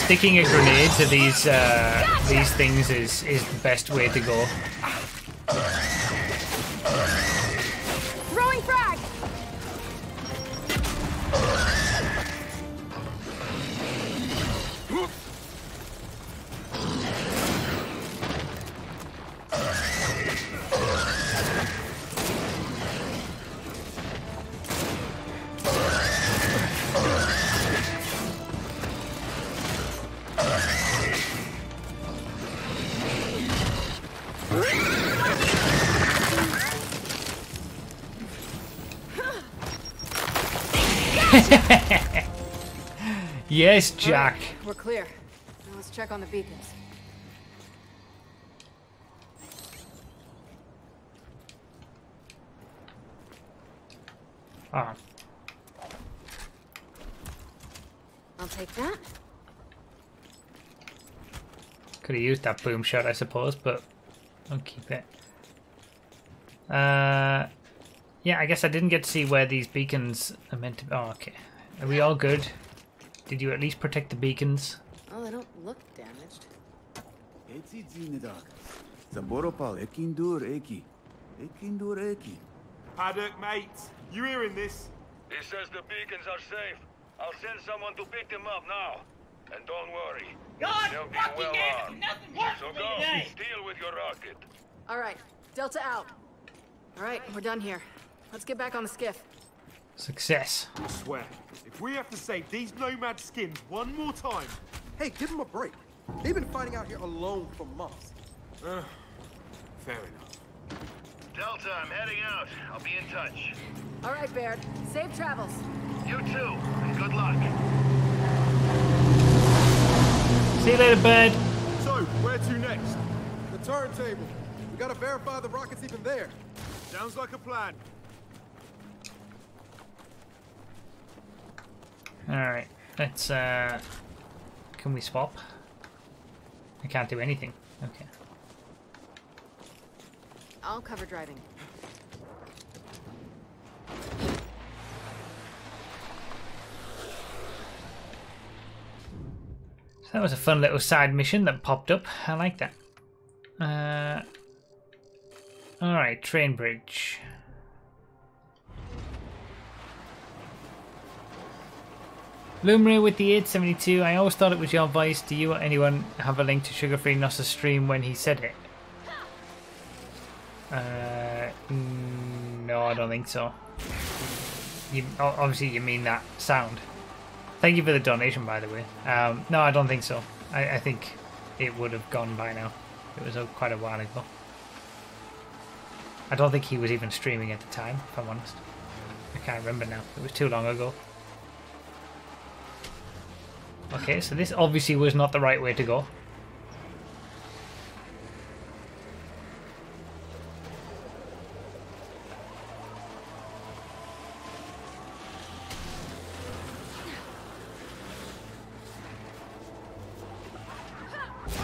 Sticking a grenade to these uh, these things is is the best way to go. yes, Jack. We're clear. Now let's check on the beacons. Ah, I'll take that. could have used that boom shot, I suppose, but I'll keep it. Uh, yeah, I guess I didn't get to see where these beacons are meant to. Oh, okay. Are we all good? Did you at least protect the beacons? Oh, they don't look damaged. Eti zinidag. Zamboropal ekindur eki. Ekindur eki. Paddock, mate, you hearing this? He says the beacons are safe. I'll send someone to pick them up now. And don't worry. God They'll be fucking well damn armed. nothing works So for go, today. deal with your rocket. All right, Delta out. All right, we're done here. Let's get back on the skiff. Success. I swear, if we have to save these nomad skins one more time... Hey, give them a break. They've been fighting out here alone for months. Uh, fair enough. Delta, I'm heading out. I'll be in touch. All right, Baird. Safe travels. You too, and good luck. See you later, Baird. So, where to next? The turntable. We gotta verify the rocket's even there. Sounds like a plan. Alright, let's, uh... Can we swap? I can't do anything. Okay. I'll cover driving. So that was a fun little side mission that popped up. I like that. Uh, Alright, train bridge. Lumria with the 872. I always thought it was your voice. Do you or anyone have a link to Sugar Free Nossa stream when he said it? Uh, no, I don't think so. You obviously you mean that sound. Thank you for the donation, by the way. Um, no, I don't think so. I, I think it would have gone by now. It was uh, quite a while ago. I don't think he was even streaming at the time, if I'm honest. I can't remember now. It was too long ago. Okay, so this obviously was not the right way to go.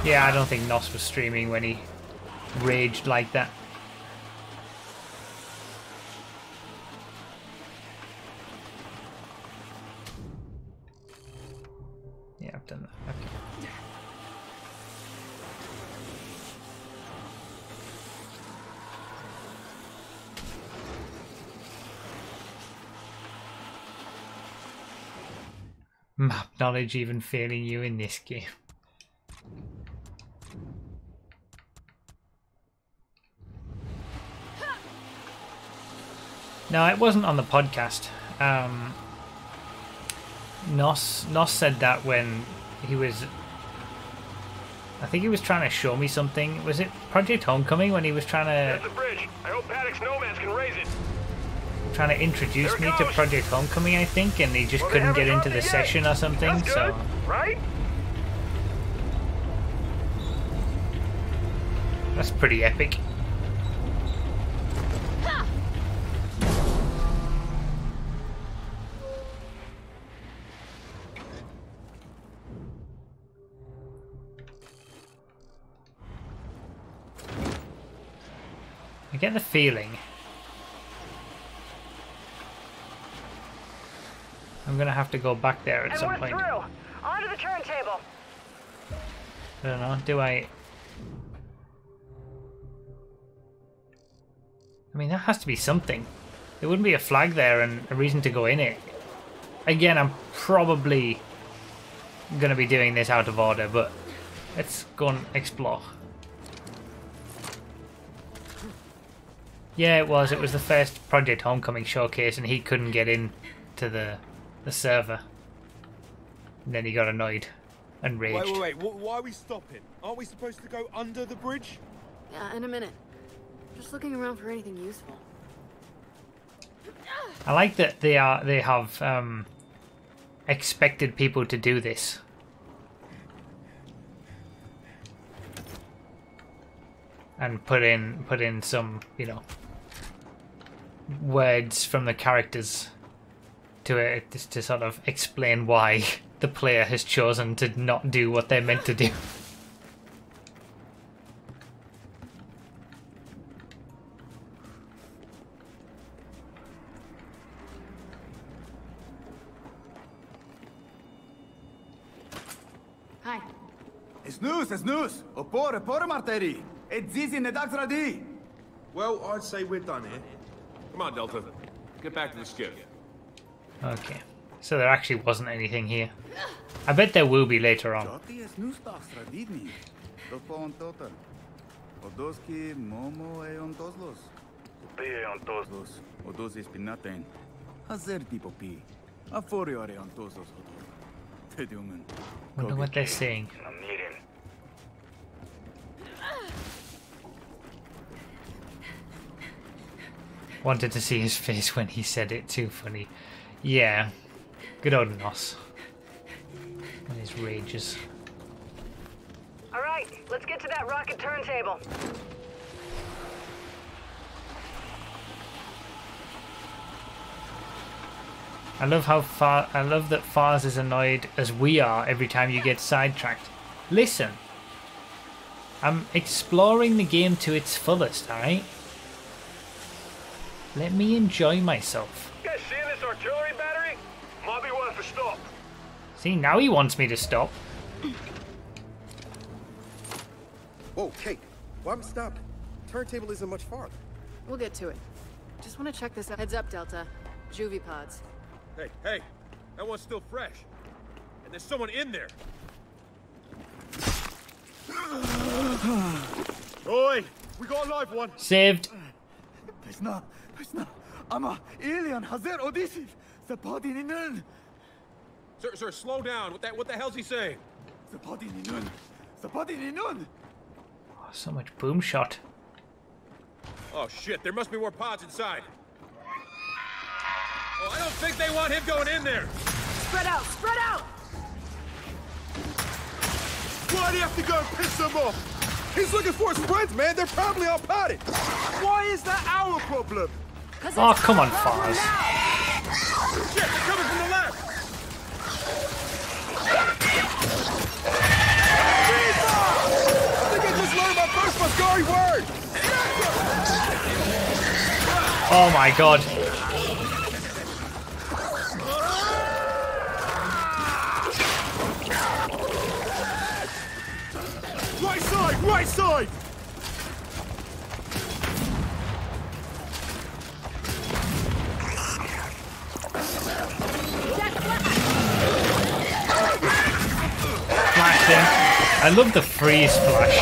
Yeah, I don't think Nos was streaming when he raged like that. I've done that. Okay. Map knowledge even failing you in this game. No, it wasn't on the podcast. Um, Nos Nos said that when he was. I think he was trying to show me something. Was it Project Homecoming when he was trying That's to bridge. I hope Paddock's nomads can raise it. trying to introduce me to Project Homecoming? I think, and he just Well, couldn't get into the yet. session or something. That's So good, right? that's pretty epic. Get the feeling I'm gonna have to go back there at And some point. through. Onto the turntable. I don't know. Do I? I mean, that has to be something. There wouldn't be a flag there and a reason to go in it. Again, I'm probably gonna be doing this out of order, but let's go and explore. Yeah, it was. It was the first Project Homecoming showcase, and he couldn't get in to the the server. And then he got annoyed and raged. Wait, wait, wait. Why are we stopping? Aren't we supposed to go under the bridge? Yeah, in a minute. Just looking around for anything useful. I like that they are they have um, expected people to do this. And put in put in some, you know, words from the characters to it just to sort of explain why the player has chosen to not do what they're meant to do. Hi. Snus, snus. Opore, opore marteri. Et zizi nedax radi. Well, I'd say we're done here. Come on, Delta. Get back to the skiff. Okay. So there actually wasn't anything here. I bet there will be later on. Joti snus tax radidni. Wanted to see his face when he said it. Too funny. Yeah. Good old Nos. And his rages. All right, let's get to that rocket turntable. I love how far. I love that Fahz is annoyed as we are every time you get sidetracked. Listen. I'm exploring the game to its fullest, alright? Let me enjoy myself. You guys seeing this artillery battery? Might be worth a stop. See, now he wants me to stop. Whoa, Kate. Why are we stopping? Turntable isn't much farther. We'll get to it. Just want to check this out. Heads up, Delta. Juvie pods. Hey, hey. That one's still fresh. And there's someone in there. Oi! We got a live one. Saved. Pesna, pesna. Ama alien hazer odisif. Zapadi ninun. Sir, sir, slow down. What the, what the hell's he saying? Zapadi ninun. Zapadi ninun. Oh, so much boom shot. Oh, shit. There must be more pods inside. Oh, I don't think they want him going in there. Spread out, spread out! Why do you have to go and piss them off? He's looking for his friends, man. They're probably all potted. Why is that our problem? Oh, come on, word. Oh my god. Right side, right side. I love the freeze flash.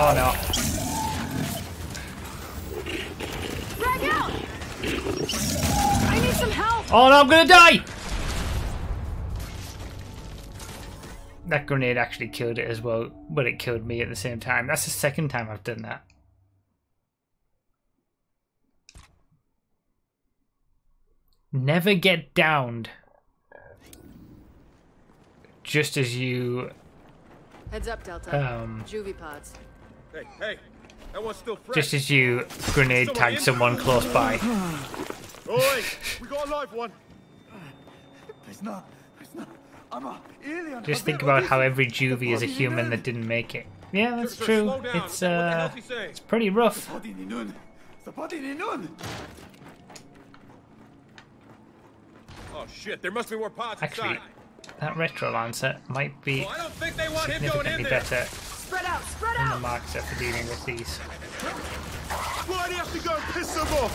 Oh no. Oh no, I'm gonna die! That grenade actually killed it as well, but it killed me at the same time. That's the second time I've done that. Never get downed. Just as you Heads up, Delta. Um, Juvie pods. Hey, hey, that one's still fresh. just as you grenade tag someone close by. Oi, we got a live one. It's not. It's not. I'm a alien. Just think about how every juvie is a human that didn't make it. Yeah, that's Sir, sir, true. It's uh, hell's he saying? it's pretty rough. Oh shit, there must be more pods Actually, inside. that retro lancer might be Well, I don't think they want him going in significantly there. better Spread out, spread than the out! Markza for dealing with these. Why'd he have to go and piss him off?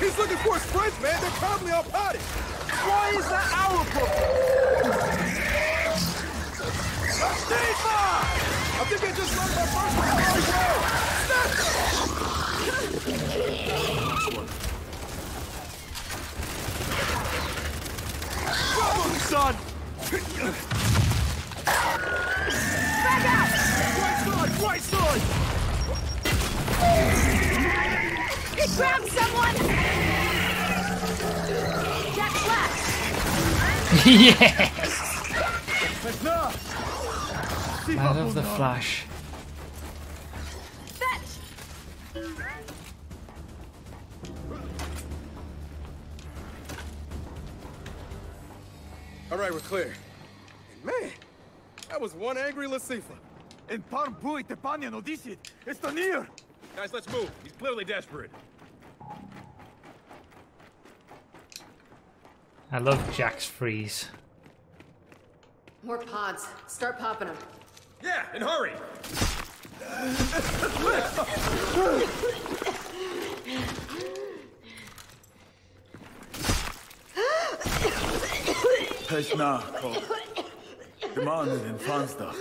He's looking for his friends, man. They're probably all potted. Why is that our problem? Latifah! I think I just learned my first Snatch! Come on, son! Frag out! Right side, right side! He grabbed someone! Jack Flash! yes! I love the flash. All right, we're clear. And Man, that was one angry Latifah. And pan bui te panie no disit. It's the near. Guys, let's move. He's clearly desperate. I love Jack's freeze. More pods. Start popping them. Yeah, and hurry. Pesna, ko. Demanen in Fansdag.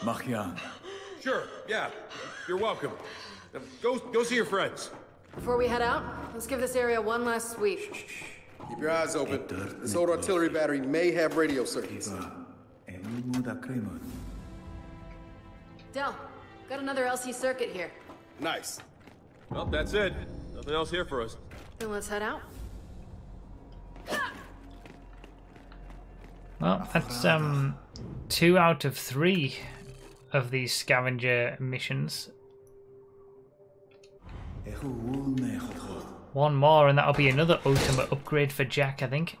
Machian. Sure, yeah. You're welcome. Now, go, go see your friends. Before we head out, let's give this area one last sweep. Keep your eyes open. This old artillery battery may have radio circuits. Del, got another LC circuit here. Nice. Well, that's it. Nothing else here for us. Then let's head out. Well, that's um two out of three of these scavenger missions. One more, and that'll be another ultimate upgrade for Jack, I think.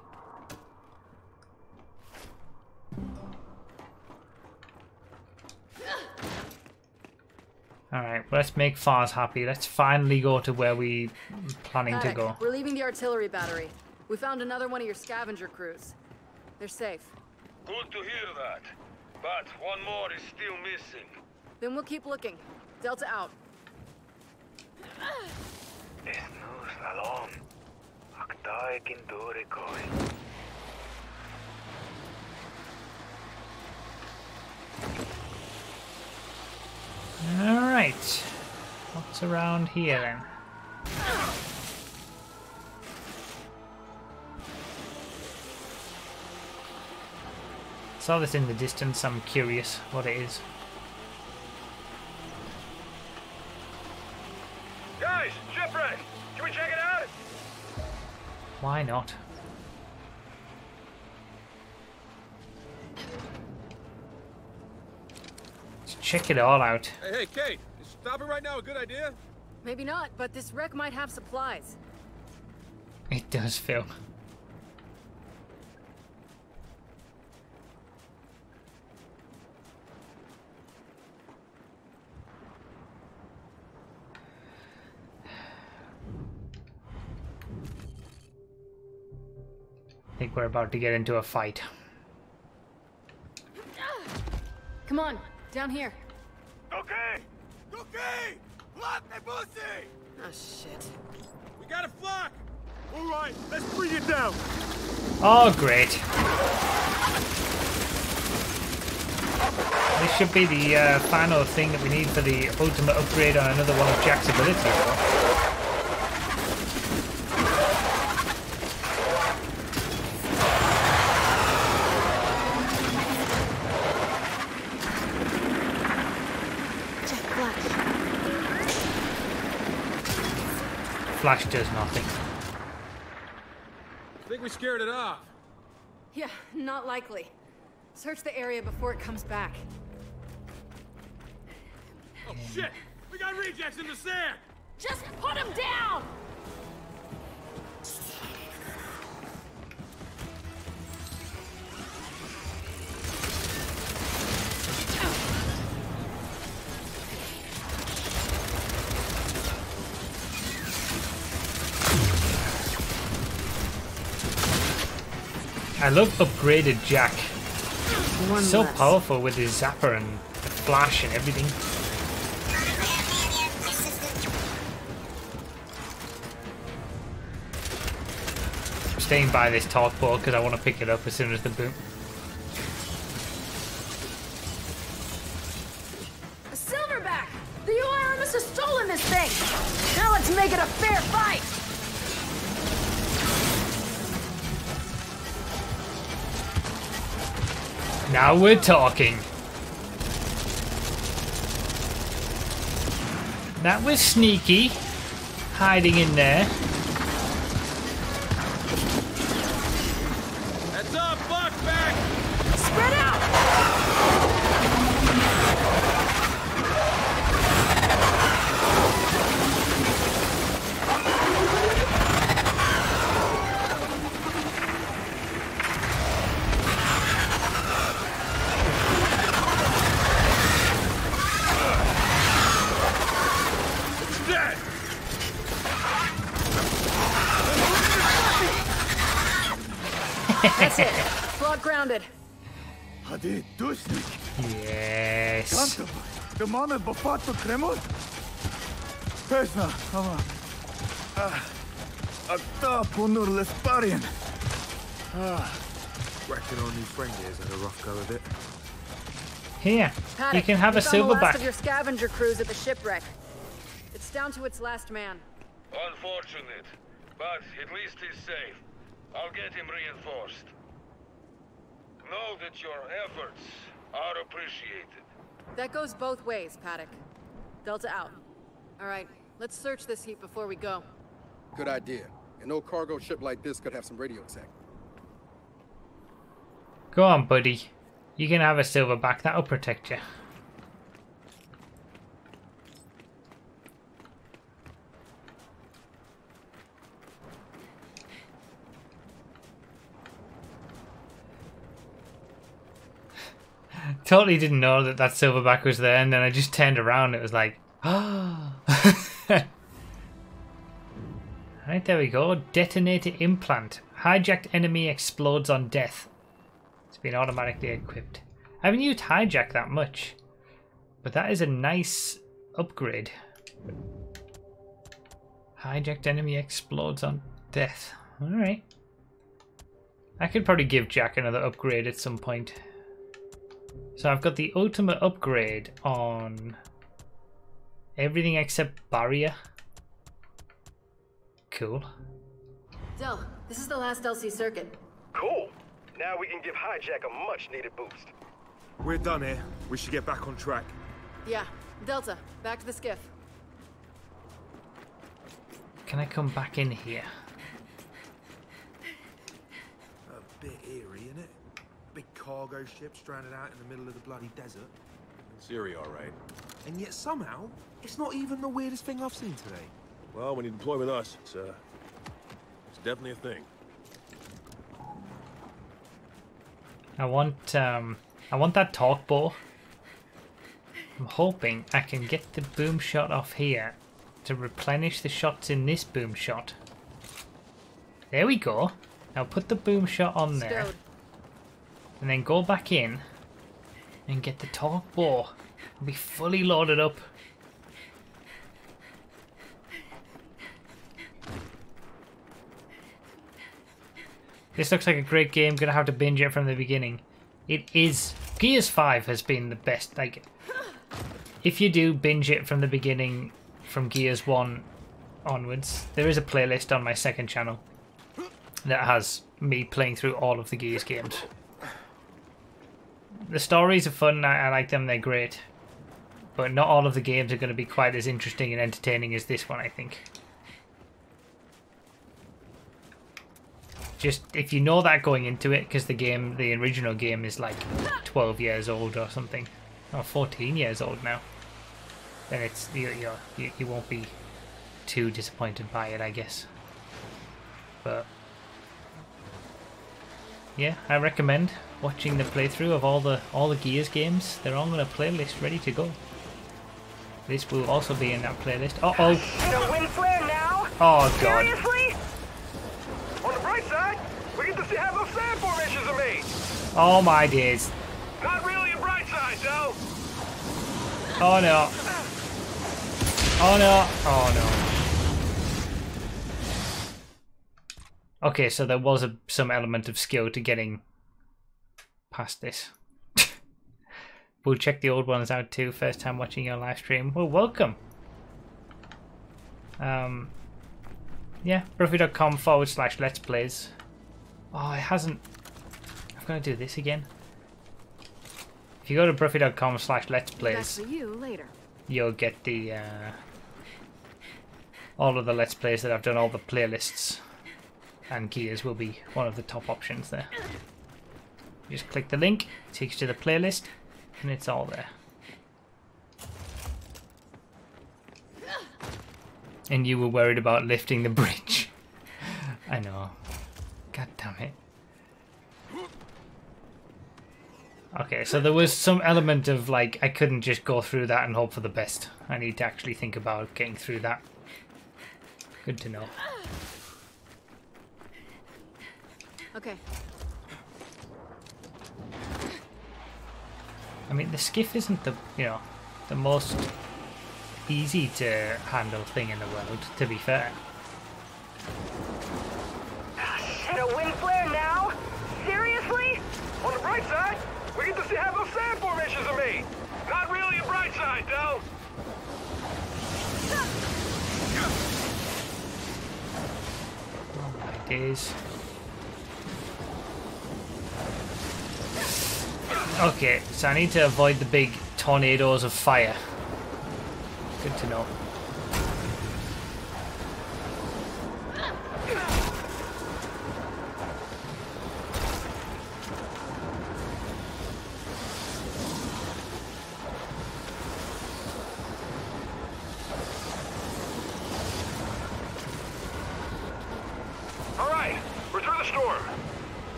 Alright, let's make Fahz happy. Let's finally go to where we planning to go. We're leaving the artillery battery. We found another one of your scavenger crews. They're safe. Good to hear that. But one more is still missing. Then we'll keep looking. Delta out. Esnus lalom. Aktae kindure koi. Alright. What's around here then? Saw this in the distance, I'm curious what it is. Guys, shipwreck! Can we check it out? Why not? Let's check it all out. Hey, hey, Kate. Is stopping right now a good idea? Maybe not, but this wreck might have supplies. It does feel. Think we're about to get into a fight. Come on, down here. Okay. Okay! Block the pussy! Oh shit. We got a flock! All right, let's bring it down. Oh, great. This should be the uh, final thing that we need for the ultimate upgrade on another one of Jack's abilities. Flash does nothing. I think we scared it off. Yeah, not likely. Search the area before it comes back. Oh shit! We got rejects in the sand! Just put him down! I love upgraded Jack. One so less. powerful with his zapper and the flash and everything. I'm staying by this Torque Bow because I want to pick it up as soon as the boom. Now we're talking. That was sneaky. Hiding in there. Demone bofato kremot. Pesna, ama. Ah, Akta punur lesparian. Ah. Reckon our new friend here's had a rough go of it. Here, Paddock, you can have a we found the last silverback. of your scavenger crews at the shipwreck. It's down to its last man. Unfortunate, but at least he's safe. I'll get him reinforced. Know that your efforts are appreciated. That goes both ways, Paddock. Delta out. All right, let's search this heap before we go. Good idea. An old cargo ship like this could have some radio tech. Go on, buddy. You can have a silverback. That'll protect you. Totally didn't know that that silverback was there, and then I just turned around. It was like, oh. right there we go. Detonator implant. Hijacked enemy explodes on death. It's been automatically equipped. I haven't used hijack that much, but that is a nice upgrade. Hijacked enemy explodes on death. All right. I could probably give Jack another upgrade at some point. So I've got the ultimate upgrade on everything except barrier. Cool. Del, this is the last LC circuit. Cool. Now we can give Hijack a much-needed boost. We're done here. We should get back on track. Yeah, Delta, back to the skiff. Can I come back in here? A bit eerie, isn't it? Big cargo ship stranded out in the middle of the bloody desert. Syria, all right. And yet somehow, it's not even the weirdest thing I've seen today. Well, when you deploy with us, it's, uh, it's definitely a thing. I want um I want that Torque Bow. I'm hoping I can get the boom shot off here to replenish the shots in this boom shot. There we go. Now put the boom shot on there. Stowed. And then go back in and get the torque bow. I'll be fully loaded up. This looks like a great game. Gonna have to binge it from the beginning. It is. Gears 5 has been the best. Like, if you do binge it from the beginning, from Gears 1 onwards, there is a playlist on my second channel that has me playing through all of the Gears games. The stories are fun, I, I like them, they're great. But not all of the games are going to be quite as interesting and entertaining as this one, I think. Just, if you know that going into it, because the game, the original game is like 12 years old or something, or 14 years old now, then it's, you, you, you won't be too disappointed by it, I guess. But, yeah, I recommend watching the playthrough of all the all the Gears games. They're all on a playlist ready to go. This will also be in that playlist. Uh oh. The wind flare now? Oh god. Seriously? On the bright side, we get to see how those sand formations are made. Oh my days. Not really a bright side, though. Oh no. Oh no. Oh no. Okay, so there was a, some element of skill to getting past this. we'll check the old ones out too. First time watching your live stream. Well, welcome. Um, yeah, Broughy.com forward slash let's plays. Oh, it hasn't. I'm gonna do this again. If you go to Broughy.com slash let's plays, you later. you'll get the uh, all of the let's plays that I've done, all the playlists, and Gears will be one of the top options there. You just click the link, it takes you to the playlist, and it's all there. And you were worried about lifting the bridge. I know. God damn it. Okay, so there was some element of like, I couldn't just go through that and hope for the best. I need to actually think about getting through that. Good to know. Okay. I mean, the skiff isn't the, you know, the most easy to handle thing in the world, to be fair. The wind flare now? Seriously? On the bright side, we get to see how those sand formations are made. Not really a bright side, though. Oh my days. Okay, so I need to avoid the big tornadoes of fire. Good to know.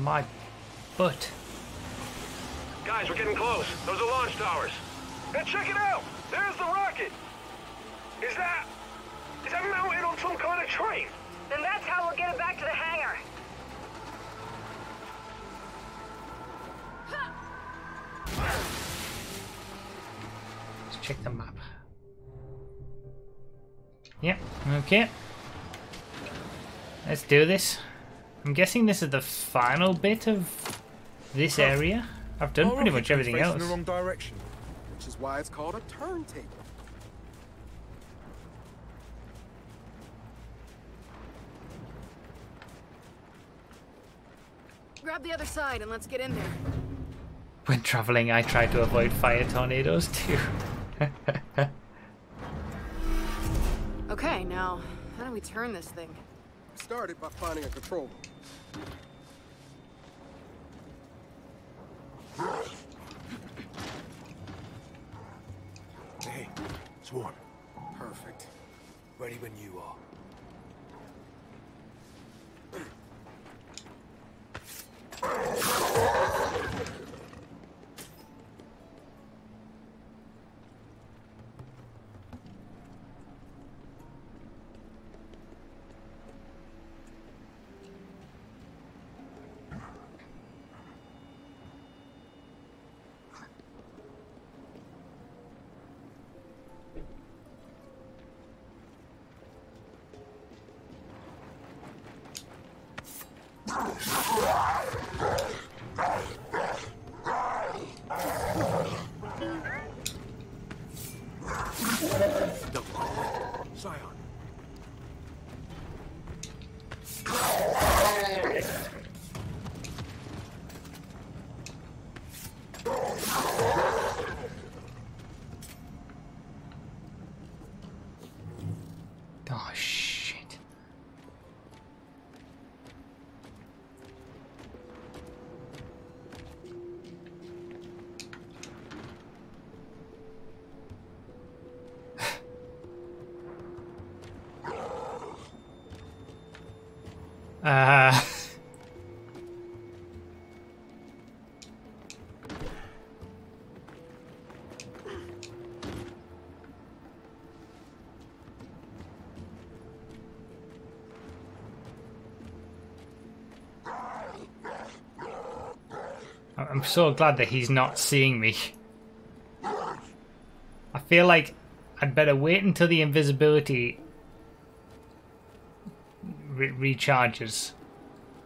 The my butt. Guys, we're getting close. Those are launch towers. And check it out. There's the rocket. Is that... Is that mounted on some kind of train? Then that's how we'll get it back to the hangar. Let's check the map. Yep, okay. Let's do this. I'm guessing this is the final bit of this area. I've done pretty much everything else. in the wrong direction. Which is why it's called a turntable. Grab the other side and let's get in there. When traveling, I try to avoid fire tornadoes too. Okay, now, how do we turn this thing? Started by finding a control room. Hey, it's warm. Perfect. Ready when you are. I'm so glad that he's not seeing me. I feel like I'd better wait until the invisibility re recharges.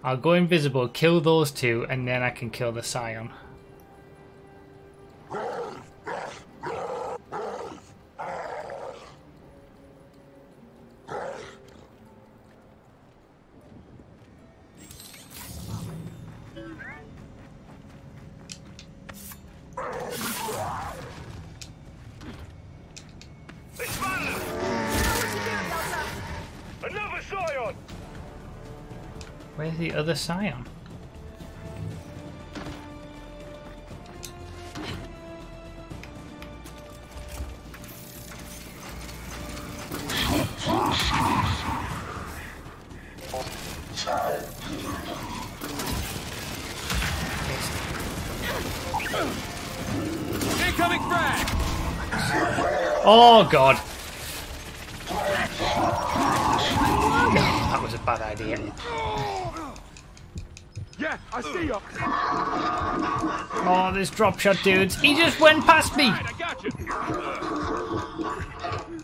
I'll go invisible, kill those two, and then I can kill the Scion. The Scion? Oh god. I see you. Oh, this drop shot dudes. He just went past me. I got you.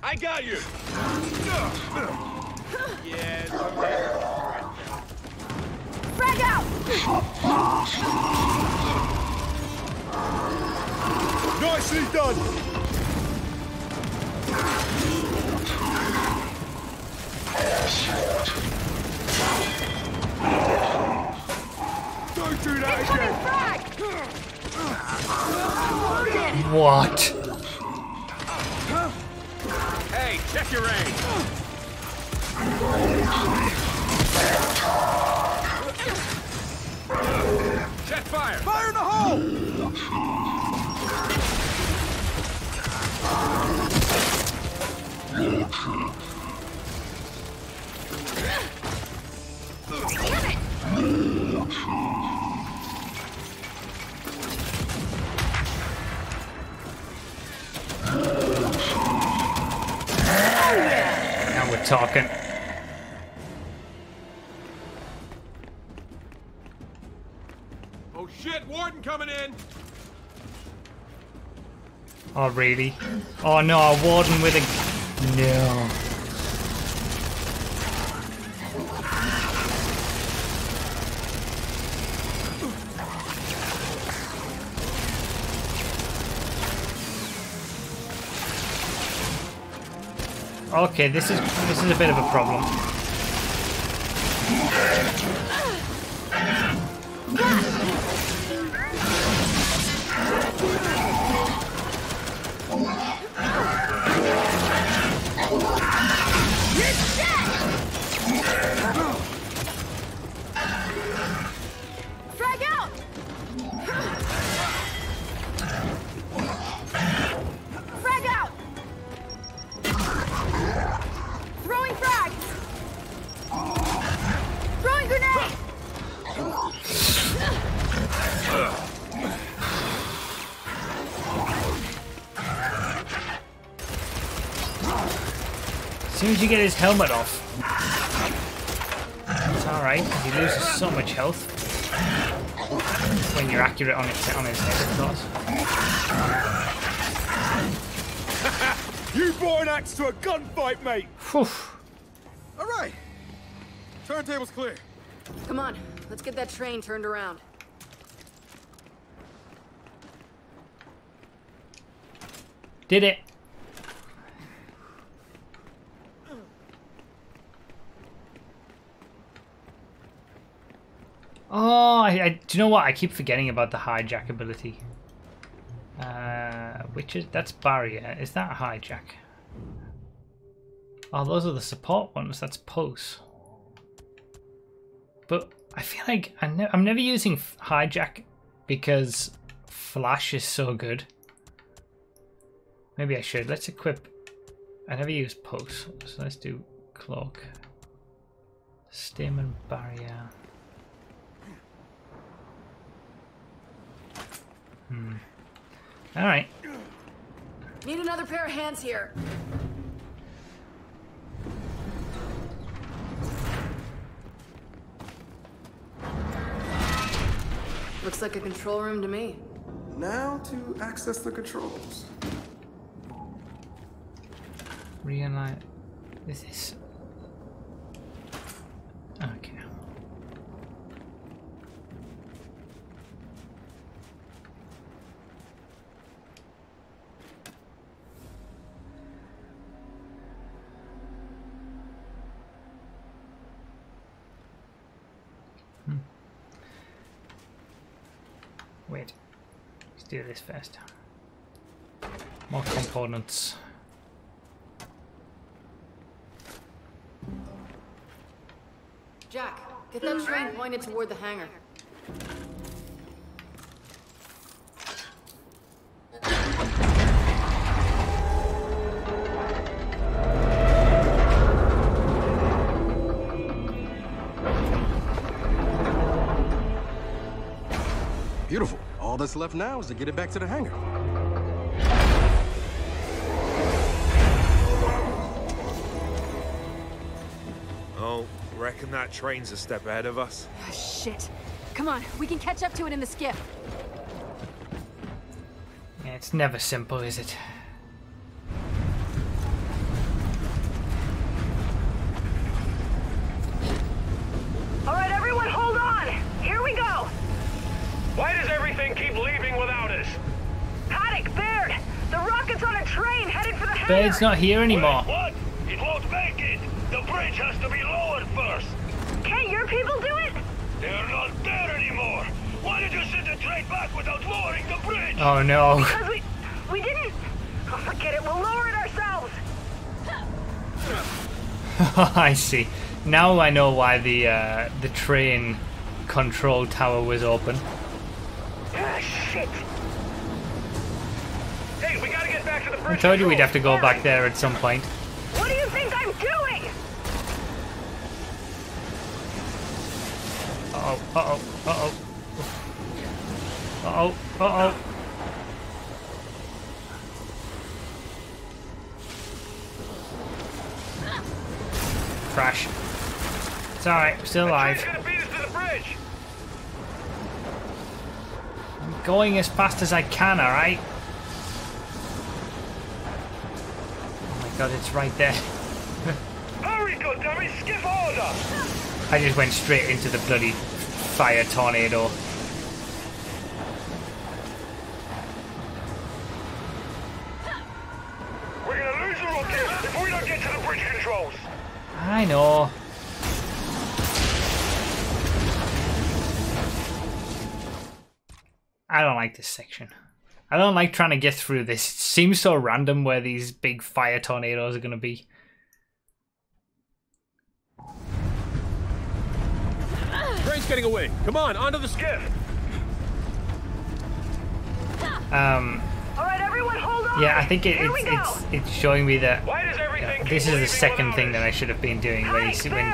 I got you. Yeah. Frag out! Nicely done! Don't What? Hey, check your aim. Check fire. Fire in the hole! Talking. Oh shit, Warden coming in. Oh, really? Oh no, a warden with a... No. Okay, this is this is a bit of a problem. Soon as you get his helmet off. It's alright, he loses so much health. When you're accurate on, it, on his head, of course. You brought an axe to a gunfight, mate! Whew. All right. Turntable's clear. Come on, let's get that train turned around. Did it. Oh, I, I, do you know what? I keep forgetting about the hijack ability. Uh, which is that's barrier. Is that a hijack? Oh, those are the support ones. That's pulse. But I feel like I ne I'm never using hijack because flash is so good. Maybe I should. Let's equip. I never use pulse, so let's do cloak. and barrier. Hmm. Alright. Need another pair of hands here. Looks like a control room to me. Now to access the controls. Realize. This is. Okay. Hmm. Wait. Let's do this first. More components. Jack, get that train pointed toward the hangar. That's left now is to get it back to the hangar. Oh, reckon that train's a step ahead of us. Ah, shit. Come on, we can catch up to it in the skiff. Yeah, it's never simple, is it? All right, everyone, hold on. Here we go. Why does everything keep leaving without us? Paddock, Baird, the rocket's on a train headed for the hangar. Baird's not here anymore. What? It won't make it. The bridge has to be lowered first. Can't your people do it? They're not there anymore. Why did you send the train back without lowering the bridge? Oh no. Because we, we didn't. Oh, forget it. We'll lower it ourselves. I see. Now I know why the uh, the train control tower was open. I told you we'd have to go back there at some point. What do you think I'm doing? Uh oh, uh oh, uh oh. Uh oh, uh oh. Crash. It's alright, we're still alive. Train's gonna beat us to the bridge. I'm going as fast as I can, alright? God, it's right there. Hurry, goddammit, skip order. I just went straight into the bloody fire tornado. We're gonna lose the rocket if we don't get to the bridge controls. I know. I don't like this section. I don't like trying to get through this. It seems so random where these big fire tornadoes are going to be. Train's getting away. Come on, onto the skiff. Um, All right, everyone, hold on. yeah, I think it, it's, it's it's showing me that Why does everything uh, this is the second thing that I should have been doing when, he, when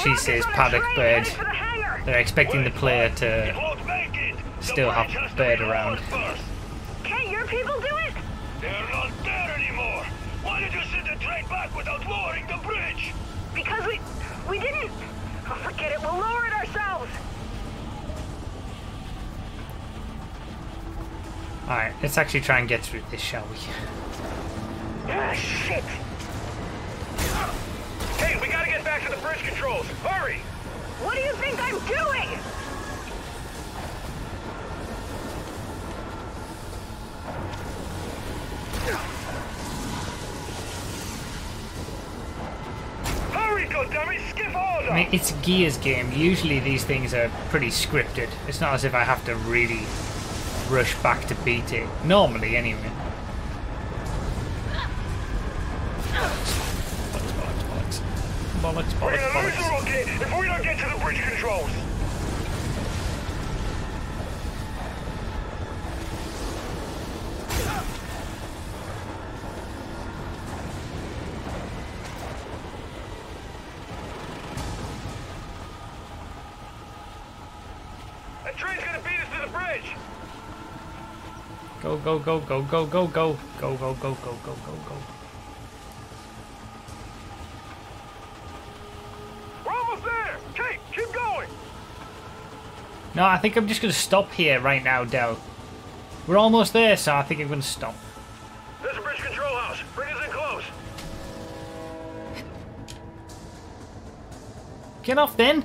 she says on paddock Baird. the. They're expecting the player to won't make it. The still have Baird be around. lowered First. Can't your people do it? They're not there anymore. Why did you send the train back without lowering the bridge? Because we, we didn't. Oh, forget it. We'll lower it ourselves. Alright, let's actually try and get through this, shall we? Ah, shit. Hey, we gotta get back to the bridge controls. Hurry! What do you think I'm doing? I mean, it's a Gears game. Usually these things are pretty scripted. It's not as if I have to really rush back to beat it. Normally, anyway. Bollocks, bollocks, We're gonna lose the rocket if we don't get to the bridge controls. Bridge! Go, go, go, go, go, go, go. Go, go, go, go, go, go, go. We're almost there! Kait, keep going! No, I think I'm just going to stop here right now, Del. We're almost there, so I think I'm going to stop. There's a bridge control house. Bring us in close. Get off then.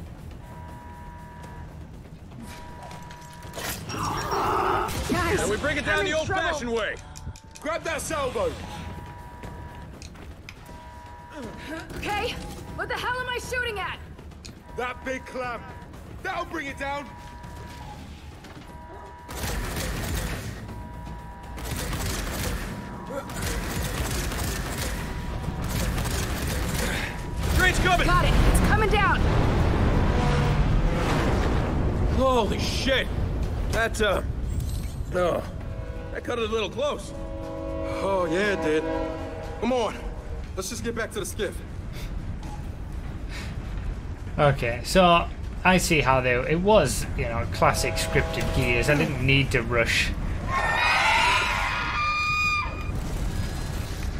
bring it down the old-fashioned way. Grab that salvo. Okay, what the hell am I shooting at? That big clamp! That'll bring it down! Train's coming! Got it, it's coming down. Holy shit! That's, uh... Oh, that cut it a little close. Oh, yeah, it did. Come on. Let's just get back to the skiff. okay. So I see how they. It was, you know, classic scripted Gears. I didn't need to rush.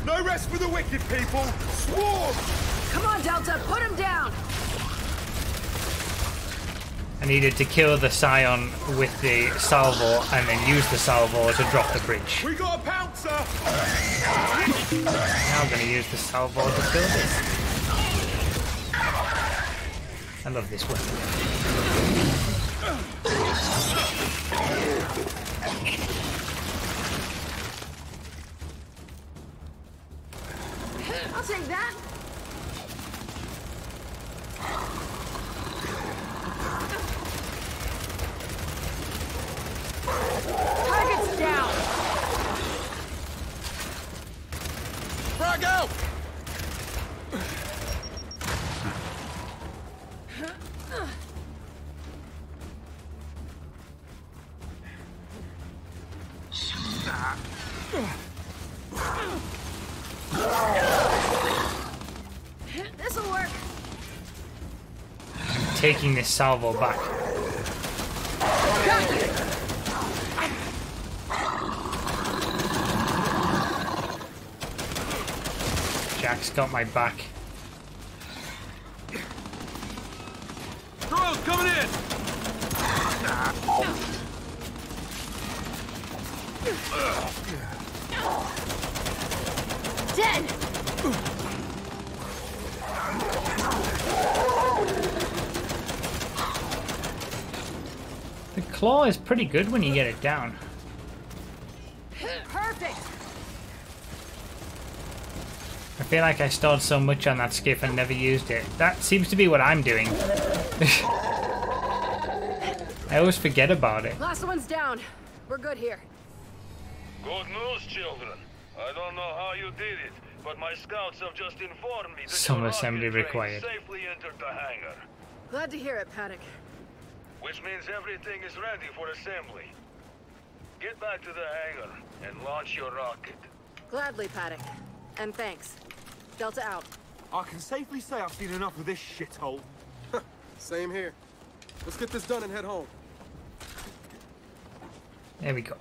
No rest for the wicked, people! Swarm! Come on, Delta, put him down. I needed to kill the Scion with the salvo and then use the salvo to drop the bridge. We got a pouncer! Now I'm going to use the salvo to kill this. I love this weapon. I'll take that. Taking this salvo back. Jack's got my back. Crow's coming in! Dead. The claw is pretty good when you get it down. Perfect. I feel like I stored so much on that skiff and never used it. That seems to be what I'm doing. I always forget about it. Last one's down. We're good here. Good news, children. I don't know how you did it, but my scouts have just informed me that Some your assembly required. safely entered the hangar, Glad to hear it, Paddock. Which means everything is ready for assembly. Get back to the hangar and launch your rocket. Gladly, Paddock. And thanks. Delta out. I can safely say I've seen enough of this shithole. Same here. Let's get this done and head home. There we go.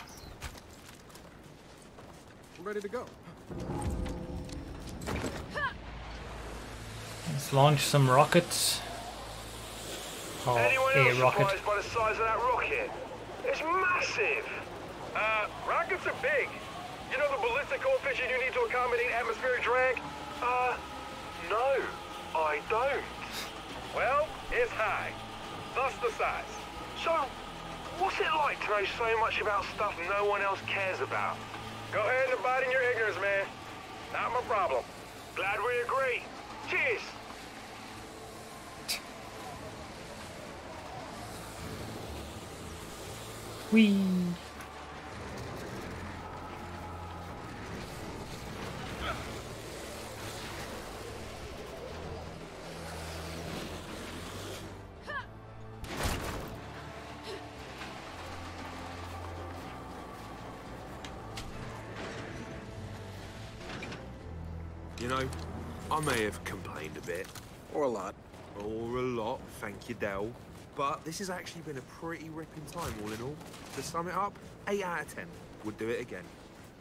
I'm ready to go. Let's launch some rockets. Or Anyone else rocket. surprised by the size of that rocket? It's massive! Uh, rockets are big. You know the ballistic coefficient you need to accommodate atmospheric drag? Uh, no, I don't. Well, it's high. Thus the size. So, what's it like to know so much about stuff no one else cares about? Go ahead and abide in your ignorance, man. Not my problem. Glad we agree. Cheers! Whee! You know, I may have complained a bit. Or a lot. Or a lot, thank you, Del. But this has actually been a pretty ripping time, all in all. To sum it up, 8 out of 10. Would do it again.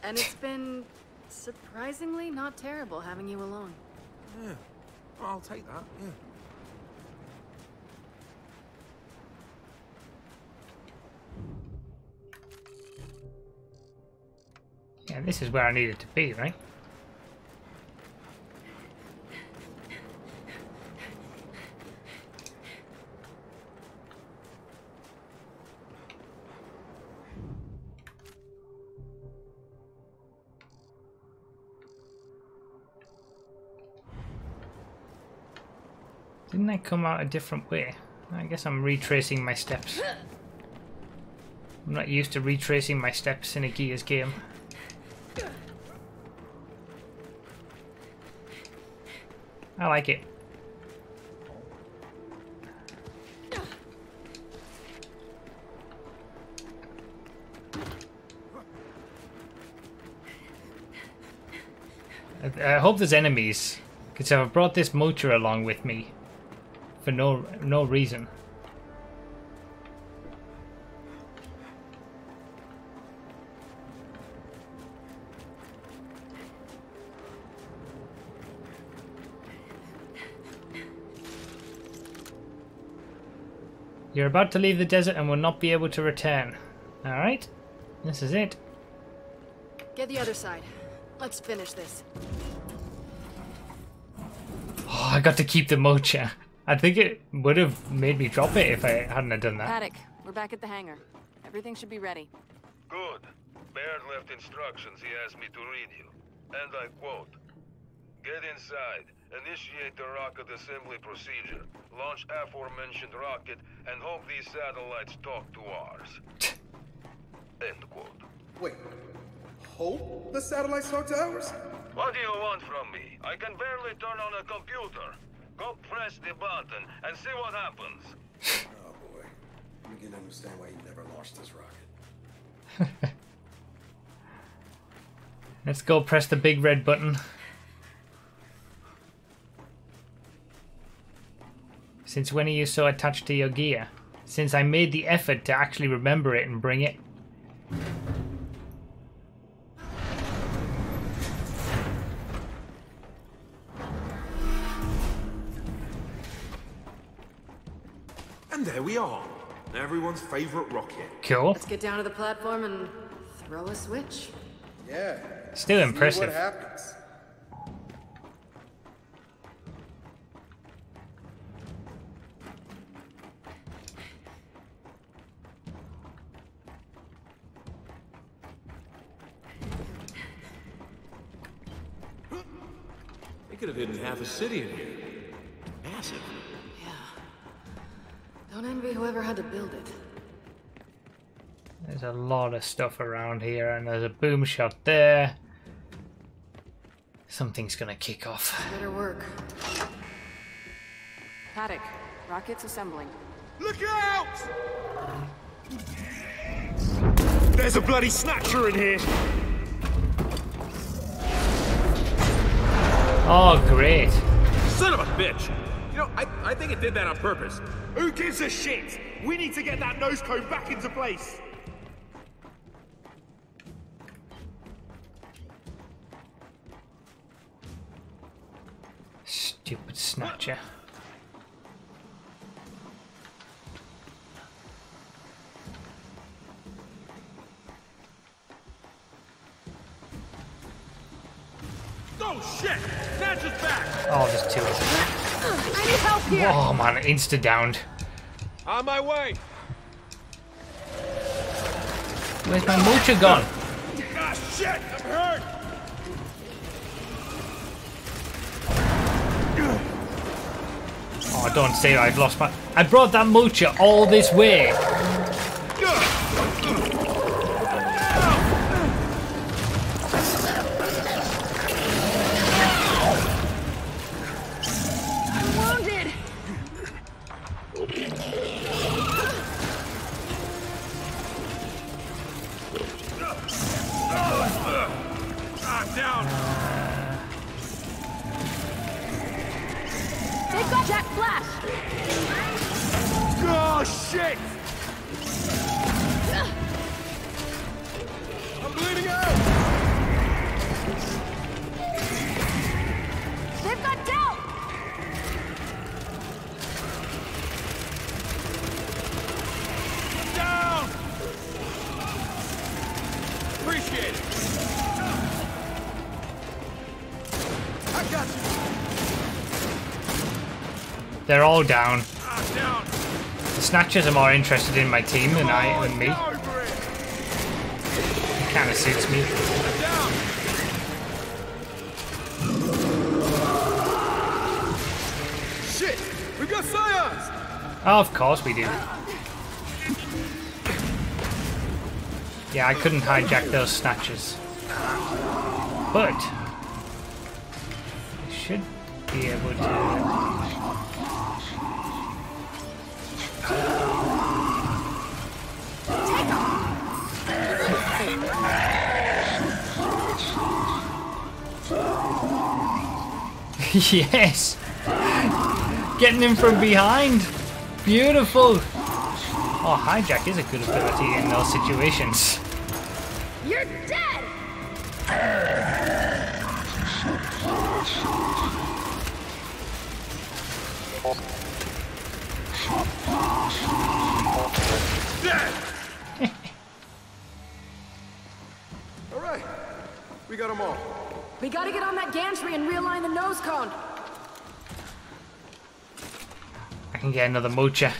And it's been surprisingly not terrible having you alone. Yeah, I'll take that, yeah. Yeah, this is where I needed to be, right? Didn't I come out a different way? I guess I'm retracing my steps. I'm not used to retracing my steps in a Gears game. I like it. I, I hope there's enemies, because I've brought this Mulcher along with me for no no reason. You're about to leave the desert and will not be able to return. Alright, this is it. Get the other side. Let's finish this. Oh, I got to keep the Mulcher. I think it would have made me drop it if I hadn't have done that. Paddock, we're back at the hangar. Everything should be ready. Good. Baird left instructions he asked me to read you. And I quote, Get inside, initiate the rocket assembly procedure, launch aforementioned rocket, and hope these satellites talk to ours. End quote. Wait. Hope the satellites talk to ours? What do you want from me? I can barely turn on a computer. Go press the button and see what happens. Oh boy. I'm beginning to understand why you never launched this rocket. Let's go press the big red button. Since when are you so attached to your gear? Since I made the effort to actually remember it and bring it. There we are. Everyone's favorite rocket. Cool. Let's get down to the platform and throw a switch. Yeah. Still See impressive. what happens. They could have hidden half a city in here. Massive. Don't envy whoever had to build it. There's a lot of stuff around here, and there's a boom shot there. Something's gonna kick off. Better work. Paddock, rockets assembling. Look out! There's a bloody snatcher in here. Oh, great. Son of a bitch! You know, I, I think it did that on purpose. Who gives a shit? We need to get that nose cone back into place. Stupid snatcher. Oh shit! Snatcher's back! Oh, there's two of them. I need help here! Oh man, insta downed. On my way! Where's my Mulcher gone? Ah, shit! I'm hurt! Oh, don't say I've lost my. I brought that Mulcher all this way. All down. The Snatchers are more interested in my team than I than me. It. It kind of suits me. Shit! We got scions! Oh, of course we do. Yeah, I couldn't hijack those snatchers. But I should be able to yes! Getting him from behind! Beautiful! Oh, hijack is a good ability in those situations. You're dead! Dead! all right. We got them all. We gotta get on that gantry and realign the nose cone. I can get another Mulcher.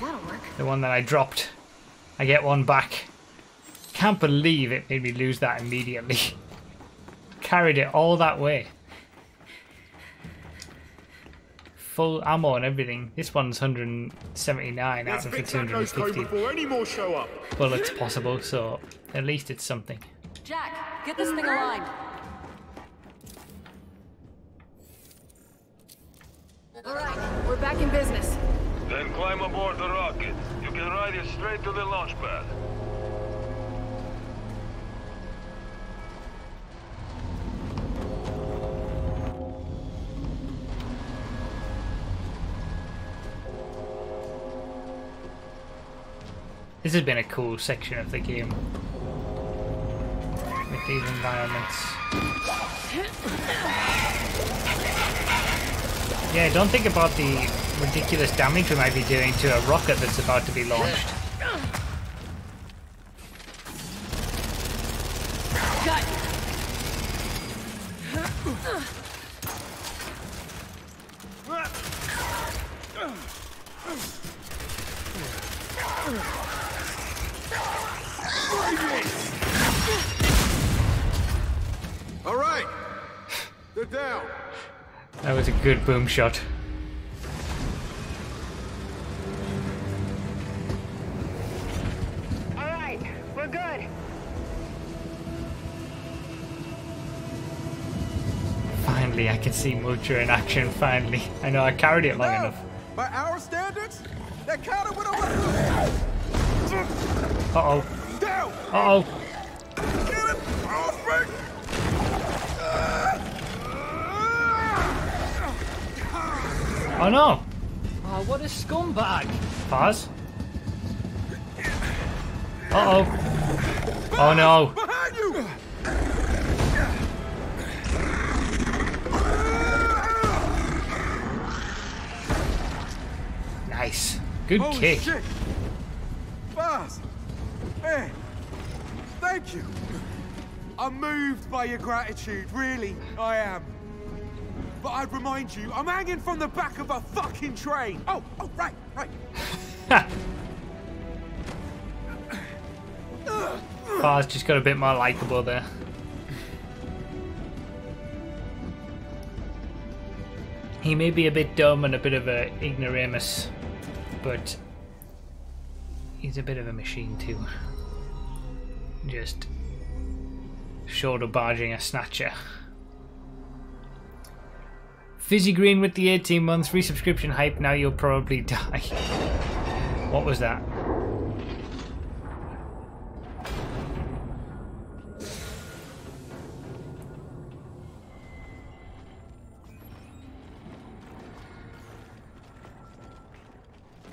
That'll work. The one that I dropped. I get one back. Can't believe it made me lose that immediately. Carried it all that way. Full ammo and everything. This one's 179 out Let's of the fix that 250 before any more show up. bullets possible, so at least it's something. Jack, get this thing aligned. All right, we're back in business. Then climb aboard the rocket. You can ride it straight to the launch pad. This has been a cool section of the game. With these environments. Yeah, don't think about the ridiculous damage we might be doing to a rocket that's about to be launched. All right. They're down. That was a good boom shot. All right, we're good. Finally, I can see Mulcher in action, finally. I know I carried it long No. enough. By our standards, that counter went over. Uh-oh. Down. Uh-oh. Get it off me. Oh no! Oh, what a scumbag! Fahz. Uh oh. Oh no. Behind you. Nice. Good Holy kick. shit. Buzz. Man. Thank you. I'm moved by your gratitude, really, I am. But I'd remind you, I'm hanging from the back of a fucking train. Oh, oh, right, right. Fahz just got a bit more likable there. He may be a bit dumb and a bit of a ignoramus, but he's a bit of a machine too. Just shoulder barging a snatcher. Fizzy Green with the 18 months resubscription hype, now you'll probably die. What was that?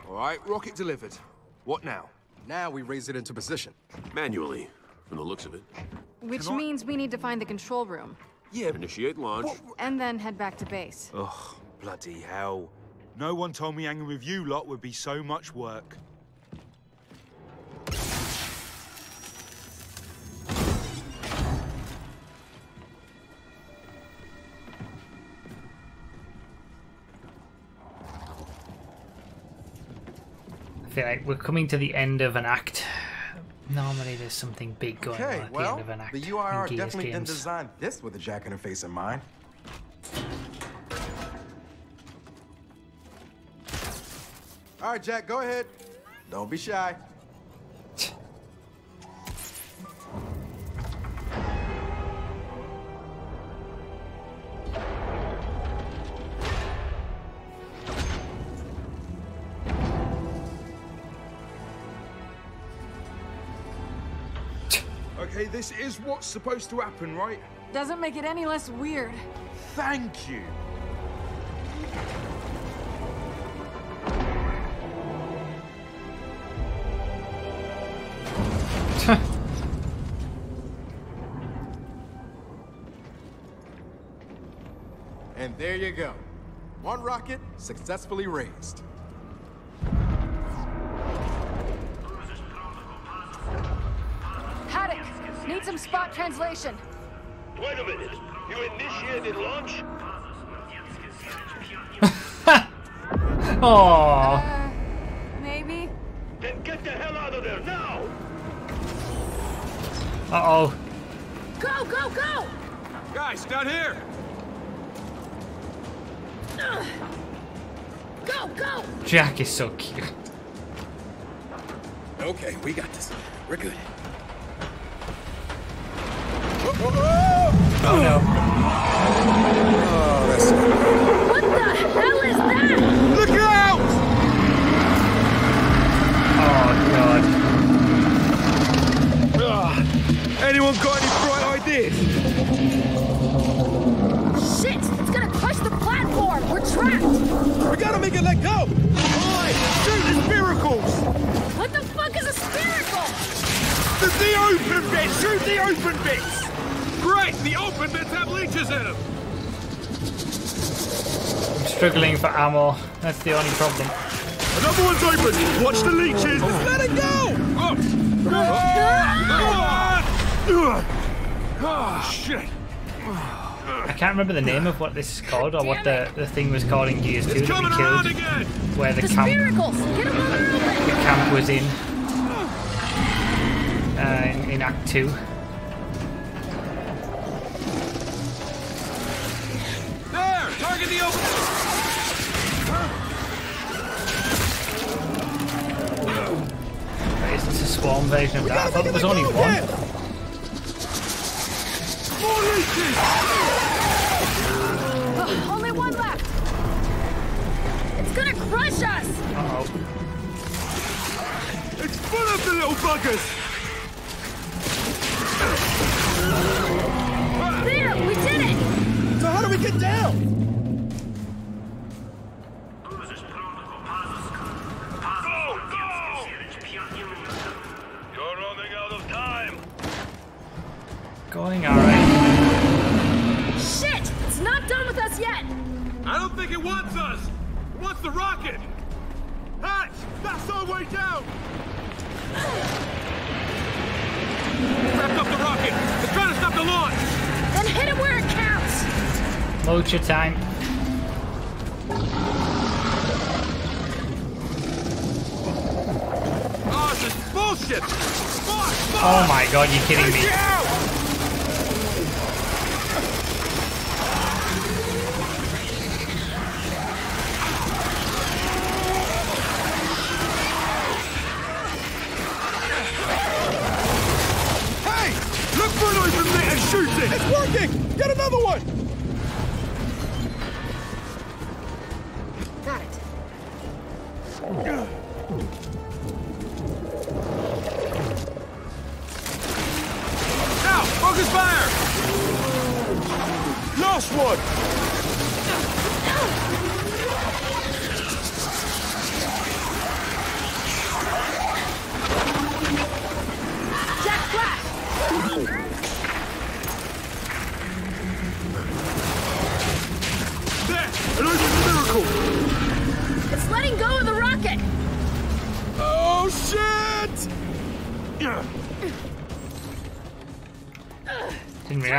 All right, rocket delivered. What now? Now we raise it into position. Manually, from the looks of it. Which means we need to find the control room. Yeah. Initiate launch. And then head back to base. Ugh, bloody hell. No one told me hanging with you lot would be so much work. I feel like we're coming to the end of an act. Normally, there's something big going Okay, on at the end of an act. the in UIR definitely didn't games. design this with a jack in face in mind. All right, Jack, go ahead. Don't be shy. This is what's supposed to happen, right? Doesn't make it any less weird. Thank you. And there you go. One rocket successfully raised. Spot translation. Wait a minute. You initiated launch? Aww. Uh, maybe? Then get the hell out of there now! Uh oh. Go, go, go! Guys, down here! Ugh. Go, go! Jack is so cute. Okay, we got this. We're good. Oh no. Oh, that's What the hell is that? Look out! Oh god. Ugh. Anyone got any bright ideas? Shit! It's gonna crush the platform! We're trapped! We gotta make it let go! Oi! Shoot the spiracles! What the fuck is a spherical? The, the open bits! Shoot the open bits! Great! The open bits have leeches in them! I'm struggling for ammo. That's the only problem. Another one's open! Watch the leeches! Just Let it go! Oh, oh, oh shit! I can't remember the name of what this is called or what the, the thing was called in Gears 2 It's that we killed. again! Where the, The camp spiracles! Hit them while they're open! the camp was in. Uh, in, in Act 2. Is this a swarm version of that? I thought there was only one. More leeches! Only one left! It's gonna crush us! Uh-oh. It's full of the little buggers! There! We did it! So how do we get down? The rocket! Hatch! That's our way down! Wrapped up the rocket! It's trying to stop the launch! Then hit it where it counts! Load your time. Oh, this is bullshit! Fuck! Fuck! Oh my god, you're kidding me.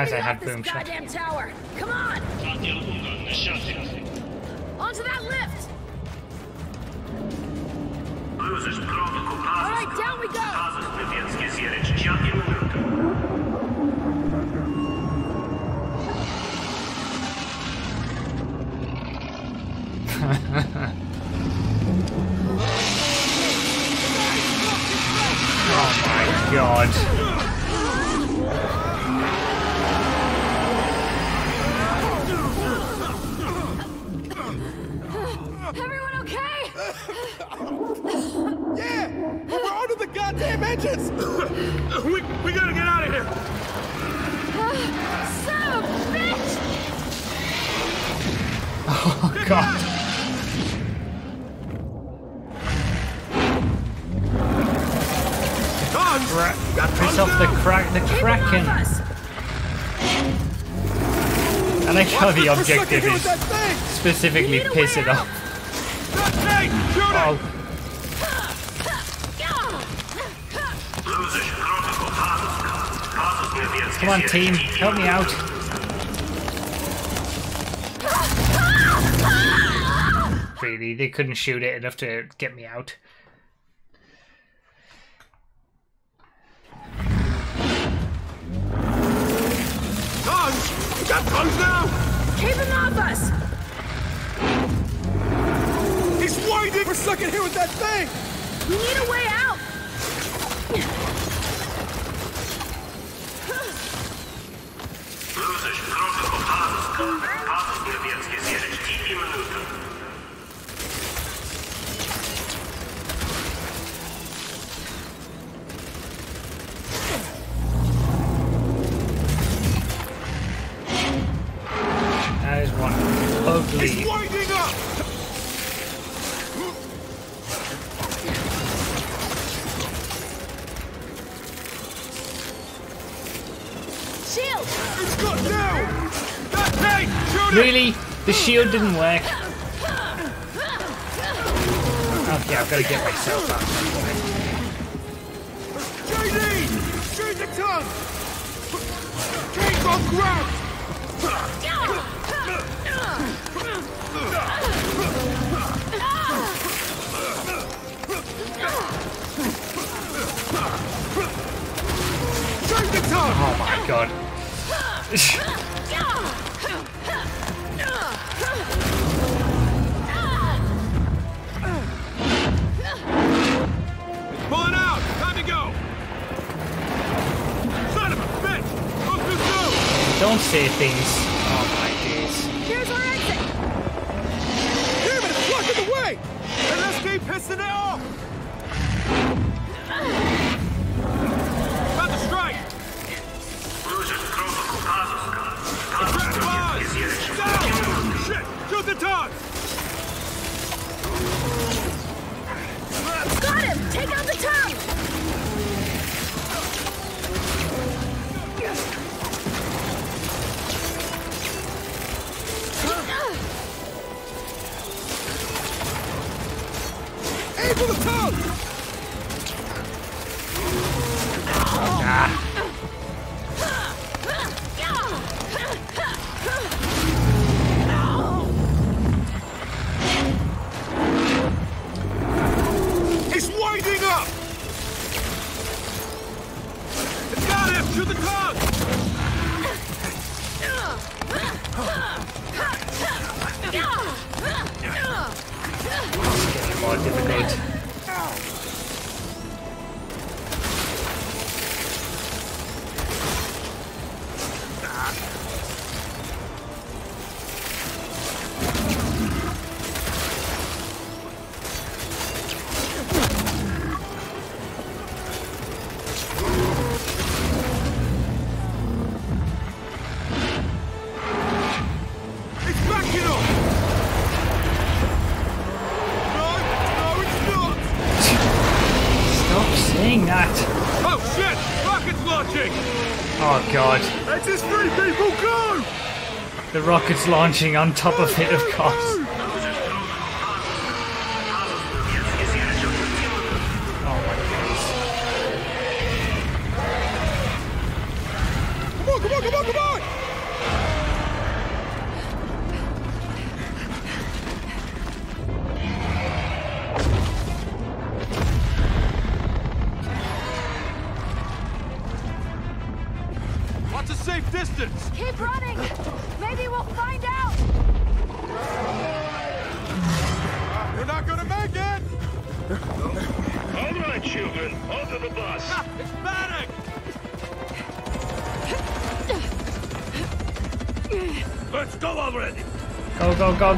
Didn't I had Boomshot. goddamn tower! of the objective is specifically piss it off. Oh. Come on, team, help me out. Really, they couldn't shoot it enough to get me out. shield didn't work. Okay, I've got to get myself rockets launching on top of it, of course.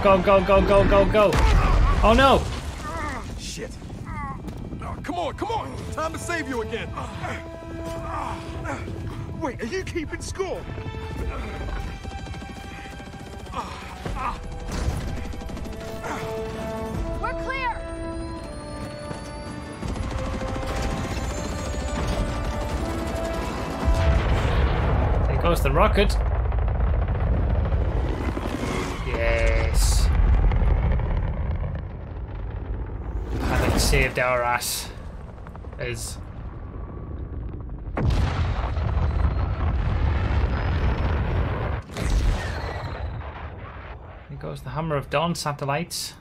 go, go, go, go, go, go. Oh no! Shit. Oh, come on, come on! Time to save you again. Wait, are you keeping score? We're clear! There goes the rocket. Saved our ass is Here goes the Hammer of Dawn satellites.